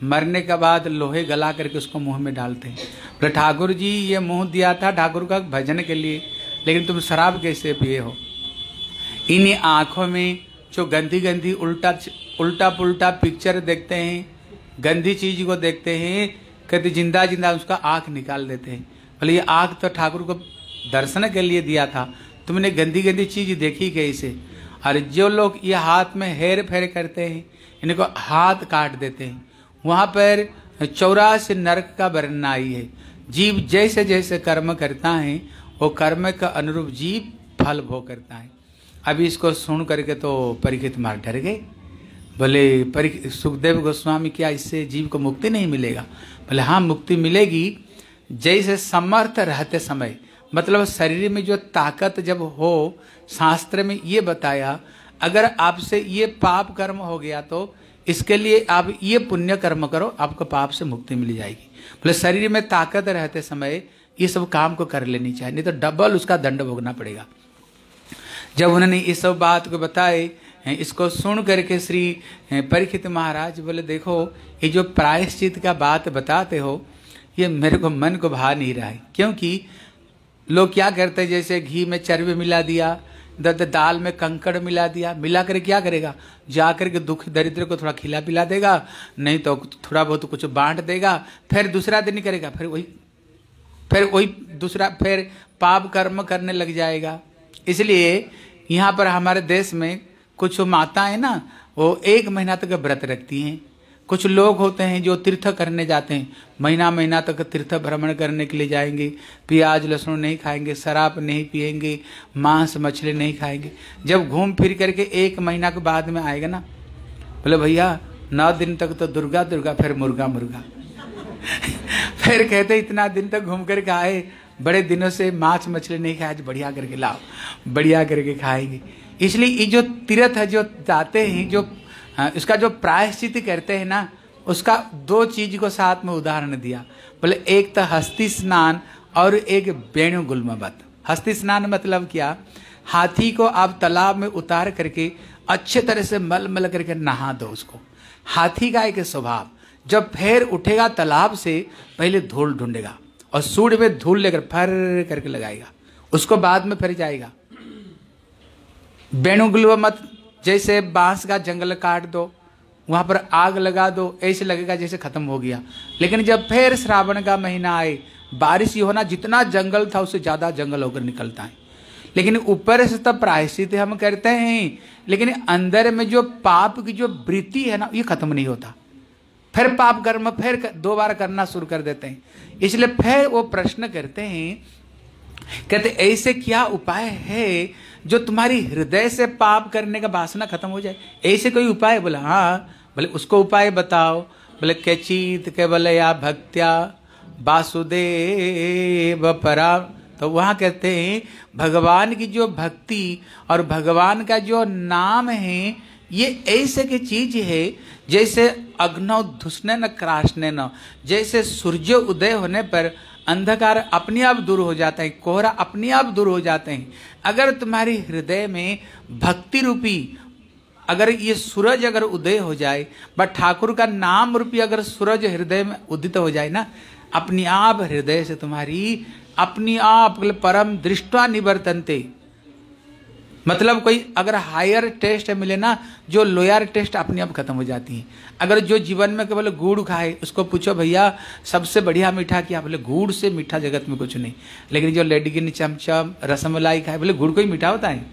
मरने के बाद लोहे गला करके उसको मुँह में डालते हैं। बोले, ठाकुर जी, ये मुँह दिया था ठाकुर का भजन के लिए, लेकिन तुम शराब कैसे पिए हो? इन आँखों में जो गंदी गंदी उल्टा उल्टा पुल्टा पिक्चर देखते हैं, गंदी चीज़ को देखते हैं, कहते ज़िंदा ज़िंदा उसका आँख निकाल देते हैं। बोले, ये आँख तो ठाकुर को दर्शन के लिए दिया था, तुमने गंदी गंदी चीज़ देखी कैसे और जो लोग ये हाथ में हेर फेर करते हैं, इनको हाथ काट देते हैं। वहाँ पर चौरासी नरक का वर्णन आई है। जीव जैसे जैसे कर्म करता है, वो कर्म का अनुरूप जीव फल भोग करता है। अभी इसको सुन करके तो परीक्षित मार डर गए। बोले, परी, सुखदेव गोस्वामी, क्या इससे जीव को मुक्ति नहीं मिलेगा? बोले हाँ मुक्ति मिलेगी। जैसे समर्थ रहते समय मतलब शरीर में जो ताकत जब हो, शास्त्र में ये बताया, अगर आपसे ये पाप कर्म हो गया तो इसके लिए आप ये पुण्य कर्म करो, आपको पाप से मुक्ति मिल जाएगी। बोले, शरीर में ताकत रहते समय ये सब काम को कर लेनी चाहिए, नहीं तो डबल उसका दंड भोगना पड़ेगा। जब उन्होंने इस सब बात को बताए इसको सुन करके श्री परीक्षित महाराज बोले, देखो, ये जो प्रायश्चित का बात बताते हो, ये मेरे को मन को भा नहीं रहा है। क्योंकि लोग क्या करते जैसे घी में चर्बी मिला दिया दर्द दाल में कंकड़ मिला दिया। मिला कर क्या करेगा? जा कर के दुख दरिद्र को थोड़ा खिला पिला देगा, नहीं तो थोड़ा बहुत कुछ बांट देगा, फिर दूसरा दिन करेगा, फिर वही फिर वही दूसरा फिर पाप कर्म करने लग जाएगा। इसलिए यहाँ पर हमारे देश में कुछ माता है ना, वो एक महीना तक व्रत रखती हैं। कुछ लोग होते हैं जो तीर्थ करने जाते हैं। महीना महीना तक तीर्थ भ्रमण करने के लिए जाएँगे। प्याज, लहसुन नहीं खाएँगे, शराब नहीं पिएँगे, मांस, मछली नहीं खाएँगे। जब घूम फिर करके एक महीना के बाद में आएगा ना, बोले भैया, नौ दिन तक तो दुर्गा दुर्गा, फिर मुर्गा मुर्गा। फिर कहते, इतना दिन तक घूम करके आए, बड़े दिनों से मांस, मछली नहीं खाए बढ़िया करके लाओ, बढ़िया करके खाएँगे। इसलिए ये जो तीर्थ है, जो जाते हैं, जो हाँ इसका जो प्रायश्चित करते हैं ना, उसका दो चीज़ को साथ में उदाहरण दिया। बोले, एक तो हस्ती स्नान और एक वेणु गुलमबत। हस्ती स्नान मतलब क्या? हाथी को आप तालाब में उतार करके अच्छे तरह से मल मल करके नहा दो उसको। हाथी का एक स्वभाव, जब फेर उठेगा तालाब से, पहले धूल ढूंढेगा और सूर्य में धूल लेकर फर करके लगाएगा। उसको बाद में फिर जाएगा। वेणुगुल मत जैसे बाँस का जंगल काट दो, वहाँ पर आग लगा दो, ऐसे लगेगा जैसे खत्म हो गया। लेकिन जब फिर श्रावण का महीना आए, बारिश ही होना जितना जंगल था उससे ज़्यादा जंगल होकर निकलता है। लेकिन ऊपर से तब प्रायश्चित हम करते हैं, लेकिन अंदर में जो पाप की जो वृत्ति है ना, ये खत्म नहीं होता। फिर पाप कर्म फिर दो बार करना शुरू कर देते हैं। इसलिए फिर वो प्रश्न करते हैं, कहते ऐसे क्या उपाय है जो तुम्हारी हृदय से पाप करने का वासना खत्म हो जाए। ऐसे कोई उपाय? बोला हाँ। बोले, उसको उपाय बताओ। बोले कैचित के बोले या भक्त्या, वासुदेव, परा तो वहाँ कहते हैं, भगवान की जो भक्ति और भगवान का जो नाम है, ये ऐसे की चीज़ है, जैसे अग्नौ धुसने न क्राशने न जैसे सूर्य उदय होने पर अंधकार अपने आप दूर हो जाता है, कोहरा अपने आप दूर हो जाते हैं। अगर तुम्हारी हृदय में भक्ति रूपी, अगर ये सूरज अगर उदय हो जाए बट ठाकुर का नाम रूपी अगर सूरज हृदय में उदित हो जाए ना, अपने आप हृदय से तुम्हारी, अपनी आप परम दृष्टा निवर्तनते। मतलब कोई अगर हायर टेस्ट मिले ना, जो लोअर टेस्ट अपने आप खत्म हो जाती है। अगर जो जीवन में केवल गुड़ खाए, उसको पूछो, भैया, सबसे बढ़िया मीठा क्या? बोले, गुड़ से मीठा जगत में कुछ नहीं। लेकिन जो लेडीगिन चमचम, रसमलाई खाए, बोले, गुड़ कोई मीठा होता है?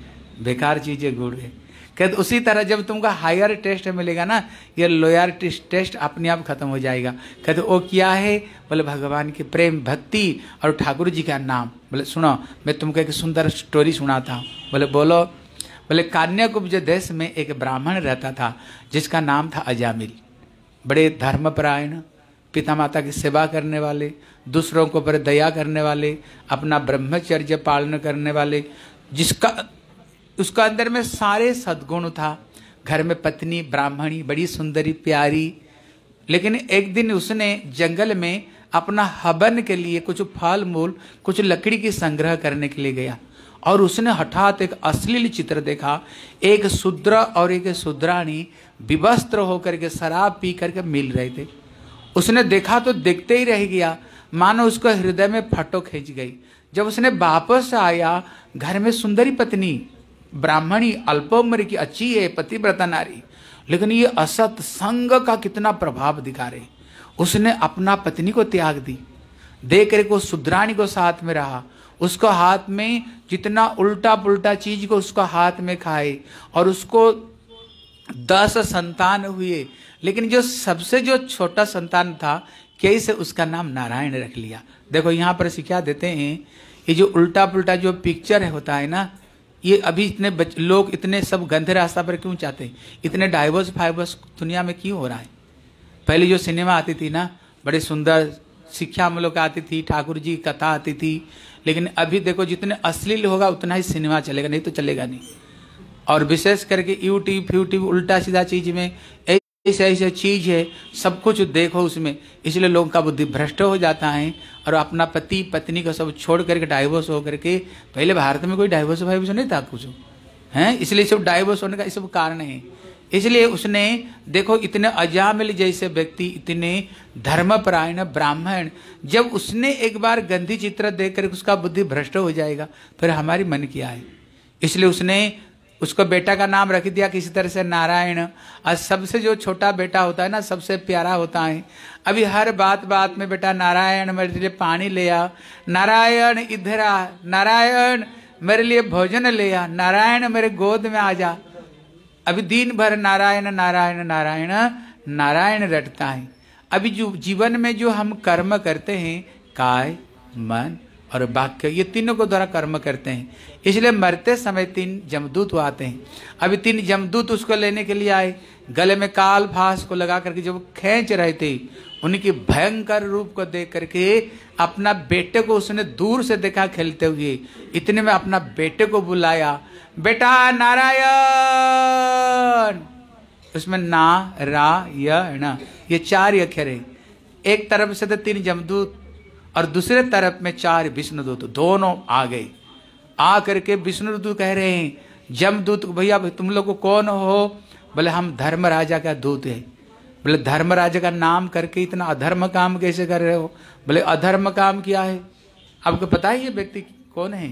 बेकार चीज़ है, गुड़ है। कहते उसी तरह जब तुमको हायर टेस्ट मिलेगा ना, ये लोअर टेस्ट अपने आप खत्म हो जाएगा। कहते वो क्या है? बोले, भगवान के प्रेम, भक्ति और ठाकुर जी का नाम। बोले, सुनो, मैं तुमको एक सुंदर स्टोरी सुनाता हूँ। बोले, बोलो। बोले, कान्याकुब्ज देश में एक ब्राह्मण रहता था, जिसका नाम था अजामिल। बड़े धर्मपरायण पिता माता की सेवा करने वाले, दूसरों को पर दया करने वाले, अपना ब्रह्मचर्य पालन करने वाले, जिसका उसका अंदर में सारे सद्गुण था। घर में पत्नी, ब्राह्मणी, बड़ी सुंदरी, प्यारी। लेकिन एक दिन उसने जंगल में अपना हवन के लिए कुछ फल मूल कुछ लकड़ी की संग्रह करने के लिए गया। और उसने हठात एक अश्लील चित्र देखा। एक शूद्र और एक शूद्राणी विवस्त्र होकर के शराब पी करके मिल रहे थे। उसने देखा तो देखते ही रह गया। मानो उसको हृदय में फटो खींच गई। जब उसने वापस आया, घर में सुंदरी पत्नी ब्राह्मणी अल्पोम्र की अच्छी है, पतिव्रता नारी। लेकिन ये असत संग का कितना प्रभाव दिखा रहे। उसने अपना पत्नी को त्याग दी। देख कर को सुद्राणी को साथ में रहा। उसको हाथ में जितना उल्टा पुल्टा चीज़ को उसको हाथ में खाए और उसको दस संतान हुए। लेकिन जो सबसे जो छोटा संतान था कैसे उसका नाम नारायण रख लिया। देखो, यहाँ पर क्या देते हैं? ये जो उल्टा पुल्टा जो पिक्चर है होता है ना ये अभी इतने लोग इतने सब गंधे रास्ता पर क्यों चाहते हैं? इतने डाइवर्स फाइवर्स दुनिया में क्यों हो रहा है? पहले जो सिनेमा आती थी ना, बड़े सुंदर शिक्षा हम लोग आती थी, ठाकुर जी की कथा आती थी, लेकिन अभी देखो जितने अश्लील होगा, उतना ही सिनेमा चलेगा, नहीं तो चलेगा नहीं। और विशेष करके यूट्यूब फ्यूट्यूब उल्टा सीधा चीज़ में ऐसे ऐसे चीज़ है, सब कुछ देखो उसमें। इसलिए लोगों का बुद्धि भ्रष्ट हो जाता है और अपना पति, पत्नी को सब छोड़ करके डाइवोर्स हो करके, पहले भारत में कोई डाइवोर्स वाइवोर्स नहीं था कुछ। है? इसलिए सब डाइवोर्स होने का सब कारण है। इसलिए उसने, देखो इतने अजामिल जैसे व्यक्ति, इतने धर्मपरायण ब्राह्मण, जब उसने एक बार गंदी चित्र देख कर उसका बुद्धि भ्रष्ट हो जाएगा, फिर हमारी मन क्या है इसलिए उसने उसको बेटा का नाम रख दिया किसी तरह से नारायण। और सबसे जो छोटा बेटा होता है ना, सबसे प्यारा होता है। अभी हर बात बात में बेटा नारायण, मेरे लिए पानी ले आ। नारायण इधर आ। नारायण, मेरे लिए भोजन ले आ। नारायण, मेरे गोद में आ जा। अभी दिन भर नारायण नारायण नारायण नारायण रटता है। अभी जो जीवन में जो हम कर्म करते हैं, काय, मन और वाक्य, ये तीनों को द्वारा कर्म करते हैं। इसलिए मरते समय तीन जमदूत आते हैं। अभी तीन जमदूत उसको लेने के लिए आए। गले में काल फास को लगा करके जब खेच रहे थे, उनकी भयंकर रूप को देख करके अपना बेटे को उसने दूर से देखा खेलते हुए। इतने में अपना बेटे को बुलाया, बेटा नारायण! उसमें ना, रा न ये चार अक्षर है। एक तरफ़ से तो तीन जमदूत और दूसरे तरफ़ में चार विष्णुदूत दोनों आ गए। आ करके विष्णुदूत कह रहे हैं जमदूत भैया तुम लोग कौन हो? बोले, हम धर्म राजा का दूत है। बोले धर्म राजा का नाम करके इतना अधर्म काम कैसे कर रहे हो? बोले, अधर्म काम किया है? आपको पता है ये व्यक्ति कौन है?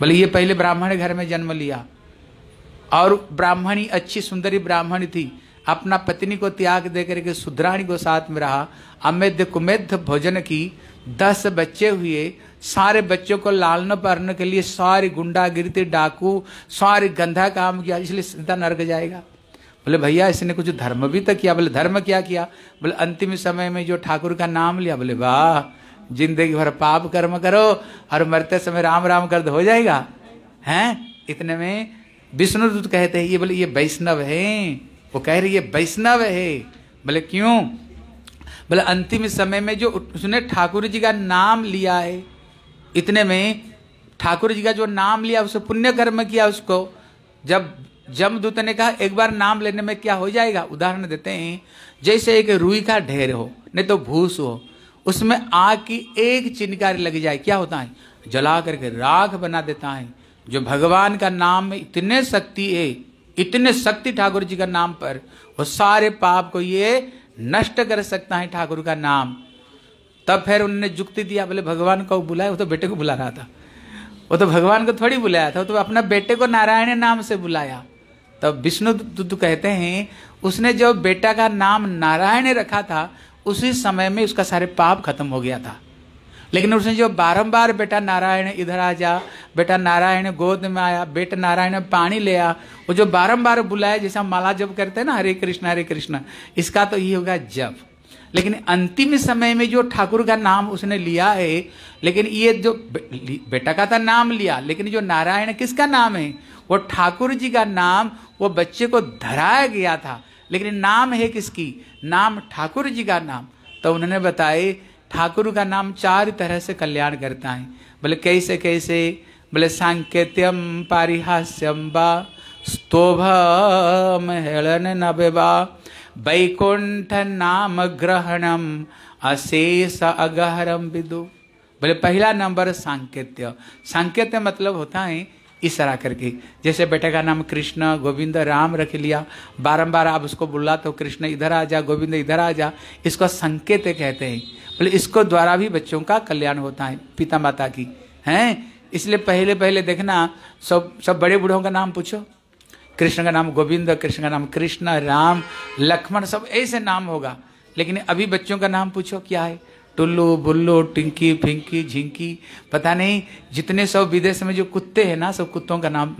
बोले, ये पहले ब्राह्मण घर में जन्म लिया। और ब्राह्मणी, अच्छी, सुंदरी ब्राह्मणी थी। अपना पत्नी को त्याग दे करके सुधराणी को साथ में रहा। अमेध कुमेध भोजन की दस बच्चे हुए। सारे बच्चों को लालन पालन के लिए सारी गुंडा गिरती डाकू, सारी गंधा काम किया, इसलिए सीधा नर्क जाएगा। बोले, भैया, इसने कुछ धर्म भी तो किया। बोले, धर्म क्या किया? बोले, अंतिम समय में जो ठाकुर का नाम लिया। बोले, वाह, ज़िंदगी भर पाप कर्म करो और मरते समय राम राम कर हो जाएगा? हैं? इतने में विष्णु दूत कहते हैं, ये बोले, ये वैष्णव है। वो कह रही है, वैष्णव है। बोले, क्यों? बोले, अंतिम समय में जो उसने ठाकुर जी का नाम लिया है, इतने में ठाकुर जी का जो नाम लिया, उसे पुण्य कर्म किया उसको, जब जमदूत ने कहा, एक बार नाम लेने में क्या हो जाएगा? उदाहरण देते हैं, जैसे एक रुई का ढेर हो, नहीं तो भूस हो, उसमें आग की एक चिनकारी लग जाए, क्या होता है? जला करके राख बना देता है। जो भगवान का नाम में इतने शक्ति है इतने शक्ति ठाकुर जी का नाम पर वो सारे पाप को ये नष्ट कर सकता है ठाकुर का नाम। तब फिर उन्होंने जुक्ति दिया, बोले, भगवान को बुलाया वो तो बेटे को बुला रहा था। वो तो भगवान को थोड़ी बुलाया था, वो तो अपना बेटे को नारायण नाम से बुलाया। तब विष्णु तो कहते हैं, उसने जब बेटा का नाम नारायण रखा था, उसी समय में उसका सारे पाप खत्म हो गया था। लेकिन उसने जो बारंबार बेटा नारायण इधर आ जा, बेटा नारायण गोद में आया, बेटा नारायण पानी ले आ, वो जो बारंबार बुलाया, जैसा माला जब करते हैं ना, हरे कृष्ण हरे कृष्ण, इसका तो ये होगा जब लेकिन अंतिम समय में जो ठाकुर का नाम उसने लिया है, लेकिन ये जो बेटा का था नाम लिया, लेकिन जो नारायण किसका नाम है? वो ठाकुर जी का नाम, वो बच्चे को धराया गया था। लेकिन नाम है किसकी? नाम ठाकुर जी का नाम। तो उन्होंने बताए ठाकुर का नाम चार तरह से कल्याण करता है। बोले, कैसे कैसे? बोले, सांकेत्यम पारिहास्यम बा, स्तोभम हेलन नबेबा वैकुंठ नाम ग्रहणम, अशेष अगहरम विदु। बोले, पहला नंबर सांकेत्य। सांकेत्य मतलब होता है इशारा करके। जैसे बेटे का नाम कृष्ण, गोविंद, राम रख लिया। बारंबार आप उसको बुला तो कृष्ण इधर आ जा, गोविंद इधर आ जा। इसको संकेत कहते हैं। बोले, इसको द्वारा भी बच्चों का कल्याण होता है पिता माता की। हैं? इसलिए पहले पहले देखना, सब सब बड़े बूढ़ों का नाम पूछो। कृष्ण का नाम गोविंद, कृष्ण का नाम कृष्ण, राम, लक्ष्मण, सब ऐसे नाम होगा। लेकिन अभी बच्चों का नाम पूछो, क्या है? टुल्लू, बुल्लू, टिंकी, फिंकी, झिंकी। पता नहीं, जितने सब विदेश में जो कुत्ते हैं ना, सब कुत्तों का नाम,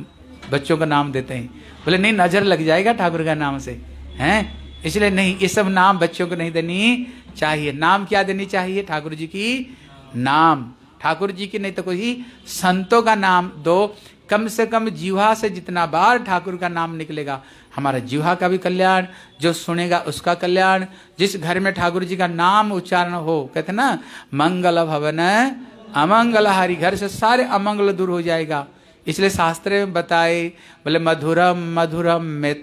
बच्चों का नाम देते हैं। बोले, नहीं, नज़र लग जाएगा ठाकुर का नाम से, हैं? इसलिए नहीं, ये सब नाम बच्चों को नहीं देनी चाहिए। नाम क्या देनी चाहिए ठाकुर जी की? नाम। ठाकुर जी की नहीं तो कोई संतों का नाम, दो, कम से कम जीवा से जितना बार ठाकुर का नाम निकलेगा हमारा जीवा का भी कल्याण, जो सुनेगा उसका कल्याण। जिस घर में ठाकुर जी का नाम उच्चारण हो, कहते ना, मंगल भवन अमंगल हरि घर से सारे अमंगल दूर हो जाएगा। इसलिए शास्त्र में बताए, बोले, मधुरम मधुरम में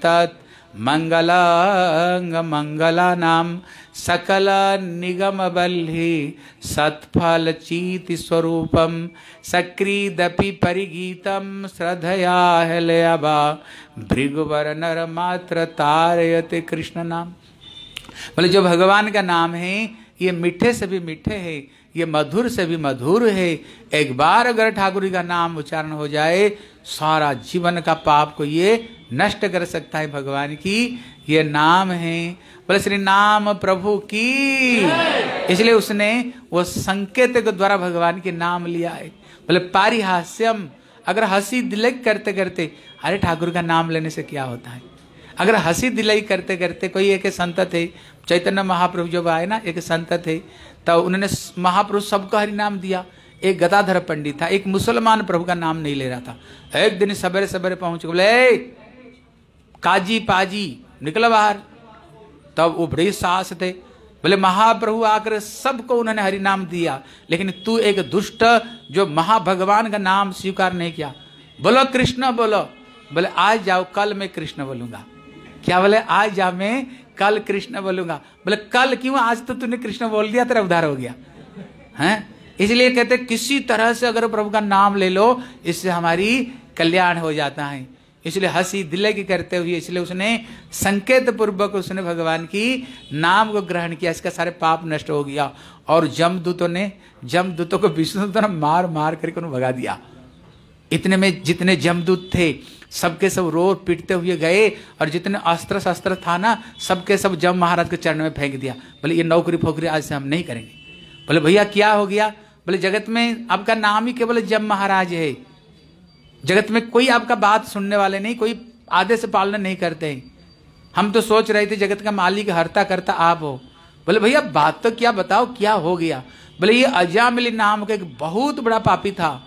मंगलांग मंगला नाम सकल निगम बल्हि सत्फल चीत स्वरूपम सक्रीदपि परिगीतम श्रद्धया हलयबा भृगुवर नर मात्र तारयते कृष्ण नाम बोले, जो भगवान का नाम है, ये मीठे से भी मीठे है, ये मधुर से भी मधुर है, एक बार अगर ठाकुर का नाम उच्चारण हो जाए, सारा जीवन का पाप को ये नष्ट कर सकता है भगवान की। ये नाम है, बोले श्री नाम प्रभु की। इसलिए उसने वो संकेत के द्वारा भगवान के नाम लिया है। बोले, पारिहास्यम, अगर हँसी दिलई करते करते, अरे ठाकुर का नाम लेने से क्या होता है? अगर हँसी दिलाई करते करते कोई एक संत थे, चैतन्य महाप्रभु जब आए ना, एक संत थे तो उन्होंने महापुरुष सबका हरि नाम दिया। एक गदाधर पंडित था, एक मुसलमान प्रभु का नाम नहीं ले रहा था। एक दिन सवेरे सवेरे पहुँच बोले काजी पाजी निकला बाहर। तब वो बड़े साहस थे। बोले, महाप्रभु आकर सबको उन्होंने हरि नाम दिया, लेकिन तू एक दुष्ट जो महाभगवान का नाम स्वीकार नहीं किया। बोलो, कृष्ण बोलो। बोले, आज जाओ, कल मैं कृष्ण बोलूँगा। क्या बोले, आज जा मैं कल कृष्ण बोलूँगा। बोले, कल क्यों? आज तो तूने कृष्ण बोल दिया, तेरा उद्धार हो गया। है? इसलिए कहते किसी तरह से अगर प्रभु का नाम ले लो, इससे हमारी कल्याण हो जाता है। इसलिए हँसी दिल की करते हुए, इसलिए उसने संकेत पूर्वक उसने भगवान की नाम को ग्रहण किया, इसका सारे पाप नष्ट हो गया। और जमदूतों ने, जमदूतों को विष्णु ने मार मार करके उन्हें भगा दिया। इतने में जितने जमदूत थे, सबके सब रो पीटते हुए गए, और जितने अस्त्र शस्त्र था ना, सबके सब जम महाराज के चरण में फेंक दिया। बोले, ये नौकरी फोकरी आज से हम नहीं करेंगे। बोले, भैया, क्या हो गया? बोले, जगत में आपका नाम ही केवल जम महाराज है। जगत में कोई आपका बात सुनने वाले नहीं, कोई आदेश पालन नहीं करते। हम तो सोच रहे थे जगत का मालिक हरता करता आप हो। बोले, भैया, बात तो क्या बताओ, क्या हो गया? बोले, ये अजामिली नाम का एक बहुत बड़ा पापी था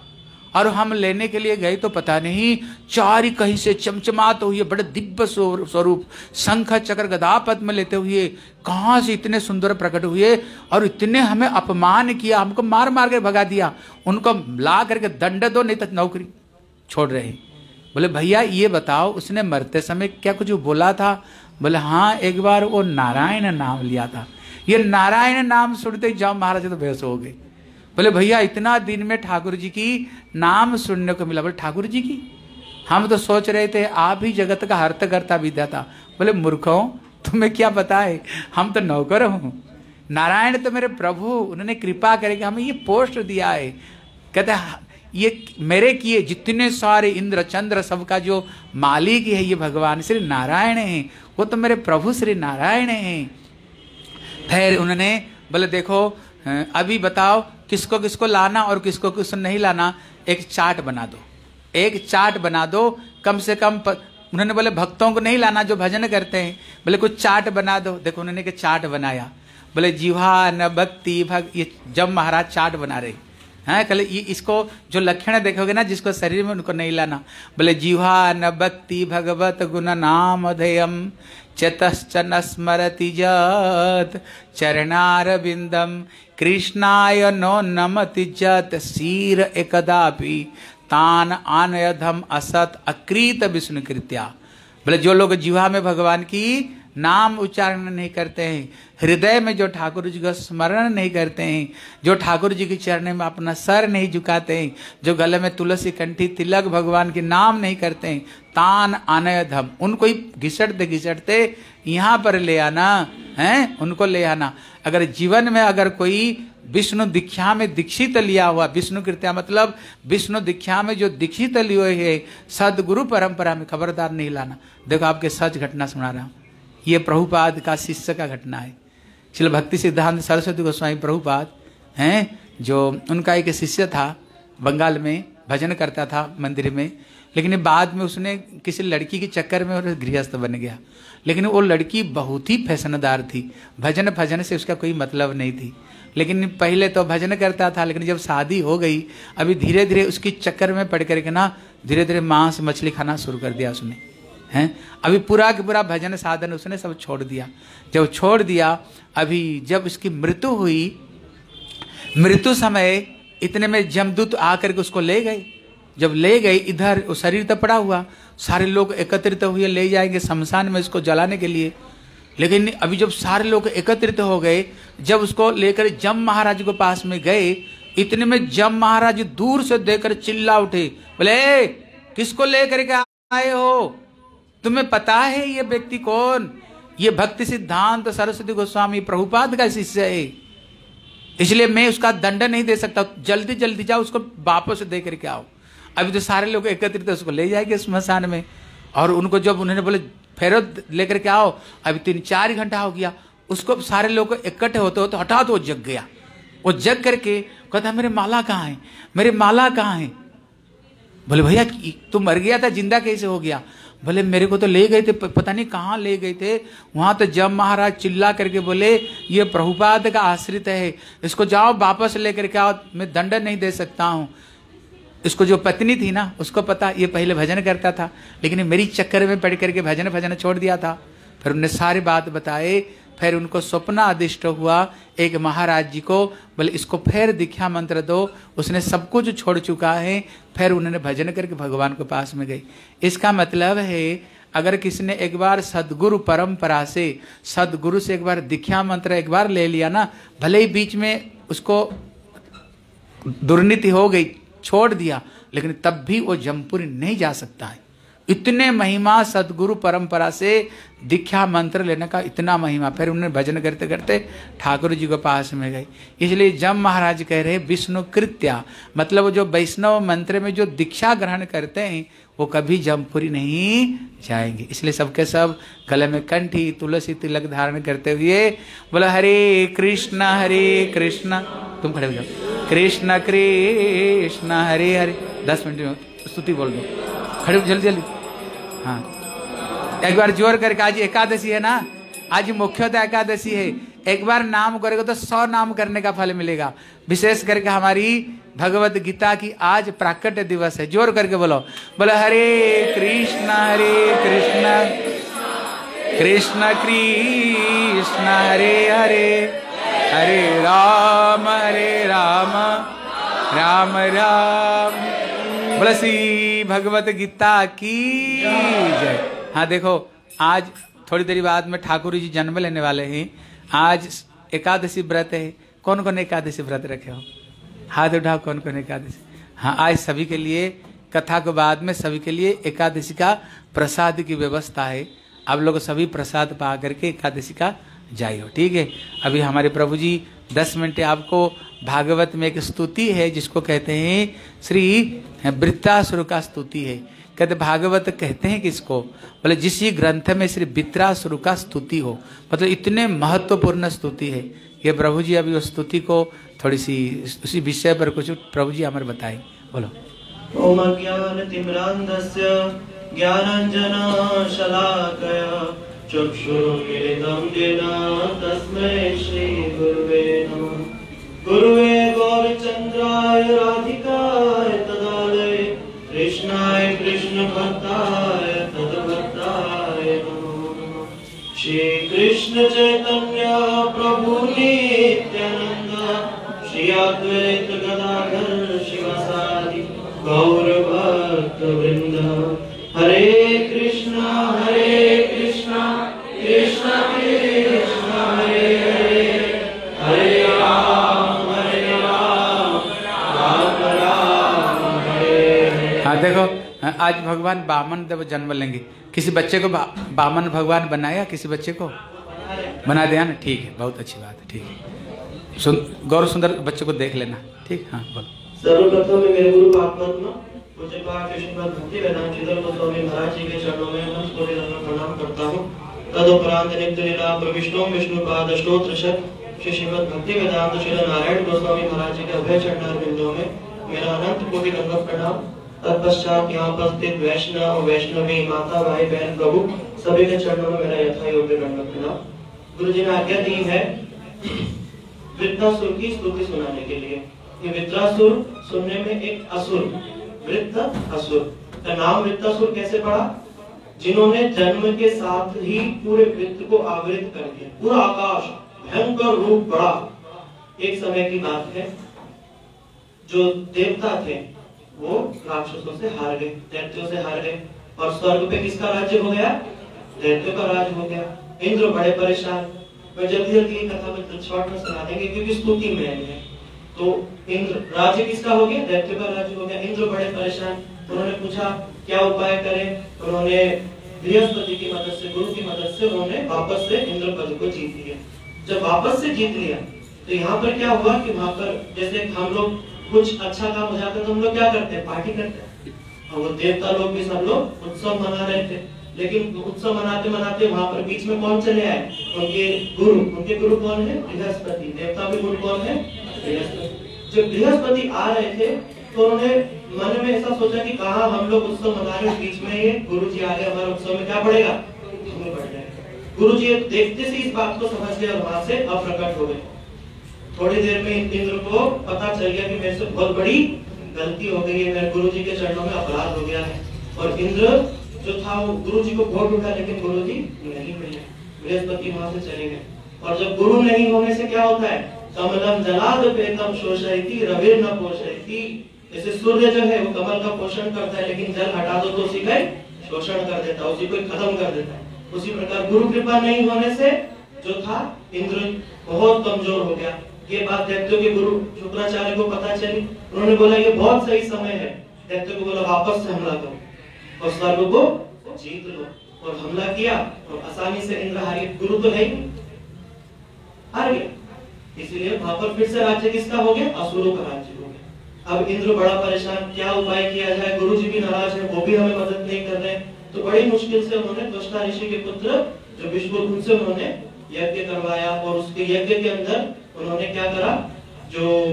और हम लेने के लिए गए तो पता नहीं, चार ही कहीं से चमचमाते हुए बड़े दिव्य स्वरूप, शंख, चक्र, गदा, पद्म लेते हुए कहाँ से इतने सुंदर प्रकट हुए और इतने हमें अपमान किया, हमको मार मार कर भगा दिया। उनको ला करके दंड दो, नहीं तो नौकरी छोड़ रहे। बोले, भैया, ये बताओ, उसने मरते समय क्या कुछ बोला था? बोले हाँ एक बार वो नारायण नाम लिया था। ये नारायण नाम सुनते ही जाओ, महाराज तो बेहोश हो गए। बोले, भैया, इतना दिन में ठाकुर जी की नाम सुनने को मिला। बोले, ठाकुर जी की? हम तो सोच रहे थे, आप ही जगत का हर्त करता विद्याता बोले, मूर्खों, तुम्हें क्या पता है? हम तो नौकर हूँ। नारायण तो मेरे प्रभु, उन्होंने कृपा करके हमें ये पोस्ट दिया है। कहते ये मेरे किए जितने सारे इंद्र चंद्र सबका जो मालिक है ये भगवान श्री नारायण है। वो तो मेरे प्रभु श्री नारायण है। फिर उन्होंने बोले, देखो अभी बताओ, किसको किसको लाना और किसको किसको नहीं लाना? एक चार्ट बना दो। एक चार्ट बना दो। कम से कम प... उन्होंने बोले, भक्तों को नहीं लाना जो भजन करते हैं। बोले, कुछ चार्ट बना दो। देखो, उन्होंने के चार्ट बनाया। बोले, जीवा न भक्ति भग ये जब महाराज चार्ट बना रहे। हैं, कल इसको जो लक्षण देखोगे ना, जिसको शरीर में उनको नहीं लाना। बोले जीवा न भक्ति भगवत गुण नाम अधेयम चतश्च न स्मरति जत चरणारविंदम कृष्णाय नो नमति जत शीर एकदापि, तान आनयधम असत, अकृत विष्णु कृत्या बोले, जो लोग जीवा में भगवान की नाम उच्चारण नहीं करते हैं हृदय में जो ठाकुर जी का स्मरण नहीं करते हैं, जो ठाकुर जी के चरण में अपना सर नहीं झुकाते हैं, जो गले में तुलसी कंठी तिलक भगवान के नाम नहीं करते हैं, तान आनय धम। उनको ही घिसटते घिसटते यहाँ पर ले आना, है? उनको ले आना। अगर जीवन में अगर कोई विष्णु दीक्षा में दीक्षित लिया हुआ, विष्णु कृत्या मतलब विष्णु दीक्षा में जो दीक्षित लिए हुए है, सदगुरु परंपरा में खबरदार नहीं लाना। देखो आपके सच घटना सुना रहा हूँ। ये प्रभुपाद का शिष्य का घटना है। चलो भक्ति सिद्धांत सरस्वती गोस्वामी प्रभुपाद हैं, जो उनका एक शिष्य था, बंगाल में, भजन करता था मंदिर में, लेकिन बाद में उसने किसी लड़की के चक्कर में गृहस्थ बन गया। लेकिन वो लड़की बहुत ही फैशनदार थी भजन भजन से उसका कोई मतलब नहीं थी। लेकिन पहले तो भजन करता था, लेकिन जब शादी हो गई, अभी धीरे धीरे उसकी चक्कर में पड़ करके ना धीरे धीरे मांस मछली खाना शुरू कर दिया उसने। हैं? अभी पूरा के पूरा भजन साधन उसने सब छोड़ दिया। जब छोड़ दिया, अभी जब उसकी मृत्यु हुई, मृत्यु समय इतने में जमदूत आकर के उसको ले गए। जब ले गए, इधर वो शरीर तो पड़ा हुआ, सारे लोग एकत्रित हुए, ले जाएँगे शमशान में इसको जलाने के लिए। लेकिन अभी जब सारे लोग एकत्रित हो गए, जब उसको लेकर जम महाराज के पास में गए, इतने में जम महाराज दूर से देकर चिल्ला उठे, बोले किसको लेकर के आए हो? तुम्हें पता है ये व्यक्ति कौन? ये भक्ति सिद्धांत तो सरस्वती गोस्वामी प्रभुपाद का शिष्य है। इसलिए मैं उसका दंड नहीं दे सकता। जल्दी जल्दी जाओ, उसको वापस दे करके आओ। अभी तो सारे लोग एकत्रित उसको ले जाएँगे स्मशान में। और उनको जब उन्होंने बोले, फेरो लेकर के आओ। अभी तीन, चार घंटा हो गया। उसको सारे लोग इकट्ठे होते होते हठात वो जग गया। वो जग करके कहता, मेरे माला कहाँ है? मेरे माला कहाँ है? बोले, भैया, तू मर गया था, ज़िंदा कैसे हो गया? बोले मेरे को तो ले गए थे पता नहीं कहाँ ले गए थे। वहाँ तो जब महाराज चिल्ला करके बोले, ये प्रभुपाद का आश्रित है, इसको जाओ वापस लेकर के आओ, मैं दंड नहीं दे सकता हूँ। इसको जो पत्नी थी ना, उसको पता, ये पहले भजन करता था, लेकिन मेरी चक्कर में पड़ करके भजन भजन छोड़ दिया था। फिर उन्हें सारी बात बताए फिर उनको स्वप्न आदिष्ट हुआ एक महाराज जी को, बोले, इसको फिर दीक्षा मंत्र दो। उसने सब कुछ छोड़ चुका है, फिर उन्होंने भजन करके भगवान के पास में गई। इसका मतलब है, अगर किसी ने एक बार सदगुरु परंपरा से, सदगुरु से एक बार दीक्षा मंत्र एक बार ले लिया ना, भले ही बीच में उसको दुर्नीति हो गई, छोड़ दिया, लेकिन तब भी वो जमपुरी नहीं जा सकता है। इतने महिमा सदगुरु परंपरा से दीक्षा मंत्र लेने का इतना महिमा। फिर उन्हें भजन करते करते ठाकुर जी के पास में गए। इसलिए जब महाराज कह रहे विष्णु कृत्या मतलब जो वैष्णव मंत्र में जो दीक्षा ग्रहण करते हैं, वो कभी जमपुरी नहीं जाएँगे। इसलिए सबके सब गले में कंठी, तुलसी तिलक धारण करते हुए बोला, हरे कृष्ण हरे कृष्ण। तुम खड़े हो जाओ। कृष्ण कृष्ण, हरे हरे। दस मिनट में स्तुति बोल दो। खड़े जल्दी जल्दी। हाँ। एक बार ज़ोर करके आज एकादशी है ना? आज मुख्यतः एकादशी है। एक बार नाम करेगा तो सौ नाम करने का फल मिलेगा। विशेष करके हमारी भगवत गीता की आज प्राकट्य दिवस है। ज़ोर करके बोलो। बोलो, हरे कृष्ण हरे कृष्ण कृष्ण कृष्ण, हरे हरे हरे राम हरे राम राम राम। बोले श्री भगवत गीता की जय। हाँ देखो, आज थोड़ी देरी बाद में ठाकुर जी जन्म लेने वाले हैं। आज एकादशी व्रत है। कौन कौन एकादशी व्रत रखे हो? हाथ उठाओ कौन कौन एकादशी। हाँ आज सभी के लिए, कथा के बाद में सभी के लिए एकादशी का प्रसाद की व्यवस्था है। आप लोग सभी प्रसाद पा करके एकादशी का जाइयो, ठीक है? अभी हमारे प्रभु जी दस मिनट आपको भागवत में एक स्तुति है, जिसको कहते हैं श्री वृत्तासुर का स्तुति है। कहते भागवत कहते हैं किसको बोले, जिस ग्रंथ में श्री वित्रासुर का स्तुति हो मतलब इतने महत्वपूर्ण स्तुति है। ये प्रभु जी अभी उस स्तुति को थोड़ी सी उसी विषय पर कुछ प्रभु जी हमारे बताए। बोलो। ओम ज्ञान तिम्रांधस्य ज्ञानांजन शलाकया, चक्षुरुमिलितं येन तस्मै श्रीगुरुवे आज भगवान बामन देव जन्म लेंगे। किसी बच्चे को बा, बामन भगवान बनाया? किसी बच्चे को? बना दिया ना? ठीक है बहुत अच्छी बात है ठीक है। सुन गौर सुंदर बच्चे को देख लेना ठीक? हाँ बोलो। सर्वप्रथम मेरे गुरु भक्ति वेदांत प्रणाम करता हूँ। तदुपरांत श्री श्रीमद भक्ति वेदांत श्री नारायण गोस्वामी महाराज जी के अभय में मेरा अनंत कोटि दंड प्रणाम। तत्पश्चात यहाँ उपस्थित वैष्णव, वैष्णवी, माता, भाई, बहन, प्रभु, सभी के चरणों में मेरा यथा योग्य दंड प्रणाम गुरु जी ने आज्ञा दी है वृत्तासुर की स्तुति सुनाने के लिए। ये वृत्रासुर सुनने में एक असुर वृत्त असुर का नाम वृत्तासुर कैसे पड़ा? जिन्होंने जन्म के साथ ही पूरे वृत्त को आवृत कर दिया। पूरा आकाश भयंकर रूप बड़ा एक समय की बात है, जो देवता थे वो राक्षसों से हार गए, दैत्यों से हार गए। और स्वर्ग पे किसका राज्य हो गया? दैत्यों का राज हो गया। इंद्र बड़े परेशान। मैं जल्दी जल्दी कथा में शॉर्ट में सुना देंगे, क्योंकि स्तुति में है तो इंद्र, राज्य किसका हो गया? दैत्य का राज्य हो गया। इंद्र बड़े परेशान। उन्होंने पूछा, क्या उपाय करें? उन्होंने बृहस्पति की मदद से, गुरु की मदद से, उन्होंने वापस से इंद्र पद को जीत लिया। जब वापस से जीत लिया तो यहाँ पर क्या हुआ कि वहाँ पर, जैसे हम लोग कुछ अच्छा काम हो जाता तो हम लोग क्या करते हैं? पार्टी करते हैं। और वो देवता लोग भी सब लोग उत्सव मना रहे थे। लेकिन उत्सव मनाते मनाते वहाँ पर बीच में कौन चले आए? उनके गुरु। उनके गुरु कौन है? बृहस्पति। देवता के गुरु कौन है? बृहस्पति। जब बृहस्पति आ रहे थे तो उन्होंने मन में ऐसा सोचा कि कहा हम लोग उत्सव मना रहे बीच में ये गुरु जी आ गए, हमारे उत्सव में क्या पड़ेगा? गुरु जी देखते से इस बात को समझ गए और वहाँ से अप्रकट हो गए। थोड़ी देर में इंद्र को पता चल गया कि मेरे से बहुत बड़ी गलती हो गई है। मेरे गुरु जी के चरणों में अपराध हो गया है। और इंद्र जो था, वो गुरु जी को वोट उठा, लेकिन गुरु जी नहीं मिले। बृहस्पति वहाँ से चले गए। और जब गुरु नहीं होने से क्या होता है? कमलम जलाद पेतम शोषयती, रविर न पोषयती। जैसे सूर्य जो है, वो कमल का पोषण करता है, लेकिन जल हटा दो तो उसी का शोषण कर देता है, उसी को खत्म कर देता है। उसी प्रकार गुरु कृपा नहीं होने से जो था, इंद्र बहुत कमज़ोर हो गया। ये बात दैत्यों के गुरु शुक्राचार्य को पता चली। उन्होंने बोला, ये बहुत सही समय है। दैत्यों को बोला, वापस से हमला करो। और स्वर्ग को जीत लो और हमला किया और आसानी से इंद्र हारी गुरु तो है हार गया। इसलिए वहाँ पर फिर से राज्य किसका हो गया? असुरों का राज्य हो गया। अब इंद्र बड़ा परेशान, क्या उपाय किया जाए? गुरु जी भी नाराज़ है, वो भी हमें मदद नहीं कर रहे तो बड़ी मुश्किल से उन्होंने ऋषि के पुत्र, जो विश्व उनसे उन्होंने यज्ञ करवाया और उसके यज्ञ के अंदर उन्होंने क्या करा? जो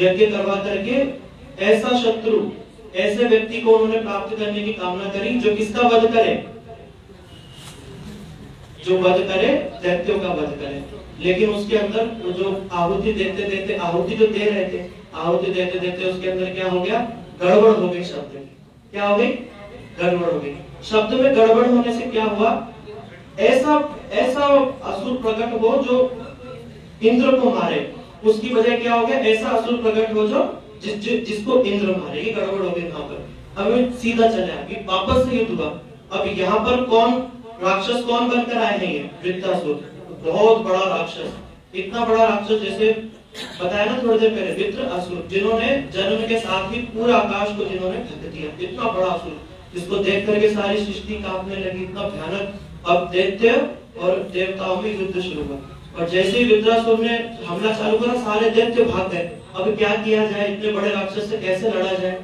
यज्ञ करवा करके ऐसा शत्रु, ऐसे व्यक्ति को उन्होंने प्राप्त करने की कामना करी, जो किसका वध करे? जो वध करे, दैत्यों का वध करे। लेकिन उसके अंदर वो जो आहुति देते देते, आहुति जो दे रहे थे, आहुति देते देते उसके अंदर क्या हो गया? गड़बड़ हो गई शब्द की। क्या हो गई? गड़बड़ हो गई। शब्द में गड़बड़ होने से क्या हुआ? ऐसा ऐसा असुर प्रकट हो जो इंद्र को मारे। उसकी वजह क्या हो गया? ऐसा असुर प्रकट हो जो जिस, जि, जिसको इंद्र मारे ये गड़बड़ हो गई वहाँ पर। अब सीधा चले अभी वापस से युद्ध हुआ। अब यहाँ पर कौन राक्षस कौन बनकर आए हैं ये? वृत्तासुर बहुत बड़ा राक्षस। इतना बड़ा राक्षस जैसे बताया ना थोड़ी देर पहले वित्र असुर जिन्होंने जन्म के साथ ही पूरा आकाश को जिन्होंने ढक दिया। इतना बड़ा असुर जिसको देख करके सारी सृष्टि कांपने लगी इतना भयानक। अब दैत्य और देवताओं में युद्ध शुरू हुआ। और जैसे ही विद्रासुर ने हमला चालू करा, सारे दैत्य भाग गए अब क्या किया जाए? इतने बड़े राक्षस से कैसे लड़ा जाए?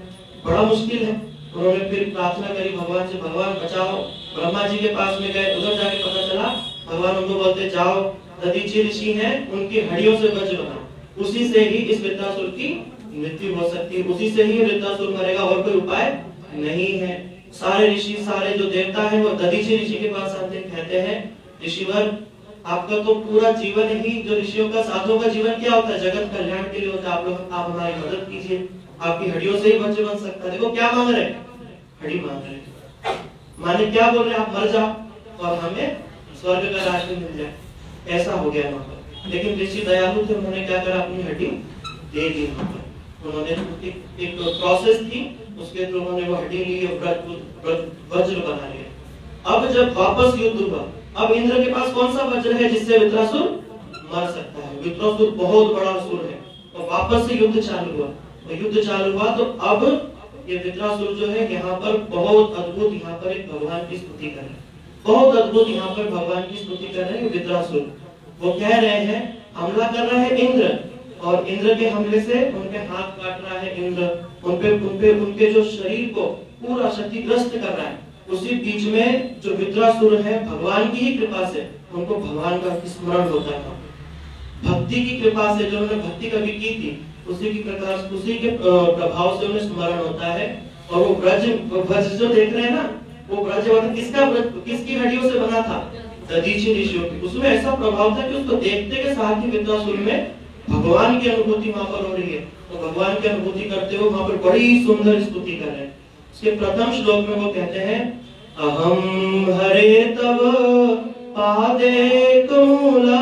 बड़ा मुश्किल है। उन्होंने फिर प्रार्थना करी, भगवान से भगवान बचाओ। ब्रह्मा जी के पास में गए, उधर जाके पता चला, भगवान उनको बोलते, जाओ ददीची ऋषि हैं, उनकी हड्डियों से वज्र बनाओ। उसी से ही इस वृद्धासुर की मृत्यु हो सकती है। उसी से ही वृद्धासुर मरेगा, और कोई उपाय नहीं है। सारे ऋषि, सारे जो देवता है, वो ददीची ऋषि के पास आते कहते हैं, ऋषिवर आपका तो पूरा जीवन ही जो ऋषियों का साधुओं का जीवन क्या होता है? जगत कल्याण के लिए होता है। आप लोग आप हमारी मदद कीजिए। आपकी हड्डियों से ही वज्र बन सकता है। देखो क्या मांग रहे हैं? हड्डी मांग रहे माने क्या बोल रहे हैं? आप मर जाओ और हमें स्वर्ग का राज मिल जाए। ऐसा हो गया वहाँ पर। लेकिन ऋषि दयालु थे उन्होंने क्या करा? अपनी हड्डी दे दी वहाँ पर। उन्होंने एक, प्रोसेस थी उसके थ्रू उन्होंने वो हड्डी ली वज्र बना लिया। अब जब वापस युद्ध हुआ अब इंद्र के पास कौन सा वज्र है जिससे वित्रासुर मर सकता है? वित्रासुर बहुत बड़ा असुर है। और वापस से युद्ध चालू हुआ। और युद्ध चालू हुआ तो अब ये वित्रासुर जो है, यहाँ पर बहुत अद्भुत यहाँ पर एक भगवान की स्तुति कर रहे हैं। बहुत अद्भुत यहाँ पर भगवान की स्तुति कर रहे हैं वित्रासुर वो कह रहे हैं, हमला कर रहा है इंद्र। और इंद्र के हमले से उनके हाथ काट रहा है इंद्र। उनपे उनपे, उनके जो शरीर को पूरा क्षतिग्रस्त कर रहा है। उसी बीच में जो वित्रासुर है, भगवान की ही कृपा से उनको भगवान का स्मरण होता है भक्ति की कृपा से जो उन्होंने भक्ति कभी की थी, उसी की प्रकार उसी के प्रभाव से उन्हें स्मरण होता है। और वो ब्रज ब्रज जो देख रहे हैं ना, वो ब्रज मतलब किसका ब्रज, किसकी हड्डियों से बना था? दधीची ऋषियों की। उसमें ऐसा प्रभाव था कि उसको देखते के साथ ही विद्यासुर में भगवान की अनुभूति वहाँ पर हो रही है। तो भगवान की अनुभूति करते हुए वहाँ पर बड़ी सुंदर स्तुति कर रहे हैं। इसके प्रथम श्लोक में वो कहते हैं अहम हरे तव पादे कमूला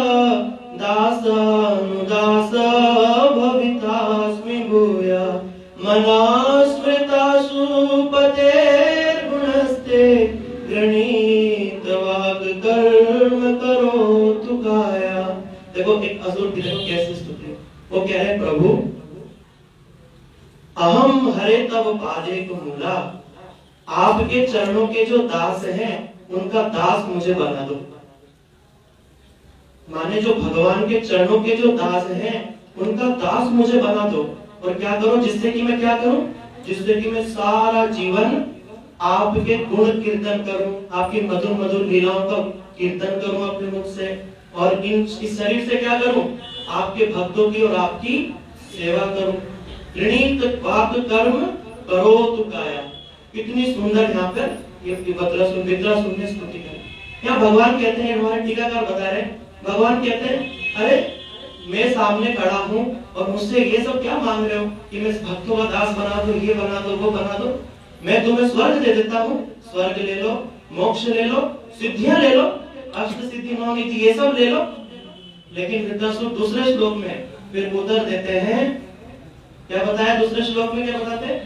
दासानुदास भवितास्मि भूया मनास्मृतासु पतेर्गुणस्ते गृणीत वाग कर्म करो तुकाया देखो, एक असुर की देखो कैसे स्तुति। वो कह रहे प्रभु अहम हरे तब पादे को मूला। आपके चरणों के जो दास हैं, उनका दास मुझे बना दो। माने जो भगवान के चरणों के जो दास हैं, उनका दास मुझे बना दो। और क्या करो, जिससे कि मैं क्या करूँ? जिससे कि मैं सारा जीवन आपके गुण कीर्तन करूँ, आपकी मधुर मधुर लीलाओं का कीर्तन करूँ अपने मुख से। और इन, इस शरीर से क्या करूँ? आपके भक्तों की और आपकी सेवा करूँ। ऋणीत पाप कर्म करो तु काया। कितनी सुंदर यहाँ पर ये विद्रा सुन विद्रा सुनने स्तुति कर यहाँ भगवान कहते हैं, हमारे टीकाकार बता रहे भगवान कहते हैं, अरे, मैं सामने खड़ा हूँ और मुझसे ये सब क्या मांग रहे हो कि मैं भक्तों का दास बना दो, ये बना दो, वो बना दो? मैं तुम्हें स्वर्ग दे देता हूँ। स्वर्ग ले लो, मोक्ष ले लो, सिद्धियाँ ले लो, अष्ट सिद्धि नौ निधि ये सब ले लो। लेकिन दूसरे श्लोक में फिर उत्तर देते हैं क्या बताया दूसरे श्लोक में, क्या बताते हैं?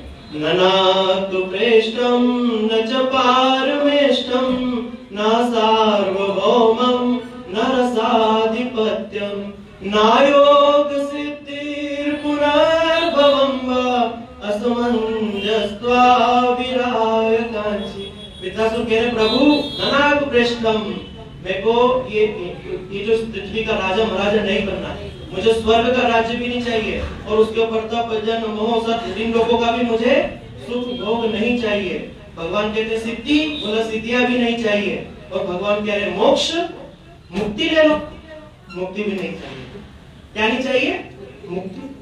प्रेष्टम न च पारमेष्टम न सार्वभौमम न रसाधिपत्यम नायोग सिद्धिर पुनर्भवम कांची रहे प्रभु प्रेष्टम मेरे को ये ये जो पृथ्वी का राजा महाराजा नहीं बनना मुझे स्वर्ग का राज्य भी नहीं चाहिए। और उसके ऊपर तप जन मोह इन लोगों का भी मुझे सुख, भोग नहीं चाहिए। भगवान कहते सिद्धि बोला सिद्धियाँ भी नहीं चाहिए। और भगवान कह रहे मोक्ष, मुक्ति ले लो। मुक्ति भी नहीं चाहिए। क्या नहीं चाहिए? मुक्ति।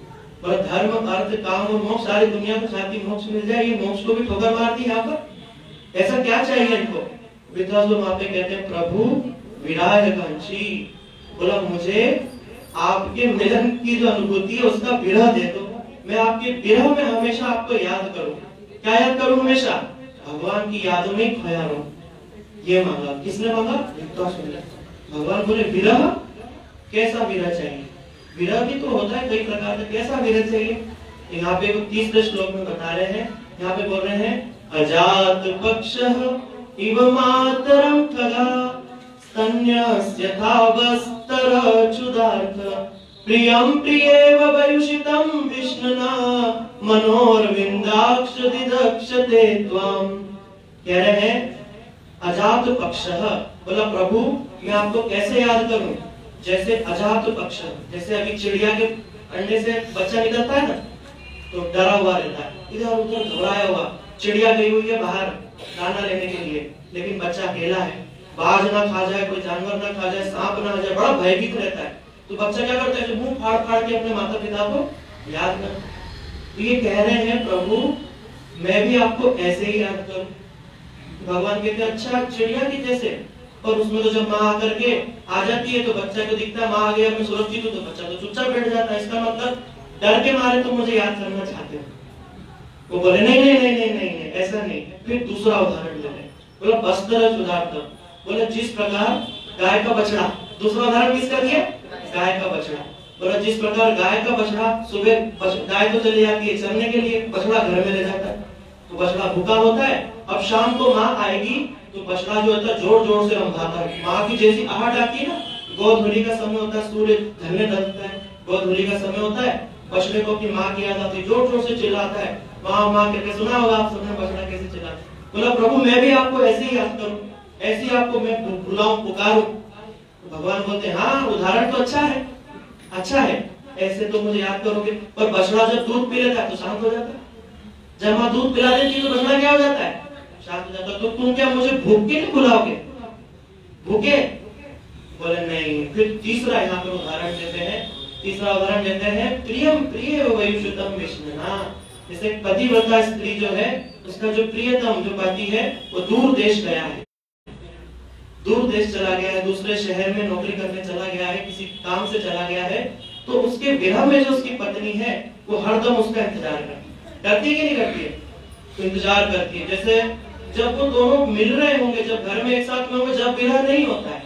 और धर्म, अर्थ, काम और मोक्ष, सारी दुनिया को साथी मोक्ष मिल जाए, ये मोक्ष को भी ठोकर मारती है यहाँ पर। ऐसा क्या चाहिए इनको? विद्वासुर वहाँ कहते हैं, प्रभु विराय कंची बोला, मुझे आपके मिलन की जो अनुभूति है, उसका विरह दे दो। मैं आपके विरह में हमेशा आपको याद करूँ। क्या याद करूँ हमेशा? भगवान की यादों में खोया रहूँ। ये मांगा। किसने मांगा? भगवान बोले, विरह? कैसा विरह चाहिए? विरह भी तो होता है, कई प्रकार का। कैसा विरह चाहिए? यहाँ पे वो तीसरे श्लोक में बता रहे हैं। यहाँ पे बोल रहे हैं, अजात पक्ष इव मातरम खगा स्तन्यस्यथावस्तर प्रियं प्रियेव वयुषितं विष्णुना मनोर्विन्दाक्ष दिदक्षते त्वाम्। कह रहे हैं, अजात पक्ष, बोला, प्रभु, मैं आपको कैसे याद करूँ? जैसे अजात पक्ष, जैसे अभी चिड़िया के अंडे से बच्चा निकलता है ना तो डरा हुआ रहता है। इधर उधर घबराया हुआ, चिड़िया गई हुई है बाहर दाना लेने के लिए, लेकिन बच्चा अकेला है। बाज ना खा जाए कोई जानवर ना खा जाए सांप ना आ जाए बड़ा भयभीत रहता है। तो बच्चा क्या करता है? मुँह फाड़ फाड़ के अपने माता पिता को याद कर। तो ये कह रहे हैं प्रभु मैं भी आपको ऐसे ही याद करूँ। भगवान कहते अच्छा चिड़िया की जैसे। और उसमें तो जब माँ आकर के आ जाती है तो बच्चा को दिखता है माँ आ अब मैं सुरक्षित हूँ तो बच्चा तो चुपचाप बैठ जाता है। इसका मतलब डर के मारे तो मुझे याद करना चाहते हो। वो बोले नहीं नहीं नहीं नहीं नहीं, ऐसा नहीं। फिर दूसरा उदाहरण ले रहे बोला बस्तर सुधार सुधारता बोले, जिस प्रकार गाय का बछड़ा, दूसरा उदाहरण किसका दिया? गाय का बछड़ा। बोला, जिस प्रकार गाय का बछड़ा सुबह गाय तो चली जाती है चरने के लिए, बछड़ा घर में ले जाता है। तो बछड़ा भूखा होता है, अब शाम को माँ आएगी तो बछड़ा जो होता है ज़ोर ज़ोर से रंभाता है। माँ की जैसी आहट आती है ना, गोधुली का समय होता है, सूर्य ढलने लगता है। गोधुली का समय होता है, बछड़े को अपनी माँ की याद आती है ज़ोर ज़ोर से चिल्लाता है। माँ माँ कहते सुना होगा आप सबने बछड़ा कैसे चिल्लाता बोला, प्रभु, मैं भी आपको ऐसे ही याद करूँ। ऐसे आपको मैं बुलाऊं पुकारूं तो भगवान बोलते हैं हाँ उदाहरण तो अच्छा है अच्छा है, ऐसे तो मुझे याद करोगे, पर बछड़ा जब दूध पी लेता है तो शांत हो जाता है। जब माँ दूध पिला देती है तो बछड़ा क्या हो जाता है? शांत हो जाता तो तुम क्या मुझे भूख के नहीं बुलाओगे? भूखे? बोले, नहीं, फिर तीसरा यहाँ पर उदाहरण देते हैं, तीसरा उदाहरण देते हैं, प्रियम, प्रिय वयुषुतम विष्णु जैसे पतिव्रता स्त्री जो है, उसका जो प्रियतम जो पति है, वो दूर देश गया है। दूर देश चला गया है, दूसरे शहर में नौकरी करने चला गया है, किसी काम से चला गया है तो उसके विरह में जो उसकी पत्नी है, वो हरदम उसका इंतज़ार करती करती है कि नहीं करती है? तो इंतज़ार करती है। जैसे जब वो दोनों मिल रहे होंगे, जब घर में एक साथ में होंगे, जब विरह नहीं होता है।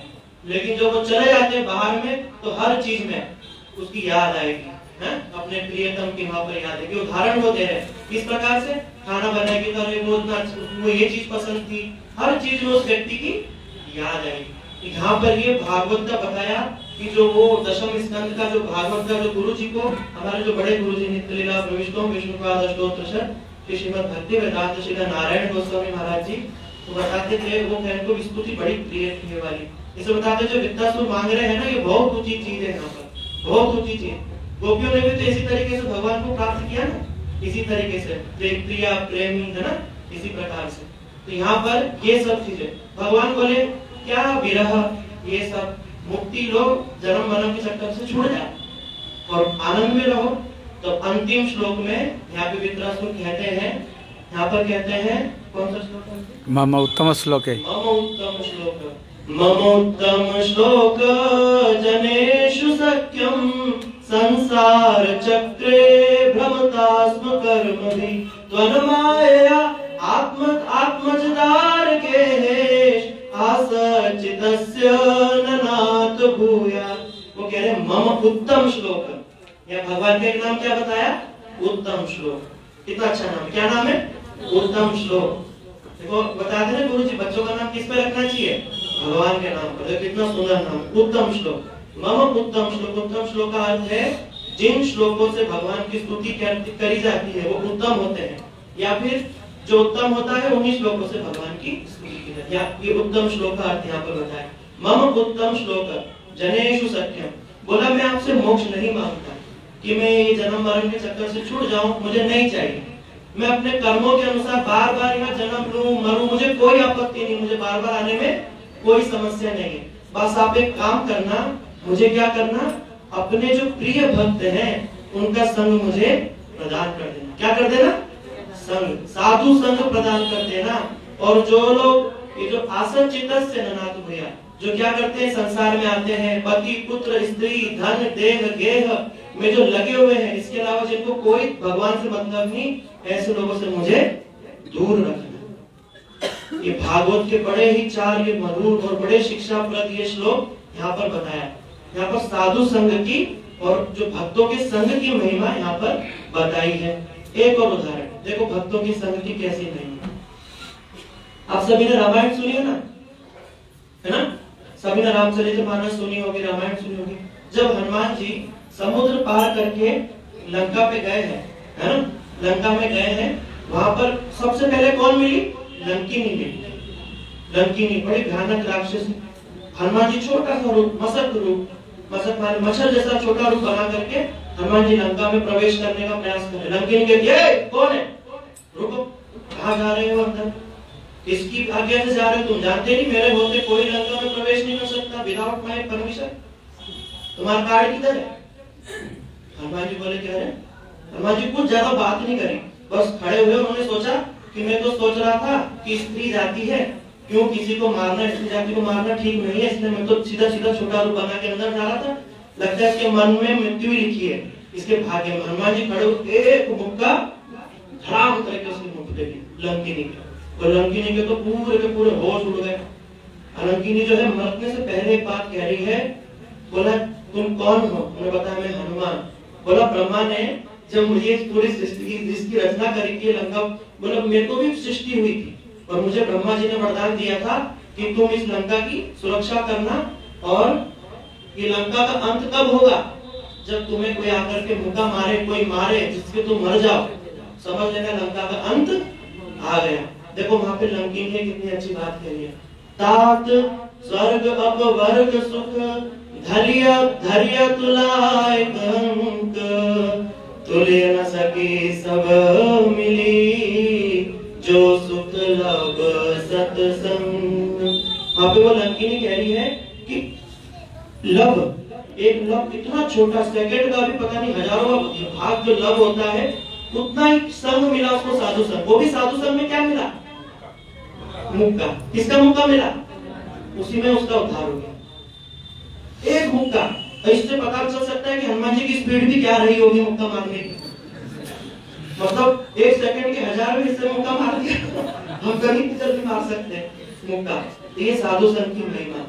लेकिन जब वो चले जाते हैं बाहर में तो हर चीज़ में उसकी याद आएगी, है? अपने प्रियतम की वहाँ पर याद आएगी। उदाहरण वो दे रहे किस प्रकार से? खाना बनाएगी तो वो ये चीज़ पसंद थी। हर चीज़ में उस व्यक्ति की याद आएगी यहाँ पर ये भागवत का बताया कि जो वो दशम स्कंद का जो भागवत का जो गुरु जी को, हमारे जो बड़े गुरु जी नित्य लीला प्रविष्टो, विष्णु का अष्टोत्तर श्री श्रीमद भक्ति वेदांत श्री नारायण गोस्वामी महाराज जी तो बताते थे, वो बड़ी प्रिय थी वाली। इसे बताते जो विद्यासुर मांग रहे हैं ना, ये बहुत ऊँची चीज़ है यहाँ पर, बहुत ऊँची चीज़। गोपियों ने भी तो इसी तरीके से भगवान को प्राप्त किया ना, इसी तरीके से प्रिया, प्रेमी, है ना, इसी प्रकार से। तो यहाँ पर ये सब चीज़ें। भगवान बोले क्या विरह? ये सब मुक्ति लो जन्म मरण के चक्कर से छूट जाए। और आनंद में रहो। तो अंतिम श्लोक में यहाँ पे वित्रासुर कहते हैं। यहाँ पर कहते हैं कौन सा श्लोक मम उत्तम श्लोक है। मम उत्तम श्लोक। ममोत्तम श्लोक जनेषु सख्यम संसार चक्रे भ्रमतास्म कर्मभि त्वन्मायया आत्म आत्मजदार रहे मम उत्तम श्लोक। या भगवान का नाम क्या बताया? उत्तम श्लोक। कितना अच्छा नाम। क्या नाम है? उत्तम श्लोक। देखो, बता दे गुरु जी बच्चों का नाम किस पे रखना चाहिए? भगवान के नाम पर। कितना सुंदर नाम। उत्तम श्लोक। मम उत्तम श्लोक। उत्तम श्लोक का अर्थ है, जिन श्लोकों से भगवान की स्तुति करी जाती है, वो उत्तम होते हैं। या फिर जो उत्तम होता है, उन्हीं श्लोकों से भगवान की स्तुति की ये उत्तम श्लोक का अर्थ यहाँ पर बताया। मम उत्तम श्लोक जनेशु सत्यम बोला, मैं आपसे मोक्ष नहीं माँगता कि मैं ये जन्म मरण के चक्कर से छूट जाऊँ, मुझे नहीं चाहिए। मैं अपने कर्मों के अनुसार बार बार यहाँ जन्म लू, मरू, मुझे कोई आपत्ति नहीं, मुझे बार बार आने में कोई समस्या नहीं है। बस आप एक काम करना, मुझे क्या करना? अपने जो प्रिय भक्त हैं, उनका संग मुझे प्रदान कर देना। क्या कर देना? संग साधु संग प्रदान करते कर देना और जो लोग, ये जो आसन चित से ननाथ भैया जो क्या करते हैं, संसार में आते हैं, पति, पुत्र, स्त्री, धन, देह, गेह, में जो लगे हुए हैं, इसके अलावा जिनको कोई भगवान से मतलब नहीं, ऐसे लोगों से मुझे दूर रखना। ये भागवत के बड़े ही चार, ये मधुर और बड़े शिक्षा प्रद ये श्लोक यहाँ पर बताया। यहाँ पर साधु संघ की और जो भक्तों के संघ की महिमा यहाँ पर बताई है। एक और उदाहरण। देखो भक्तों की संगति कैसी महिमा आप सभी ने रामायण सुनी है ना? है ना? सभी ने रामचरित मानस सुनी होगी, रामायण सुनी होगी। जब हनुमान जी समुद्र पार करके लंका पे गए हैं, है ना? लंका में गए हैं, वहाँ पर सबसे पहले कौन मिली? लंकिनी में लंकिनी, बड़ी भयानक राक्षस। हनुमान जी छोटा सा रूप, मसक रूप, मसक मारे मच्छर जैसा छोटा रूप बना करके हनुमान जी लंका में प्रवेश करने का प्रयास करे लंकिनी कहती है कौन है? रुको, कहा जा रहे हो अंदर? किसकी आज्ञा से जा रहे हो तुम? जानते नहीं, मेरे होते कोई लंका में प्रवेश नहीं कर सकता विदाउट माई परमिशन तुम्हारा कार्ड किधर है? हनुमान जी बोले, कह रहे हनुमान जी कुछ ज़्यादा बात नहीं करी। बस खड़े हुए, उन्होंने सोचा कि मैं तो सोच रहा था कि स्त्री जाति है। क्यों किसी को मारना, स्त्री जाति को मारना ठीक नहीं है, इसलिए मैं तो सीधा सीधा छोटा रूप बना के अंदर जा रहा था। लगता है इसके मन में मृत्यु लिखी है। इसके भाग्य में हनुमान जी खड़े एक मुक्का धड़ाम करके मुख दे दी लंकिनी के और लंकिनी के तो पूरे के पूरे होश उड़ गए। अलंकिनी जो है, मरने से पहले एक बात कह रही है, बोला, तुम कौन हो? उन्होंने बताया, मैं हनुमान। बोला, ब्रह्मा ने जब मुझे पूरी सृष्टि की जिसकी रचना करी थी, लंका, बोला, मेरे को भी सृष्टि हुई थी। और मुझे ब्रह्मा जी ने वरदान दिया था कि तुम इस लंका की सुरक्षा करना और ये लंका का अंत कब होगा? जब तुम्हें कोई आकर के मुका मारे, कोई मारे, जिसके तुम मर जाओ। समझ लेना लंका का अंत आ गया। देखो वहाँ पे लंकिन ने कितनी अच्छी बात कही है। तात, स्वर्ग अप वर्ग सुख, धैर्य धैर्य तुलाय कंक तुले न सके सब मिली, जो सुख लब सतसंग। वहाँ पे वो लंकिनी कह रही है लब एक लब इतना छोटा सेकंड का भी पता नहीं हज़ारों भाग जो लब होता है, उतना ही संग मिला उसको साधु संग वो भी साधु संग में क्या मिला? मुक्का किसका मुक्का मिला? उसी में उसका उद्धार हो गया। एक मुक्का तो इससे पता चल सकता है कि हनुमान जी की स्पीड भी क्या रही होगी मुक्का मारने की। मतलब एक सेकंड के हज़ार हिस्से मुक्का मार दिया। हम कहीं भी जल्दी मार सकते हैं मुक्का ये साधु संघ की महिमा।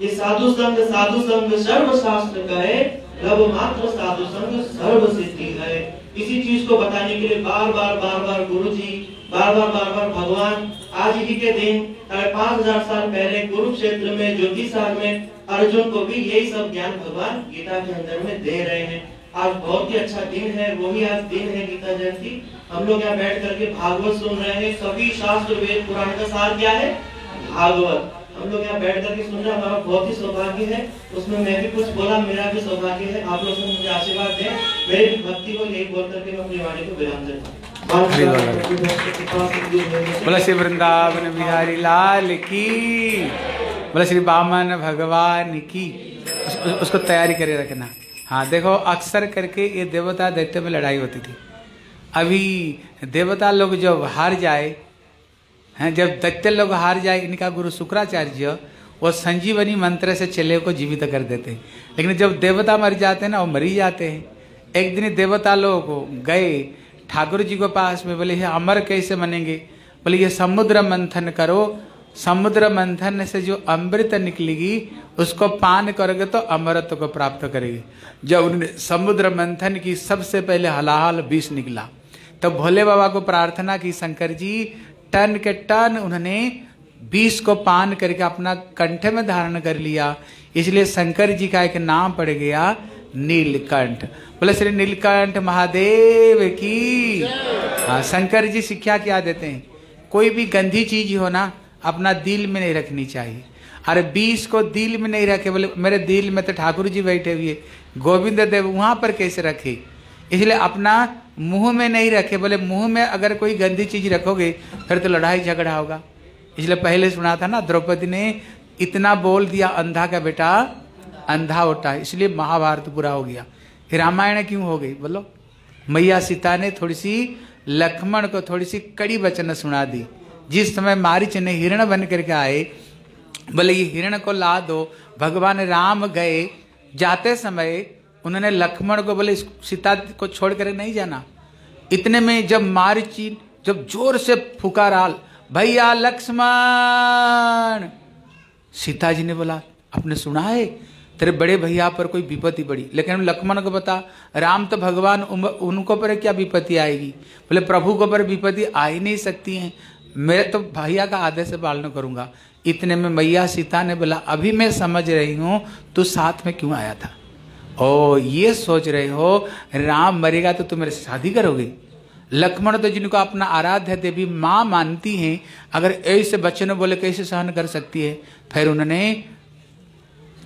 ये साधु संघ साधु संघ सर्व शास्त्र का है मात्र साधु संघ सर्व सिद्धि है। इसी चीज़ को बताने के लिए बार बार बार बार गुरु जी बार बार बार बार भगवान, आज ही के दिन पाँच हज़ार साल पहले कुरुक्षेत्र में ज्योति साल में, अर्जुन को भी यही सब ज्ञान भगवान गीता के अंदर में दे रहे हैं। आज बहुत ही अच्छा दिन है वही आज दिन है गीता जयंती। हम लोग यहाँ बैठ करके भागवत सुन रहे हैं। सभी शास्त्र, वेद, पुराण का सार क्या है? भागवत। हम लोग यहाँ बैठ करके सुन रहे हैं हमारा बहुत ही सौभाग्य है। उसमें मैं भी कुछ बोला मेरा भी सौभाग्य है। आप लोग मुझे आशीर्वाद दें। मेरी भक्ति को यही बोल करके मैं अपनी वाणी को विराम देता बोला श्री वृंदावन बिहारी लाल की बोला श्री बामन भगवान की उस, उसको तैयारी करे रखना। हाँ देखो अक्सर करके ये देवता दैत्य में लड़ाई होती थी। अभी देवता लोग जब हार जाए हैं, जब दैत्य लोग हार जाए, इनका गुरु शुक्राचार्य वो संजीवनी मंत्र से चेले को जीवित कर देते हैं। लेकिन जब देवता मर जाते हैं ना, वो मरी जाते हैं। एक दिन देवता लोग गए, ठाकुर जी के पास में बोले ये अमर कैसे मनेंगे? बोले, ये समुद्र मंथन करो। समुद्र मंथन से जो अमृत निकलेगी, उसको पान करोगे तो अमृत को प्राप्त करेगी। जब उन्होंने समुद्र मंथन की सबसे पहले हलाहल विष निकला तो भोले बाबा को प्रार्थना की, शंकर जी टन के टन उन्होंने विष को पान करके अपना कंठ में धारण कर लिया। इसलिए शंकर जी का एक नाम पड़ गया नीलकंठ। बोले, श्री नीलकंठ महादेव की। हाँ शंकर जी शिक्षा क्या देते हैं? कोई भी गंदी चीज़ हो ना, अपना दिल में नहीं रखनी चाहिए। अरे, बीस को दिल में नहीं रखे, बोले, मेरे दिल में तो ठाकुर जी बैठे हुए गोविंद देव वहाँ पर कैसे रखे? इसलिए अपना मुँह में नहीं रखे, बोले मुँह में अगर कोई गंदी चीज़ रखोगे, फिर तो लड़ाई झगड़ा होगा। इसलिए पहले सुना था ना, द्रौपदी ने इतना बोल दिया, अंधा का बेटा अंधा होता है, इसलिए महाभारत पूरा हो गया। रामायण क्यों हो गई? बोलो। मैया सीता ने थोड़ी सी लक्ष्मण को थोड़ी सी कड़ी वचन सुना दी। जिस समय मारिच ने हिरण बन करके आए, बोले, ये हिरण को ला दो, भगवान राम गए, जाते समय उन्होंने लक्ष्मण को बोले सीता को छोड़ कर नहीं जाना। इतने में जब मारिची जब ज़ोर से फुकाराल भैया लक्ष्मण! सीता जी ने बोला, आपने सुना है? तेरे बड़े भैया पर कोई विपत्ति पड़ी। लेकिन लक्ष्मण को बता, राम तो भगवान उनको पर क्या विपत्ति आएगी? बोले, प्रभु को पर विपत्ति आ ही नहीं सकती है। मैं तो भैया का आदेश पालन करूँगा। इतने में मैया सीता ने बोला, अभी मैं समझ रही हूँ, तू साथ में क्यों आया था? ओ, ये सोच रहे हो, राम मरेगा तो तुम मेरे शादी करोगे? लक्ष्मण तो जिनको अपना आराध्य देवी माँ मानती हैं, अगर ऐसे बच्चे ने बोले कैसे सहन कर सकती है? फिर उन्होंने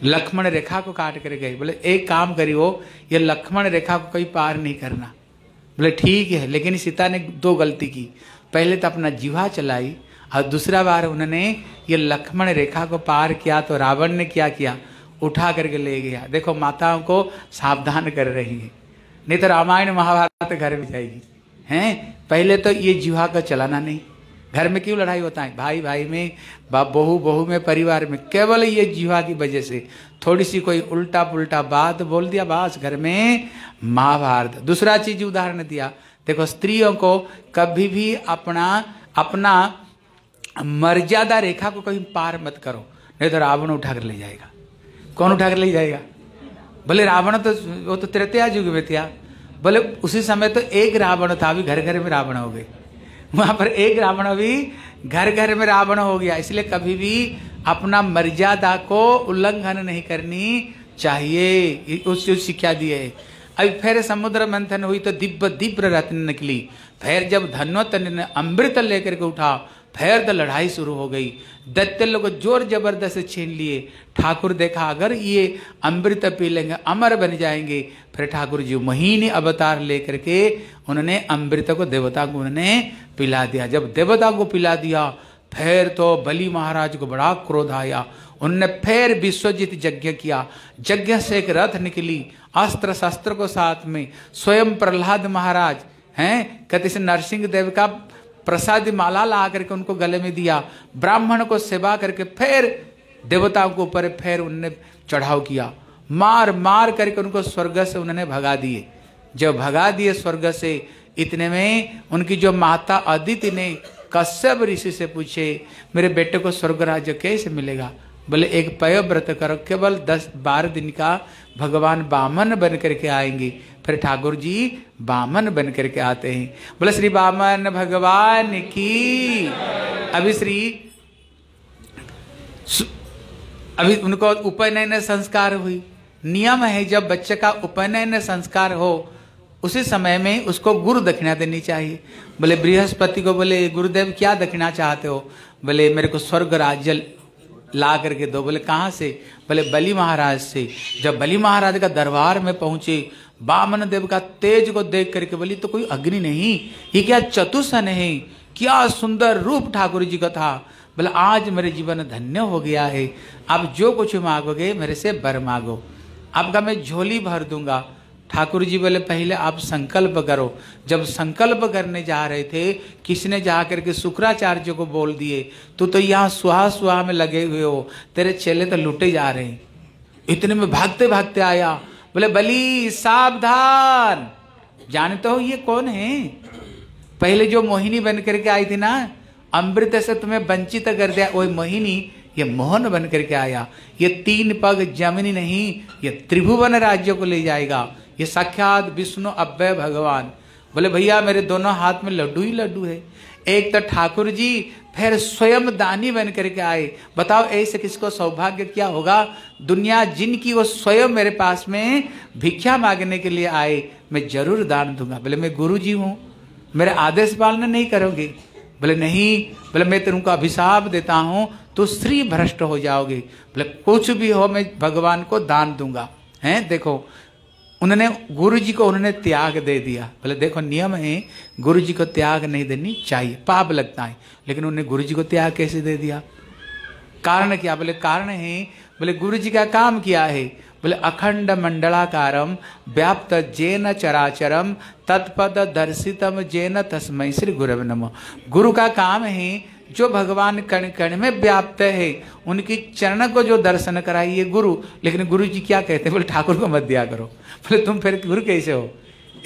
लक्ष्मण रेखा को काट कर गए। बोले, एक काम करियो, ये लक्ष्मण रेखा को कहीं पार नहीं करना। बोले, ठीक है, लेकिन सीता ने दो गलती की। पहले तो अपना जीवा चलाई, और दूसरा बार उन्होंने ये लक्ष्मण रेखा को पार किया तो रावण ने क्या किया? उठा करके ले गया। देखो, माताओं को सावधान कर रही है। नहीं तो रामायण महाभारत घर में जाएगी। हैं? पहले तो ये जीवा का चलाना नहीं। घर में क्यों लड़ाई होता है? भाई भाई में बहू बहू में, परिवार में, केवल ये जीवा की वजह से। थोड़ी सी कोई उल्टा पुल्टा बात बोल दिया, बस घर में महाभारत। दूसरा चीज़ उदाहरण दिया। देखो, स्त्रियों को कभी भी अपना अपना मर्यादा रेखा को कहीं पार मत करो, नहीं तो रावण उठा कर ले जाएगा। कौन उठा कर ले जाएगा? बोले रावण तो वो तो त्रेतया युग में था बोले उसी समय तो एक रावण था, अभी घर घर में रावण हो गए। वहाँ पर एक रावण अभी घर घर में रावण हो गया, इसलिए कभी भी अपना मर्यादा को उल्लंघन नहीं करनी चाहिए। उस शिक्षा दी है। अभी फिर समुद्र मंथन हुई तो दिव्य दिव्य रत्न निकली। फिर जब धनवत अमृत लेकर के उठा फिर तो लड़ाई शुरू हो गई। दैत्य लोग ज़ोर ज़बरदस्त छीन लिए। ठाकुर देखा, अगर ये अमृत पी लेंगे, अमर बन जाएँगे। फिर ठाकुर जी महीने अवतार लेकर के उन्होंने अमृत को देवता को उन्होंने पिला दिया। जब देवता को पिला दिया, फिर तो बलि महाराज को बड़ा क्रोध आया। उनने फिर विश्वजित यज्ञ किया। यज्ञ से एक रथ निकली अस्त्र शस्त्र को साथ में। स्वयं प्रहलाद महाराज, हैं कहते से नरसिंह देव का प्रसाद माला ला करके उनको गले में दिया, ब्राह्मण को सेवा करके फिर देवताओं के ऊपर फिर उनने चढ़ाव किया। मार मार करके उनको स्वर्ग से उन्होंने भगा दिए। जब भगा दिए स्वर्ग से, इतने में उनकी जो माता अदिति ने कश्यप ऋषि से पूछे, मेरे बेटे को स्वर्ग राज्य कैसे मिलेगा? बोले, एक पय व्रत करो, केवल दस बारह दिन का भगवान बामन बन करके आएँगे। फिर ठाकुर जी बामन बन करके आते हैं। बोले, श्री बामन भगवान की अभी श्री अभी उनको उपनयन संस्कार हुई। नियम है, जब बच्चे का उपनयन संस्कार हो, उसी समय में उसको गुरु दक्षिणा देनी चाहिए। बोले, बृहस्पति को बोले, गुरुदेव, क्या दक्षिणा चाहते हो? बोले, मेरे को स्वर्ग राज्य ला करके दो। बोले, कहाँ से? बोले, बलि महाराज से। जब बलि महाराज का दरबार में पहुँचे बामन देव का तेज को देख करके बोली तो कोई अग्नि नहीं? ये क्या चतुसन है? क्या सुंदर रूप ठाकुर जी का था? बोले आज मेरे जीवन धन्य हो गया है। आप जो कुछ मांगोगे मेरे से बर मांगो। आपका मैं झोली भर दूँगा। ठाकुर जी बोले पहले आप संकल्प करो। जब संकल्प करने जा रहे थे किसने जा करके शुक्राचार्य को बोल दिए तो, तो यहाँ सुहा सुहा में लगे हुए हो तेरे चेले तो लुटे जा रहे हैं। इतने में भागते भागते आया। बोले, बली, सावधान। जानते हो ये कौन है? पहले जो मोहिनी बन करके आई थी ना, अमृत से तुम्हें वंचित कर दिया वही मोहिनी, ये मोहन बन करके आया। ये तीन पग जमनी नहीं, ये त्रिभुवन राज्य को ले जाएगा। ये साक्षात विष्णु अव्यय भगवान। बोले, भैया, मेरे दोनों हाथ में लड्डू ही लड्डू है। एक तो ठाकुर जी फिर स्वयं दानी बन करके आए। बताओ, ऐसे किसको सौभाग्य क्या होगा? दुनिया जिनकी वो स्वयं मेरे पास में भिक्षा मांगने के लिए आए, मैं ज़रूर दान दूँगा। बोले, मैं गुरु जी हूँ। मेरे आदेश पालन नहीं करोगे? बोले, नहीं। बोले, मैं तुमको अभिशाप देता हूँ तो श्री भ्रष्ट हो जाओगे। बोले, कुछ भी हो, मैं भगवान को दान दूँगा। हैं, देखो उन्होंने गुरु जी को उन्होंने त्याग दे दिया। बोले, देखो, नियम है गुरु जी को त्याग नहीं देनी चाहिए, पाप लगता है, लेकिन उन्होंने गुरु जी को त्याग कैसे दे दिया? कारण क्या? बोले, कारण है, बोले गुरु जी का काम किया है? बोले, अखंड मंडलाकारम व्याप्त जैन चराचरम तत्पद दर्शितम जैन तस्मय श्री गुरु नमो। गुरु का काम है जो भगवान कण कण में व्याप्त है, उनकी चरण को जो दर्शन कराइए गुरु, लेकिन गुरु जी क्या कहते हैं? बोले, ठाकुर को मत दिया करो। बोले, तुम फिर गुरु कैसे हो?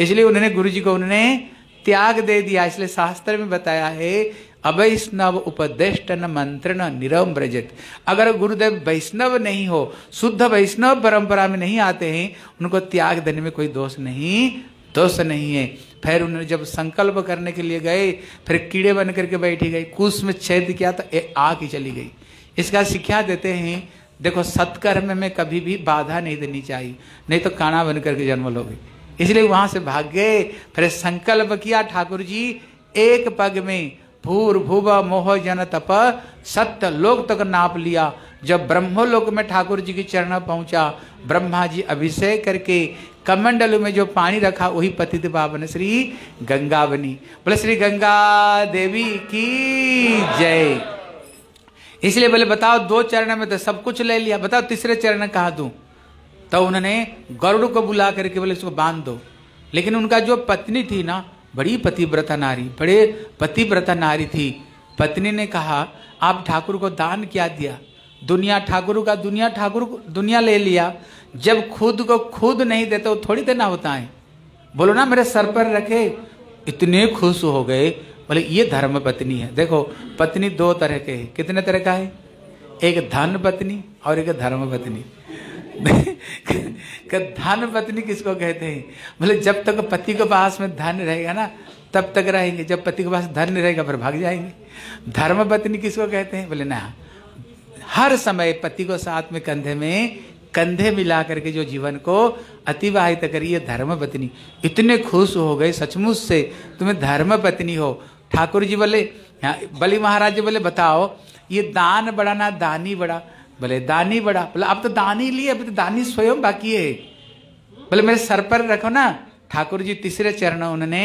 इसलिए उन्होंने गुरु जी को उन्होंने त्याग दे दिया। इसलिए शास्त्र में बताया है, अवैष्णव उपदेष्टन मंत्रण निरम ब्रजत अगर गुरुदेव वैष्णव नहीं हो, शुद्ध वैष्णव परंपरा में नहीं आते हैं, उनको त्याग देने में कोई दोष नहीं दोष नहीं है। फिर उन्होंने जब संकल्प करने के लिए गए, फिर कीड़े बन करके बैठी गई कुश में छेद किया तो आग ही चली गई। इसका शिक्षा देते हैं, देखो सत्कर्म में कभी भी बाधा नहीं देनी चाहिए, नहीं तो काना बन करके जन्म लोगे। इसलिए वहाँ से भाग गए, फिर संकल्प किया ठाकुर जी एक पग में भूर भूव मोह जन तप, सत्य लोक तक नाप लिया। जब ब्रह्मलोक में ठाकुर जी की चरण पहुँचा, ब्रह्मा जी अभिषेक करके कमंडल में जो पानी रखा, वही पतित पावन श्री गंगा बनी बोले, श्री गंगा देवी की जय। इसलिए बोले, बताओ, दो चरण में तो सब कुछ ले लिया। बताओ, तीसरे चरण कहा दू? तो उन्होंने गरुड़ को बुला करके बोले, इसको बाँध दो। लेकिन उनका जो पत्नी थी ना, बड़ी पतिव्रता नारी, बड़े पतिव्रता नारी थी। पत्नी ने कहा, आप ठाकुर को दान क्या दिया? दुनिया ठाकुर का दुनिया, ठाकुर दुनिया ले लिया। जब खुद को खुद नहीं देते, वो थोड़ी देना होता है। बोलो ना, मेरे सर पर रखे, इतने खुश हो गए। बोले, ये धर्म पत्नी है। देखो, पत्नी दो तरह के है। कितने तरह का है? एक धन पत्नी और एक धर्म पत्नी। धन पत्नी किसको कहते हैं? बोले, जब तक पति के पास में धन रहेगा ना, तब तक रहेंगे। जब पति के पास धन रहेगा, फिर भाग जाएँगे। धर्म पत्नी किसको कहते हैं? बोले, ना, हर समय पति को साथ में कंधे में कंधे मिला करके जो जीवन को अतिवाहित करिए धर्म पत्नी इतने खुश हो गए सचमुच से, तुम्हें धर्म पत्नी हो। ठाकुर जी बोले बलि महाराज जी बोले, बताओ, ये दान बड़ा ना दानी बड़ा? बोले, दानी बड़ा। बोले, अब तो दानी लिए अभी तो दानी स्वयं बाकी है। बोले, मेरे सर पर रखो ना। ठाकुर जी तीसरे चरण उन्होंने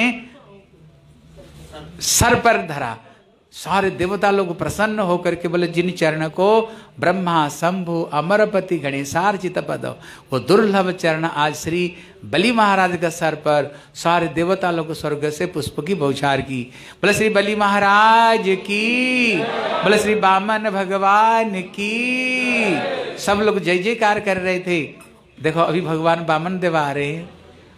सर पर धरा। सारे देवता लोग प्रसन्न होकर के बोले जिन चरण को ब्रह्मा, शंभु, अमरपति गणेशार्चित पद वो दुर्लभ चरण आज श्री बलि महाराज का सर पर सारे देवता लोग स्वर्ग से पुष्प की बौछार की। बोले श्री बलि महाराज की, बोले श्री बामन भगवान की। सब लोग जय जयकार कर रहे थे। देखो, अभी भगवान बामन देव आ रहे हैं।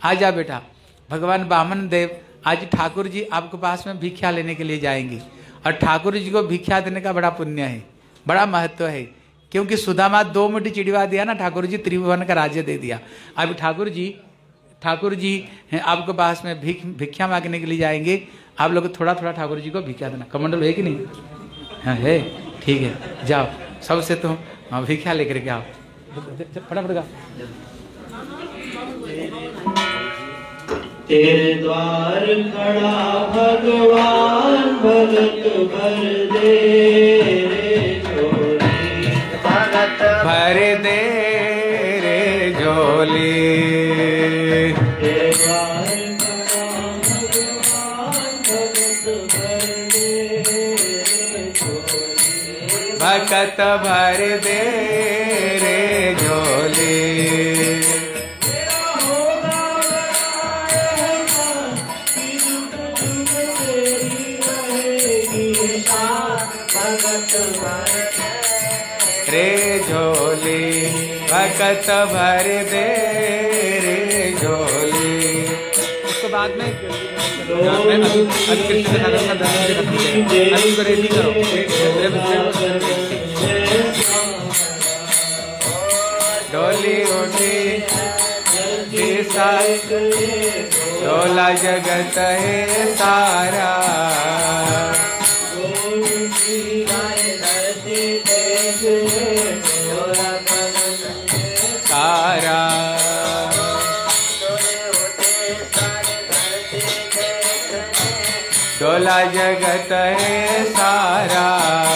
आ जा बेटा। भगवान बामन देव, आज ठाकुर जी आपके पास में भिक्षा लेने के लिए जाएँगे। और ठाकुर जी को भिक्षा देने का बड़ा पुण्य है, बड़ा महत्व है। क्योंकि सुदामा दो मुठी चिड़वा दिया ना, ठाकुर जी त्रिभुवन का राज्य दे दिया। अभी ठाकुर जी ठाकुर जी आपके पास में भिक भिक्षा मांगने के लिए जाएँगे। आप लोग थोड़ा थोड़ा ठाकुर जी को भिक्षा देना। कमंडल है कि नहीं? हाँ है। ठीक है, जाओ। सबसे तो हाँ भिक्षा लेकर के आओ। फटाफट का। तेरे द्वार खड़ा भगवान भगत भर दे झोली। भगत भर दे रे झोली। तेरे द्वार खड़ा भगवान भगत भर दे झोली। भगत भर दे भगत भर दे रे झोली। उसके बाद में डोली उठी डोला जगत है सारा। जगत है सारा।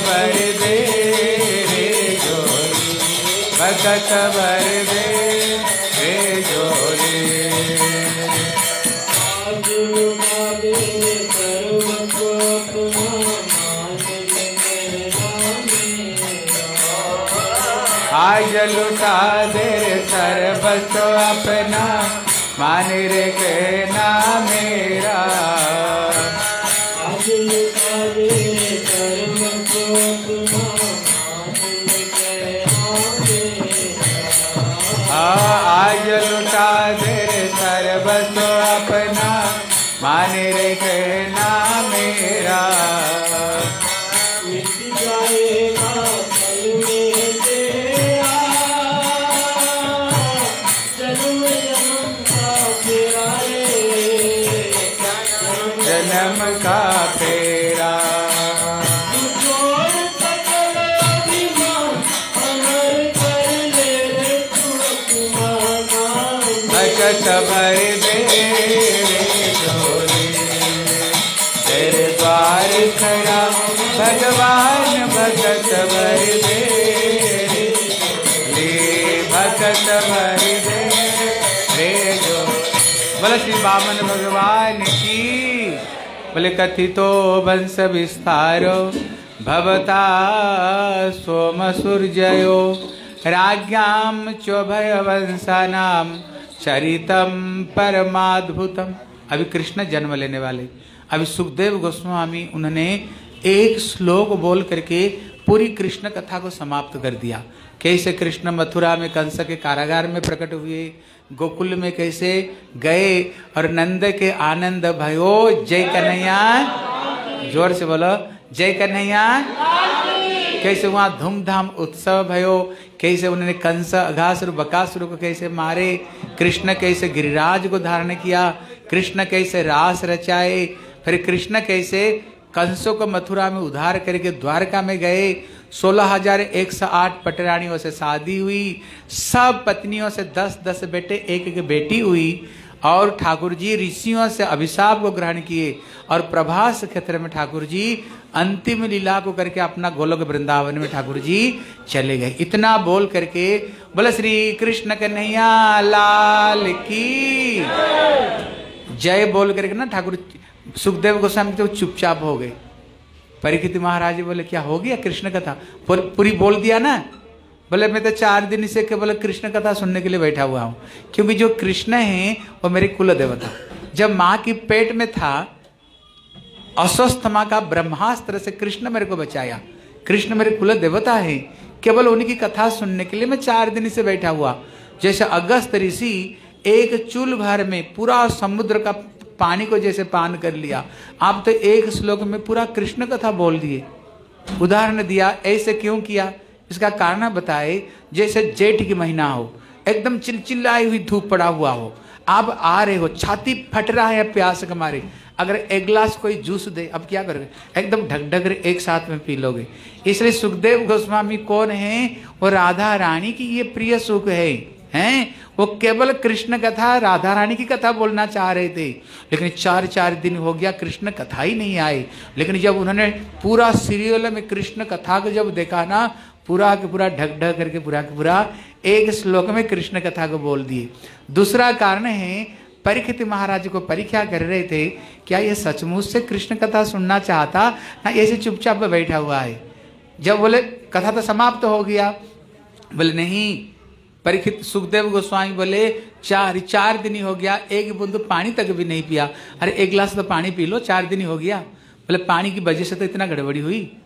भर दे भर दे रे आज को लुटा दे सर्वस्व अपना। मान रे कहना बोले, श्री बामन भगवान की। बोले, कथितो वंश विस्तारो, भवता सोम सूर्ययो राज्ञाम चोभय वंशानाम चरितम परमाद्भुतम। अभी कृष्ण जन्म लेने वाले। अभी सुखदेव गोस्वामी, उन्होंने एक श्लोक बोल करके पूरी कृष्ण कथा को समाप्त कर दिया। कैसे कृष्ण मथुरा में कंस के कारागार में प्रकट हुए? गोकुल में कैसे गए और नंद के आनंद भयो। जय कन्हैया। ज़ोर से बोलो। जय कन्हैया। कैसे वहाँ धूमधाम उत्सव भयो। कैसे उन्होंने कंस अघासुर, बकासुर को कैसे मारे। कृष्ण कैसे गिरिराज को धारण किया। कृष्ण कैसे रास रचाए। फिर कृष्ण कैसे कंसों को मथुरा में उधार करके द्वारका में गए। सोलह हज़ार एक सौ आठ पटरानियों से शादी हुई, सब पत्नियों से दस दस बेटे एक एक बेटी हुई और ठाकुर जी ऋषियों से अभिशाप को ग्रहण किए और प्रभास क्षेत्र में ठाकुर जी अंतिम लीला को करके अपना गोलक वृंदावन में ठाकुर जी चले गए। इतना बोल करके बोले, श्री कृष्ण कन्हैया, लाल की जय बोल करके ना ठाकुर, सुखदेव गोस्वामी तो चुपचाप हो गए। परीक्षित महाराज बोले, क्या हो गया कृष्ण कथा? पूरी बोल दिया ना? बोले, मैं तो चार दिन से केवल कृष्ण कथा सुनने के लिए बैठा हुआ हूँ, क्योंकि जो कृष्ण है, वो मेरे कुल देवता जब माँ की पेट में था, अस्वस्थ माँ का ब्रह्मास्त्र से कृष्ण मेरे को बचाया। कृष्ण मेरे कुल देवता है, केवल उनकी कथा सुनने के लिए मैं चार दिन से बैठा हुआ। जैसे अगस्त ऋषि एक चूल भर में पूरा समुद्र का पानी को जैसे पान कर लिया। आप तो एक श्लोक में पूरा कृष्ण कथा बोल दिए। उदाहरण दिया, ऐसे क्यों किया? इसका कारण बताए, जैसे जेठ की महीना हो, एकदम चिलचिल्लाई हुई धूप पड़ा हुआ हो, आप आ रहे हो, छाती फट रहा है प्यास के मारे। अगर एक गिलास कोई जूस दे, अब क्या करोगे? एकदम ढक ढक एक साथ में पी लोगे। इसलिए सुखदेव गोस्वामी कौन है? वो राधा रानी की ये प्रिय सुख है। हैं? वो केवल कृष्ण कथा, राधा रानी की कथा बोलना चाह रहे थे। लेकिन चार चार दिन हो गया, कृष्ण कथा ही नहीं आए लेकिन जब उन्होंने पूरा सीरियल में कृष्ण कथा को जब देखा ना, पूरा के पूरा ढक ढक करके पूरा के पूरा एक श्लोक में कृष्ण कथा को बोल दिए। दूसरा कारण है परीक्षित महाराज को परीक्षा कर रहे थे, क्या ये सचमुच से कृष्ण कथा सुनना चाहता? ना ऐसे चुपचाप बैठा हुआ है। जब बोले, कथा तो समाप्त हो गया। बोले, नहीं परीक्षित सुखदेव गोस्वामी बोले, चार चार दिन हो गया, एक बूंद पानी तक भी नहीं पिया। अरे, एक गिलास तो पानी पी लो, चार दिन हो गया। बोले, पानी की वजह से तो इतना गड़बड़ी हुई।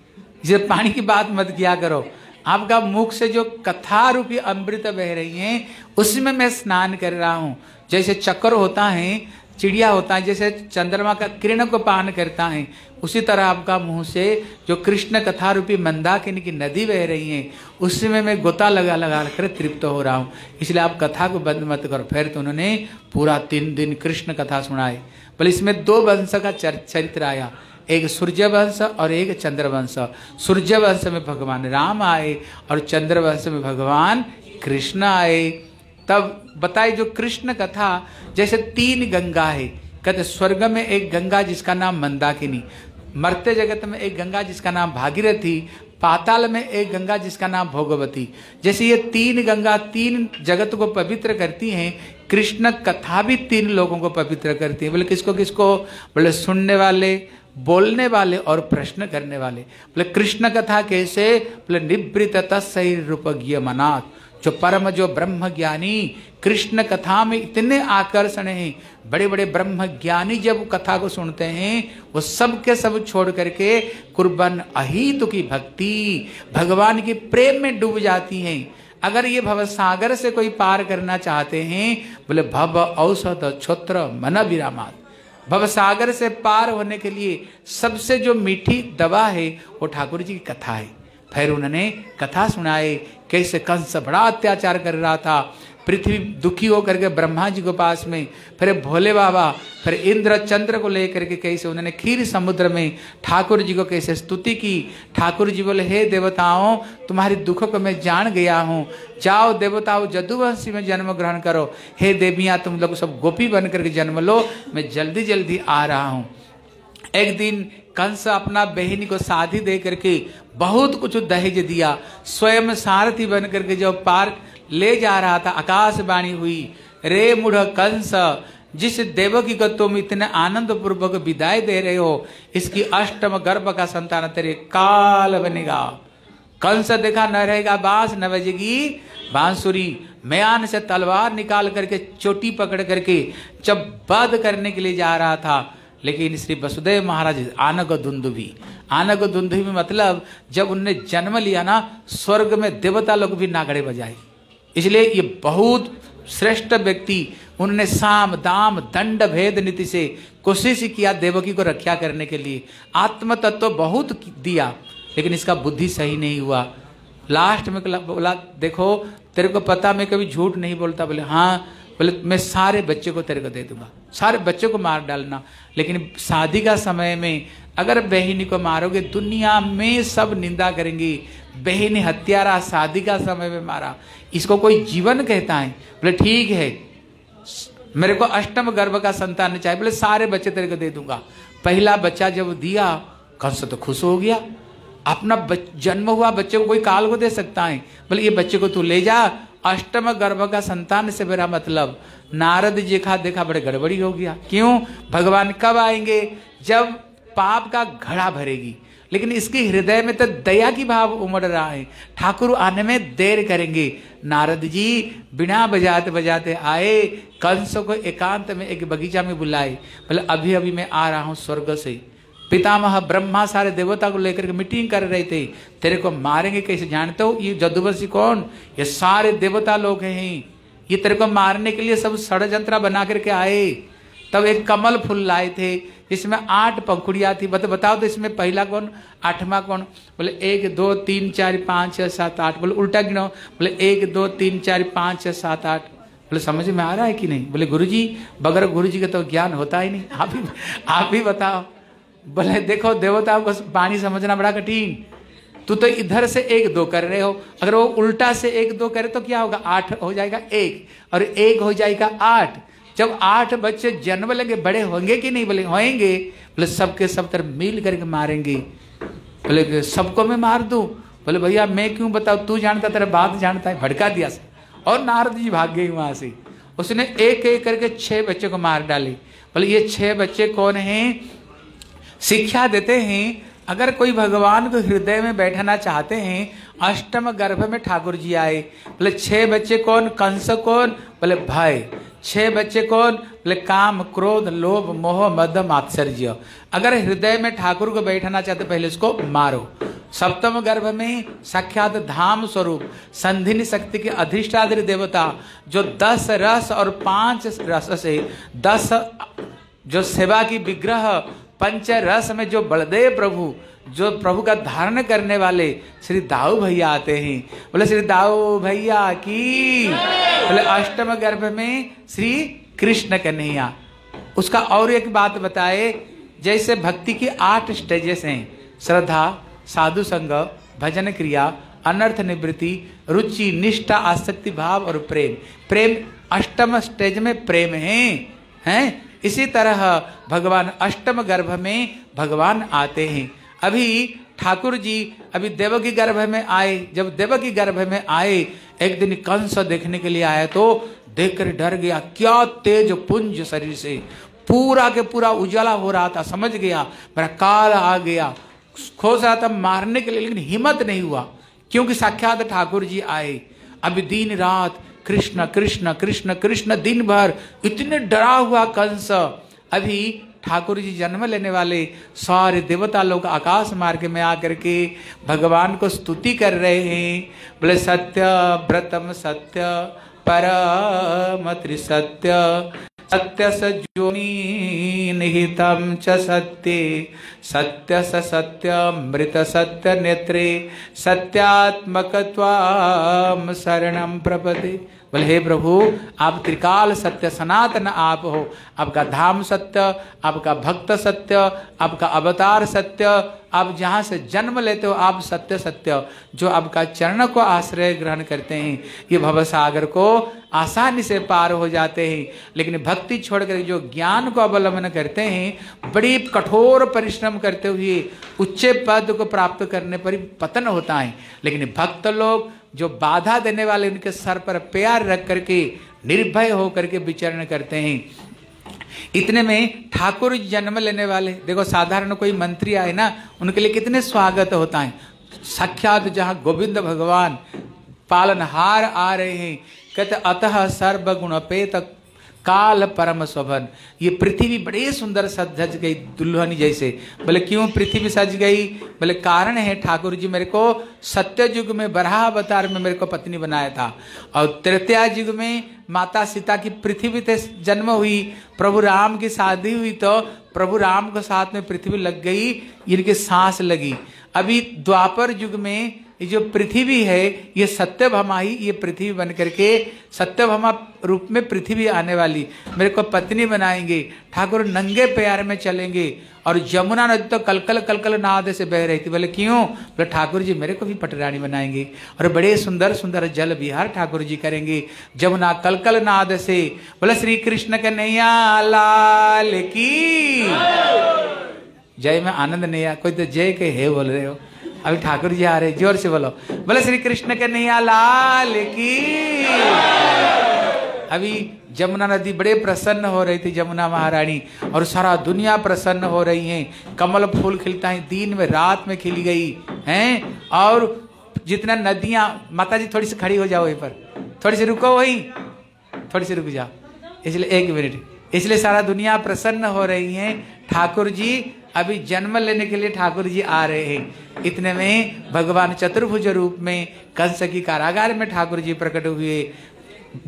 इसे पानी की बात मत किया करो। आपका मुख से जो कथा रूपी अमृत बह रही है, उसमें मैं स्नान कर रहा हूँ। जैसे चक्र होता है चिड़िया होता है, जैसे चंद्रमा का किरण को पान करता है, उसी तरह आपका मुँह से जो कृष्ण कथा रूपी मंदाकिनी की नदी बह रही है, उसमें मैं गोता लगा लगा कर तृप्त हो रहा हूँ। इसलिए आप कथा को बंद मत करो। फिर तो उन्होंने पूरा तीन दिन कृष्ण कथा सुनाए बोले, इसमें दो वंश का चर चरित्र आया। एक सूर्य वंश और एक चंद्र वंश सूर्य वंश में भगवान राम आए और चंद्र वंश में भगवान कृष्ण आए। तब बताए जो कृष्ण कथा, जैसे तीन गंगा है। कहते, स्वर्ग में एक गंगा जिसका नाम मंदाकिनी, मरते जगत में एक गंगा जिसका नाम भागीरथी, पाताल में एक गंगा जिसका नाम भोगवती। जैसे ये तीन गंगा तीन जगत को पवित्र करती हैं, कृष्ण कथा भी तीन लोगों को पवित्र करती है। बोले, किसको किसको? बोले, सुनने वाले, बोलने वाले और प्रश्न करने वाले। बोले, कृष्ण कथा कैसे? बोले निवृत तस्सही रूपज्ञ मनाथ जो परम, जो ब्रह्म ज्ञानी कृष्ण कथा में इतने आकर्षण हैं बड़े बड़े ब्रह्म ज्ञानी जब कथा को सुनते हैं, वो सब के सब छोड़ करके कुर्बन अहित की भक्ति, भगवान के प्रेम में डूब जाती हैं। अगर ये भव सागर से कोई पार करना चाहते हैं, बोले, भव औसत छोत्र मन विरामात। भव सागर से पार होने के लिए सबसे जो मीठी दवा है, वो ठाकुर जी की कथा है। फिर उन्होंने कथा सुनाए कैसे कंस बड़ा अत्याचार कर रहा था। पृथ्वी दुखी होकर के ब्रह्मा जी के पास में, फिर भोले बाबा, फिर इंद्र चंद्र को लेकर के कैसे उन्होंने खीर समुद्र में ठाकुर जी को कैसे स्तुति की। ठाकुर जी बोले, हे देवताओं, तुम्हारी दुखों को मैं जान गया हूँ। जाओ देवताओं, जदुवंशी में जन्म ग्रहण करो। हे देवियाँ, तुम लोग सब गोपी बन करके जन्म लो। मैं जल्दी जल्दी आ रहा हूँ। एक दिन कंस अपना बहनी को शादी दे करके बहुत कुछ दहेज दिया। स्वयं सारथी बन करके जब पार ले जा रहा था, आकाशवाणी हुई, रे मुढ़ कंस, जिस देवकी को तुम इतने आनंद पूर्वक विदाई दे रहे हो, इसकी अष्टम गर्भ का संतान तेरे काल बनेगा। कंस देखा, न रहेगा बाँस, न बजेगी बांसुरी। म्यान से तलवार निकाल करके, चोटी पकड़ करके जब बध करने के लिए जा रहा था लेकिन श्री वसुदेव महाराज आनग दुंदुभी आनग दुंदुभी मतलब जब उनने जन्म लिया ना, स्वर्ग में देवता लोग भी नागड़े बजाए। इसलिए ये बहुत श्रेष्ठ व्यक्ति उन्होंने साम, दाम, दंड, भेद नीति से कोशिश किया देवकी को रक्षा करने के लिए। आत्म तत्व तो बहुत दिया, लेकिन इसका बुद्धि सही नहीं हुआ। लास्ट में बोला, देखो, तेरे को पता, मैं कभी झूठ नहीं बोलता। बोले हाँ बोले, मैं सारे बच्चे को तेरे को दे दूँगा। सारे बच्चे को मार डालना। लेकिन शादी का समय में अगर बहनी को मारोगे, दुनिया में सब निंदा करेंगी, बहनी हत्यारा शादी का समय में मारा। इसको कोई जीवन कहता है? बोले, ठीक है। मेरे को अष्टम गर्भ का संतान चाहिए। बोले, सारे बच्चे तेरे को दे दूँगा। पहला बच्चा जब दिया कंस तो खुश हो गया। अपना जन्म हुआ बच्चे को कोई काल को दे सकता है? बोले, ये बच्चे को तू ले जा। अष्टम गर्भ का संतान से मेरा मतलब नारद जी का देखा बड़े गड़बड़ी हो गया। क्यों? भगवान कब आएँगे? जब पाप का घड़ा भरेगी। लेकिन इसके हृदय में तो दया की भाव उमड़ रहा है। ठाकुर आने में देर करेंगे। नारद जी बिना बजाते बजाते आए, कंस को एकांत में एक बगीचा में बुलाए। बोले अभी अभी मैं आ रहा हूँ स्वर्ग से। पितामह ब्रह्मा सारे देवता को लेकर के मीटिंग कर रहे थे। तेरे को मारेंगे कैसे जानते हो? ये जदुवंशी कौन? ये सारे देवता लोग हैं ये तेरे को मारने के लिए सब षडयंत्र बना करके आए। तब एक कमल फूल लाए थे। इसमें आठ पंखुड़िया थी। बता बताओ तो इसमें पहला कौन? आठवां कौन? बोले, एक, दो, तीन, चार, पाँच छः सात, आठ। बोले, उल्टा गिनो। बोले, एक, दो, तीन, चार, पाँच छः सात, आठ। बोले, समझ में आ रहा है कि नहीं? बोले, गुरुजी, बगैर गुरु जी का तो ज्ञान होता ही नहीं। आप ही आप ही बताओ। बोले, देखो देवताओं को पानी समझना बड़ा कठिन। तू तो इधर से एक दो कर रहे हो। अगर वो उल्टा से एक दो करे तो क्या होगा? आठ हो जाएगा एक। और एक हो जाएगा आठ। जब आठ बच्चे जन्म लेंगे, बड़े होंगे कि नहीं? बोले होंगे बोले, सबके सब तरफ़ मिल करके मारेंगे। बोले, सबको मैं मार दू? बोले, भैया, मैं क्यों बताऊ? तू जानता, तेरा बात जानता है। भड़का दिया और नारद जी भाग गई वहाँ से। उसने एक एक करके छह बच्चे को मार डाले। बोले, ये छह बच्चे कौन हैं? शिक्षा देते हैं। अगर कोई भगवान को हृदय में बैठाना चाहते हैं, अष्टम गर्भ में ठाकुर जी आए, बोले, छह बच्चे कौन? कंस कौन? बोले, भय। छह बच्चे कौन? बोले, काम, क्रोध, लोभ, मोह, मद, मात्सर्य। अगर हृदय में ठाकुर को बैठाना चाहते, पहले उसको मारो। सप्तम गर्भ में साक्षात धाम स्वरूप, संधिनी शक्ति के अधिष्ठादिर देवता, जो दस रस और पाँच रस से, दस, जो सेवा की विग्रह पंच रस में जो बलदेव प्रभु, जो प्रभु का धारण करने वाले श्री दाऊ भैया आते हैं। बोले, श्री दाऊ भैया की बोले, अष्टम गर्भ में श्री कृष्ण कन्हैया। उसका और एक बात बताए, जैसे भक्ति की आठ स्टेजेस हैं। श्रद्धा, साधु संग, भजन क्रिया, अनर्थ निवृत्ति, रुचि, निष्ठा, आसक्ति, भाव और प्रेम। प्रेम अष्टम स्टेज में प्रेम है, हैं? इसी तरह भगवान अष्टम गर्भ में भगवान आते हैं। अभी ठाकुर जी अभी देव देवकी गर्भ में आए, जब देव देवकी गर्भ में आए, एक दिन कंस देखने के लिए आया तो देखकर डर गया, क्या तेज पुंज शरीर से। पूरा के पूरा उजाला हो रहा था, समझ गया, मेरा काल आ गया। खोज रहा था मारने के लिए, लेकिन हिम्मत नहीं हुआ, क्योंकि साक्षात ठाकुर जी आए। अभी दिन रात कृष्ण कृष्ण कृष्ण कृष्ण दिन भर इतने डरा हुआ कंस। अभी ठाकुर जी जन्म लेने वाले सारे देवता लोग आकाश मार्ग में आकर के भगवान को स्तुति कर रहे हैं। बोले, सत्य, व्रतम सत्य, परम त्रिसत्य, सत्य सज्जोनी निहितम च सत्य सत्य स सत्य मृत सत्य नेत्रे, सत्यात्मक शरण प्रपदे। बोले, हे प्रभु, आप त्रिकाल सत्य सनातन आप हो। आपका धाम सत्य, आपका भक्त सत्य, आपका अवतार सत्य। आप जहाँ से जन्म लेते हो, आप सत्य सत्य। जो आपका चरण को आश्रय ग्रहण करते हैं, ये भव सागर को आसानी से पार हो जाते हैं। लेकिन भक्ति छोड़कर जो ज्ञान को अवलंबन करते हैं, बड़ी कठोर परिश्रम करते हुए उच्च पद को प्राप्त करने पर पतन होता है। लेकिन भक्त लोग जो बाधा देने वाले उनके सर पर प्यार रख करके, निर्भय होकर के विचरण करते हैं। इतने में ठाकुर जन्म लेने वाले, देखो साधारण कोई मंत्री आए ना, उनके लिए कितने स्वागत होता है। साक्षात जहाँ गोविंद भगवान पालनहार आ रहे हैं, कहते, अतः सर्व गुणपेत काल परम शोभन ये पृथ्वी बड़े सुंदर सज गई दुल्हन जैसे। बोले, क्यों पृथ्वी सज गई? बोले, कारण है, ठाकुर जी मेरे को सत्य युग में बराह अवतार में मेरे को पत्नी बनाया था। और तृतीया युग में माता सीता की पृथ्वी से जन्म हुई, प्रभु राम की शादी हुई तो प्रभु राम के साथ में पृथ्वी लग गई, इनकी सांस लगी। अभी द्वापर युग में ये जो पृथ्वी है ये सत्यभमा ही ये पृथ्वी बन करके सत्यभमा रूप में पृथ्वी आने वाली। मेरे को पत्नी बनाएँगे ठाकुर नंगे प्यार में चलेंगे और यमुना नदी तो कलकल कलकल नाद से बह रही थी। बोले क्यों? बोले ठाकुर जी मेरे को भी पटरानी बनाएँगे और बड़े सुंदर सुंदर जल विहार ठाकुर जी करेंगे जमुना कलकल नाद से। बोले श्री कृष्ण के नैया लाल की। जय में आनंद नैया कोई तो जय के हे बोल रहे हो। अभी ठाकुर जी आ रहे ज़ोर से बोलो। बोले श्री कृष्ण के नैया लाल की। अभी जमुना नदी बड़े प्रसन्न हो रही थी, जमुना महारानी, और सारा दुनिया प्रसन्न हो रही है। कमल फूल खिलता है, दिन में, रात में खिल गई, हैं? और जितना नदियाँ माता जी थोड़ी सी खड़ी हो जाओ वहीं पर। थोड़ी सी रुको वहीं। थोड़ी सी रुक जाओ। इसलिए, एक मिनट। इसलिए सारा दुनिया प्रसन्न हो रही है। ठाकुर जी अभी जन्म लेने के लिए ठाकुर जी आ रहे हैं। इतने में भगवान चतुर्भुज रूप में कंस की कारागार में ठाकुर जी प्रकट हुए।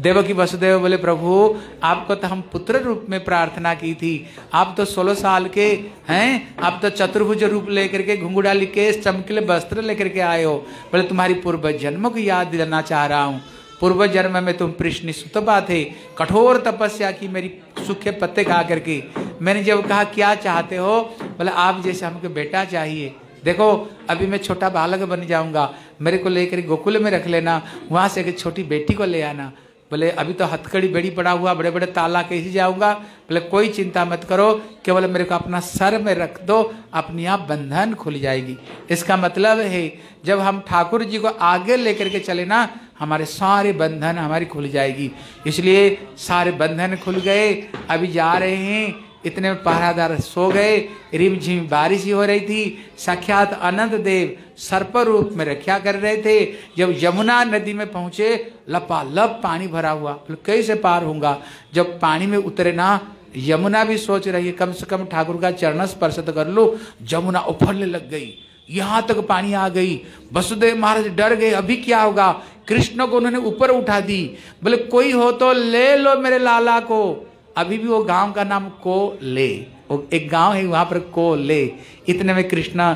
देव की वसुदेव बोले, प्रभु, आपको तो हम पुत्र रूप में प्रार्थना की थी। आप तो सोलह साल के हैं, आप तो चतुर्भुज रूप लेकर के घुंगुड़ा लिखे चमकीले वस्त्र लेकर के आए हो। बोले, तुम्हारी पूर्व जन्म को याद दिलाना चाह रहा हूँ। पूर्व जन्म में तुम प्रश्न सुतपा थे। कठोर तपस्या की मेरी सुखे पत्ते खा करके। मैंने जब कहा, क्या चाहते हो? बोले, आप जैसे हमको बेटा चाहिए। देखो, अभी मैं छोटा बालक बन जाऊँगा। मेरे को लेकर गोकुल में रख लेना। वहाँ से एक छोटी बेटी को ले आना। बोले अभी तो हथकड़ी बेड़ी पड़ा हुआ बड़े बड़े ताला कैसे जाऊँगा? बोले कोई चिंता मत करो, केवल मेरे को अपना सर में रख दो, अपनी आप बंधन खुल जाएगी। इसका मतलब है, जब हम ठाकुर जी को आगे लेकर के चले ना, हमारे सारे बंधन हमारी खुल जाएगी। इसलिए सारे बंधन खुल गए, अभी जा रहे हैं इतने में पहरादार सो गए। रिमझिम बारिश ही हो रही थी। साक्षात अनंत देव सर्प रूप में रक्षा कर रहे थे। जब यमुना नदी में पहुँचे, लपालप पानी भरा हुआ। कैसे पार होगा जब पानी में उतरे ना, यमुना भी सोच रही है, कम से कम ठाकुर का चरण स्पर्श तो कर लो। यमुना उफरने लग गई। यहाँ तक पानी आ गई। वसुदेव महाराज डर गए, अभी क्या होगा? कृष्ण को उन्होंने ऊपर उठा दी। बोले, कोई हो तो ले लो मेरे लाला को। अभी भी वो गाँव का नाम को ले वो एक गाँव है वहाँ पर को ले इतने में कृष्णा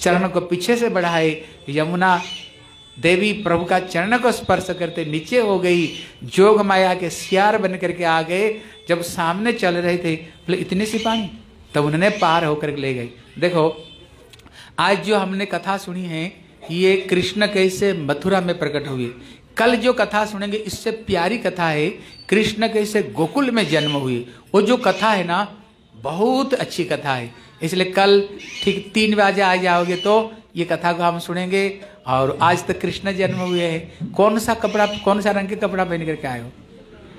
चरण को पीछे से बढ़ाए, यमुना देवी प्रभु का चरण को स्पर्श करते नीचे हो गई, जोग माया के सियार बन करके आ गए। जब सामने चल रहे थे, बोले, इतने सी पानी? तब तो उन्होंने पार होकर ले गई देखो, आज जो हमने कथा सुनी है, ये कृष्ण कैसे मथुरा में प्रकट हुए कल जो कथा सुनेंगे, इससे प्यारी कथा है कृष्ण कैसे गोकुल में जन्म हुए वो जो कथा है ना, बहुत अच्छी कथा है। इसलिए कल ठीक तीन बजे आ जाओगे तो ये कथा को हम सुनेंगे। और आज तक कृष्ण जन्म हुए हैं। कौन सा कपड़ा, कौन सा रंग के कपड़ा पहन करके आए हो?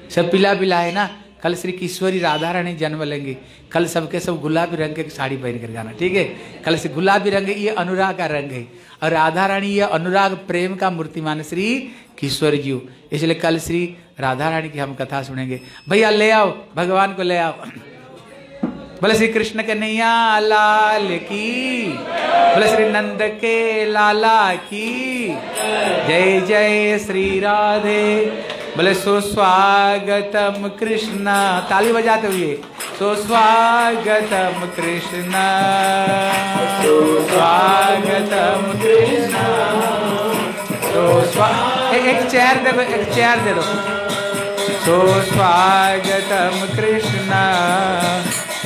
सब पीला पीला है ना? कल श्री किशोरी राधा रानी जन्म लेंगे। कल सबके सब गुलाबी रंग के साड़ी पहन कर जाना ठीक है? कल से गुलाबी रंग, ये अनुराग का रंग है। और राधा रानी ये अनुराग प्रेम का मूर्तिमान श्री किशोर जी इसलिए कल श्री राधा रानी की हम कथा सुनेंगे। भैया, ले आओ, भगवान को ले आओ। बोले, श्री कृष्ण के नैया लाल की। बोले, श्री नंद के लाला की। जय जय श्री राधे। बोले सुस्वागतम कृष्ण। ताली बजाते हुए सुस्वागतम कृष्ण। सुस्वागतम एक चेयर दे दो एक चेयर दे दो। सुस्वागतम कृष्ण,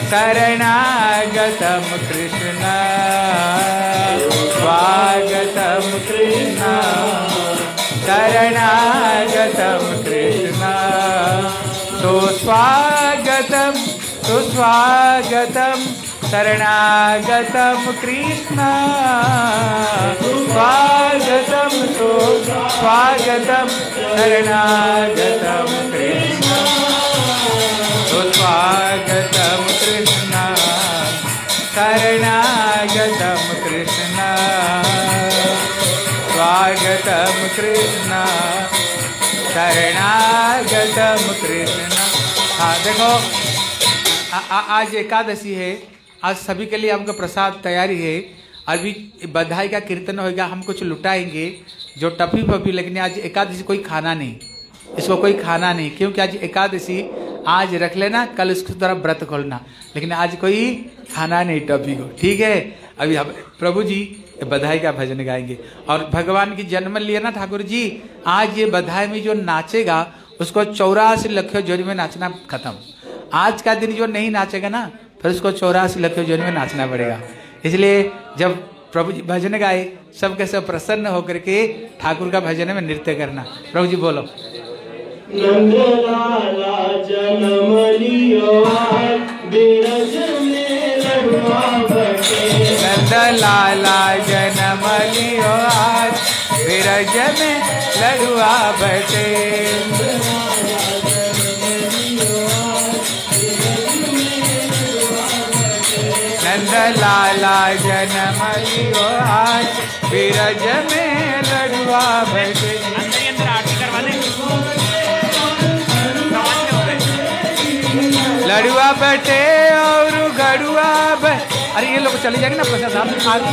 शरणागतम कृष्ण। स्वागतम कृष्ण, शरणागतम कृष्ण। सुस्वागतम सुस्वागतम शरणागतम कृष्ण। स्वागतम सुस्वागतम शरणागतम कृष्ण। सुस्वागतम कृष्ण। शरणागतम कृष्ण। स्वागतम कृष्ण। शरणागतम कृष्ण। हाँ देखो आ, आ, आज एकादशी है। आज सभी के लिए हमको प्रसाद तैयारी है। अभी बधाई का कीर्तन होगा हम कुछ लुटाएँगे, जो टफी पपी, लेकिन आज एकादशी कोई खाना नहीं। इसको कोई खाना नहीं, क्योंकि आज एकादशी आज रख लेना, कल उसकी तरफ़ व्रत खोलना। लेकिन आज कोई खाना नहीं टपी को। ठीक है? अभी हम, प्रभु जी बधाई का भजन गाएँगे। और भगवान की जन्म लिया ना ठाकुर जी, आज ये बधाई में जो नाचेगा, उसको चौरासी लक्ष्य में नाचना खत्म। आज का दिन जो नहीं नाचेगा ना फिर उसको चौरासी लख जोन में नाचना पड़ेगा। इसलिए जब प्रभु जी भजन गाए सब के सब प्रसन्न होकर के ठाकुर का भजन में नृत्य करना। प्रभु जी बोलो। नंद लाला जन्म लियो आज, विरज में लड़ुआ बटे लाला जन्म लियो आज। बिरज में लड़ुआ बटे अंदर ही अंदर आरती करवा दे। समाज में रहे लड़ुआ बटे और गड़ुआ ब... अरे ये लोग चले जाएँगे ना प्रसाद साहब। आगे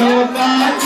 निकोले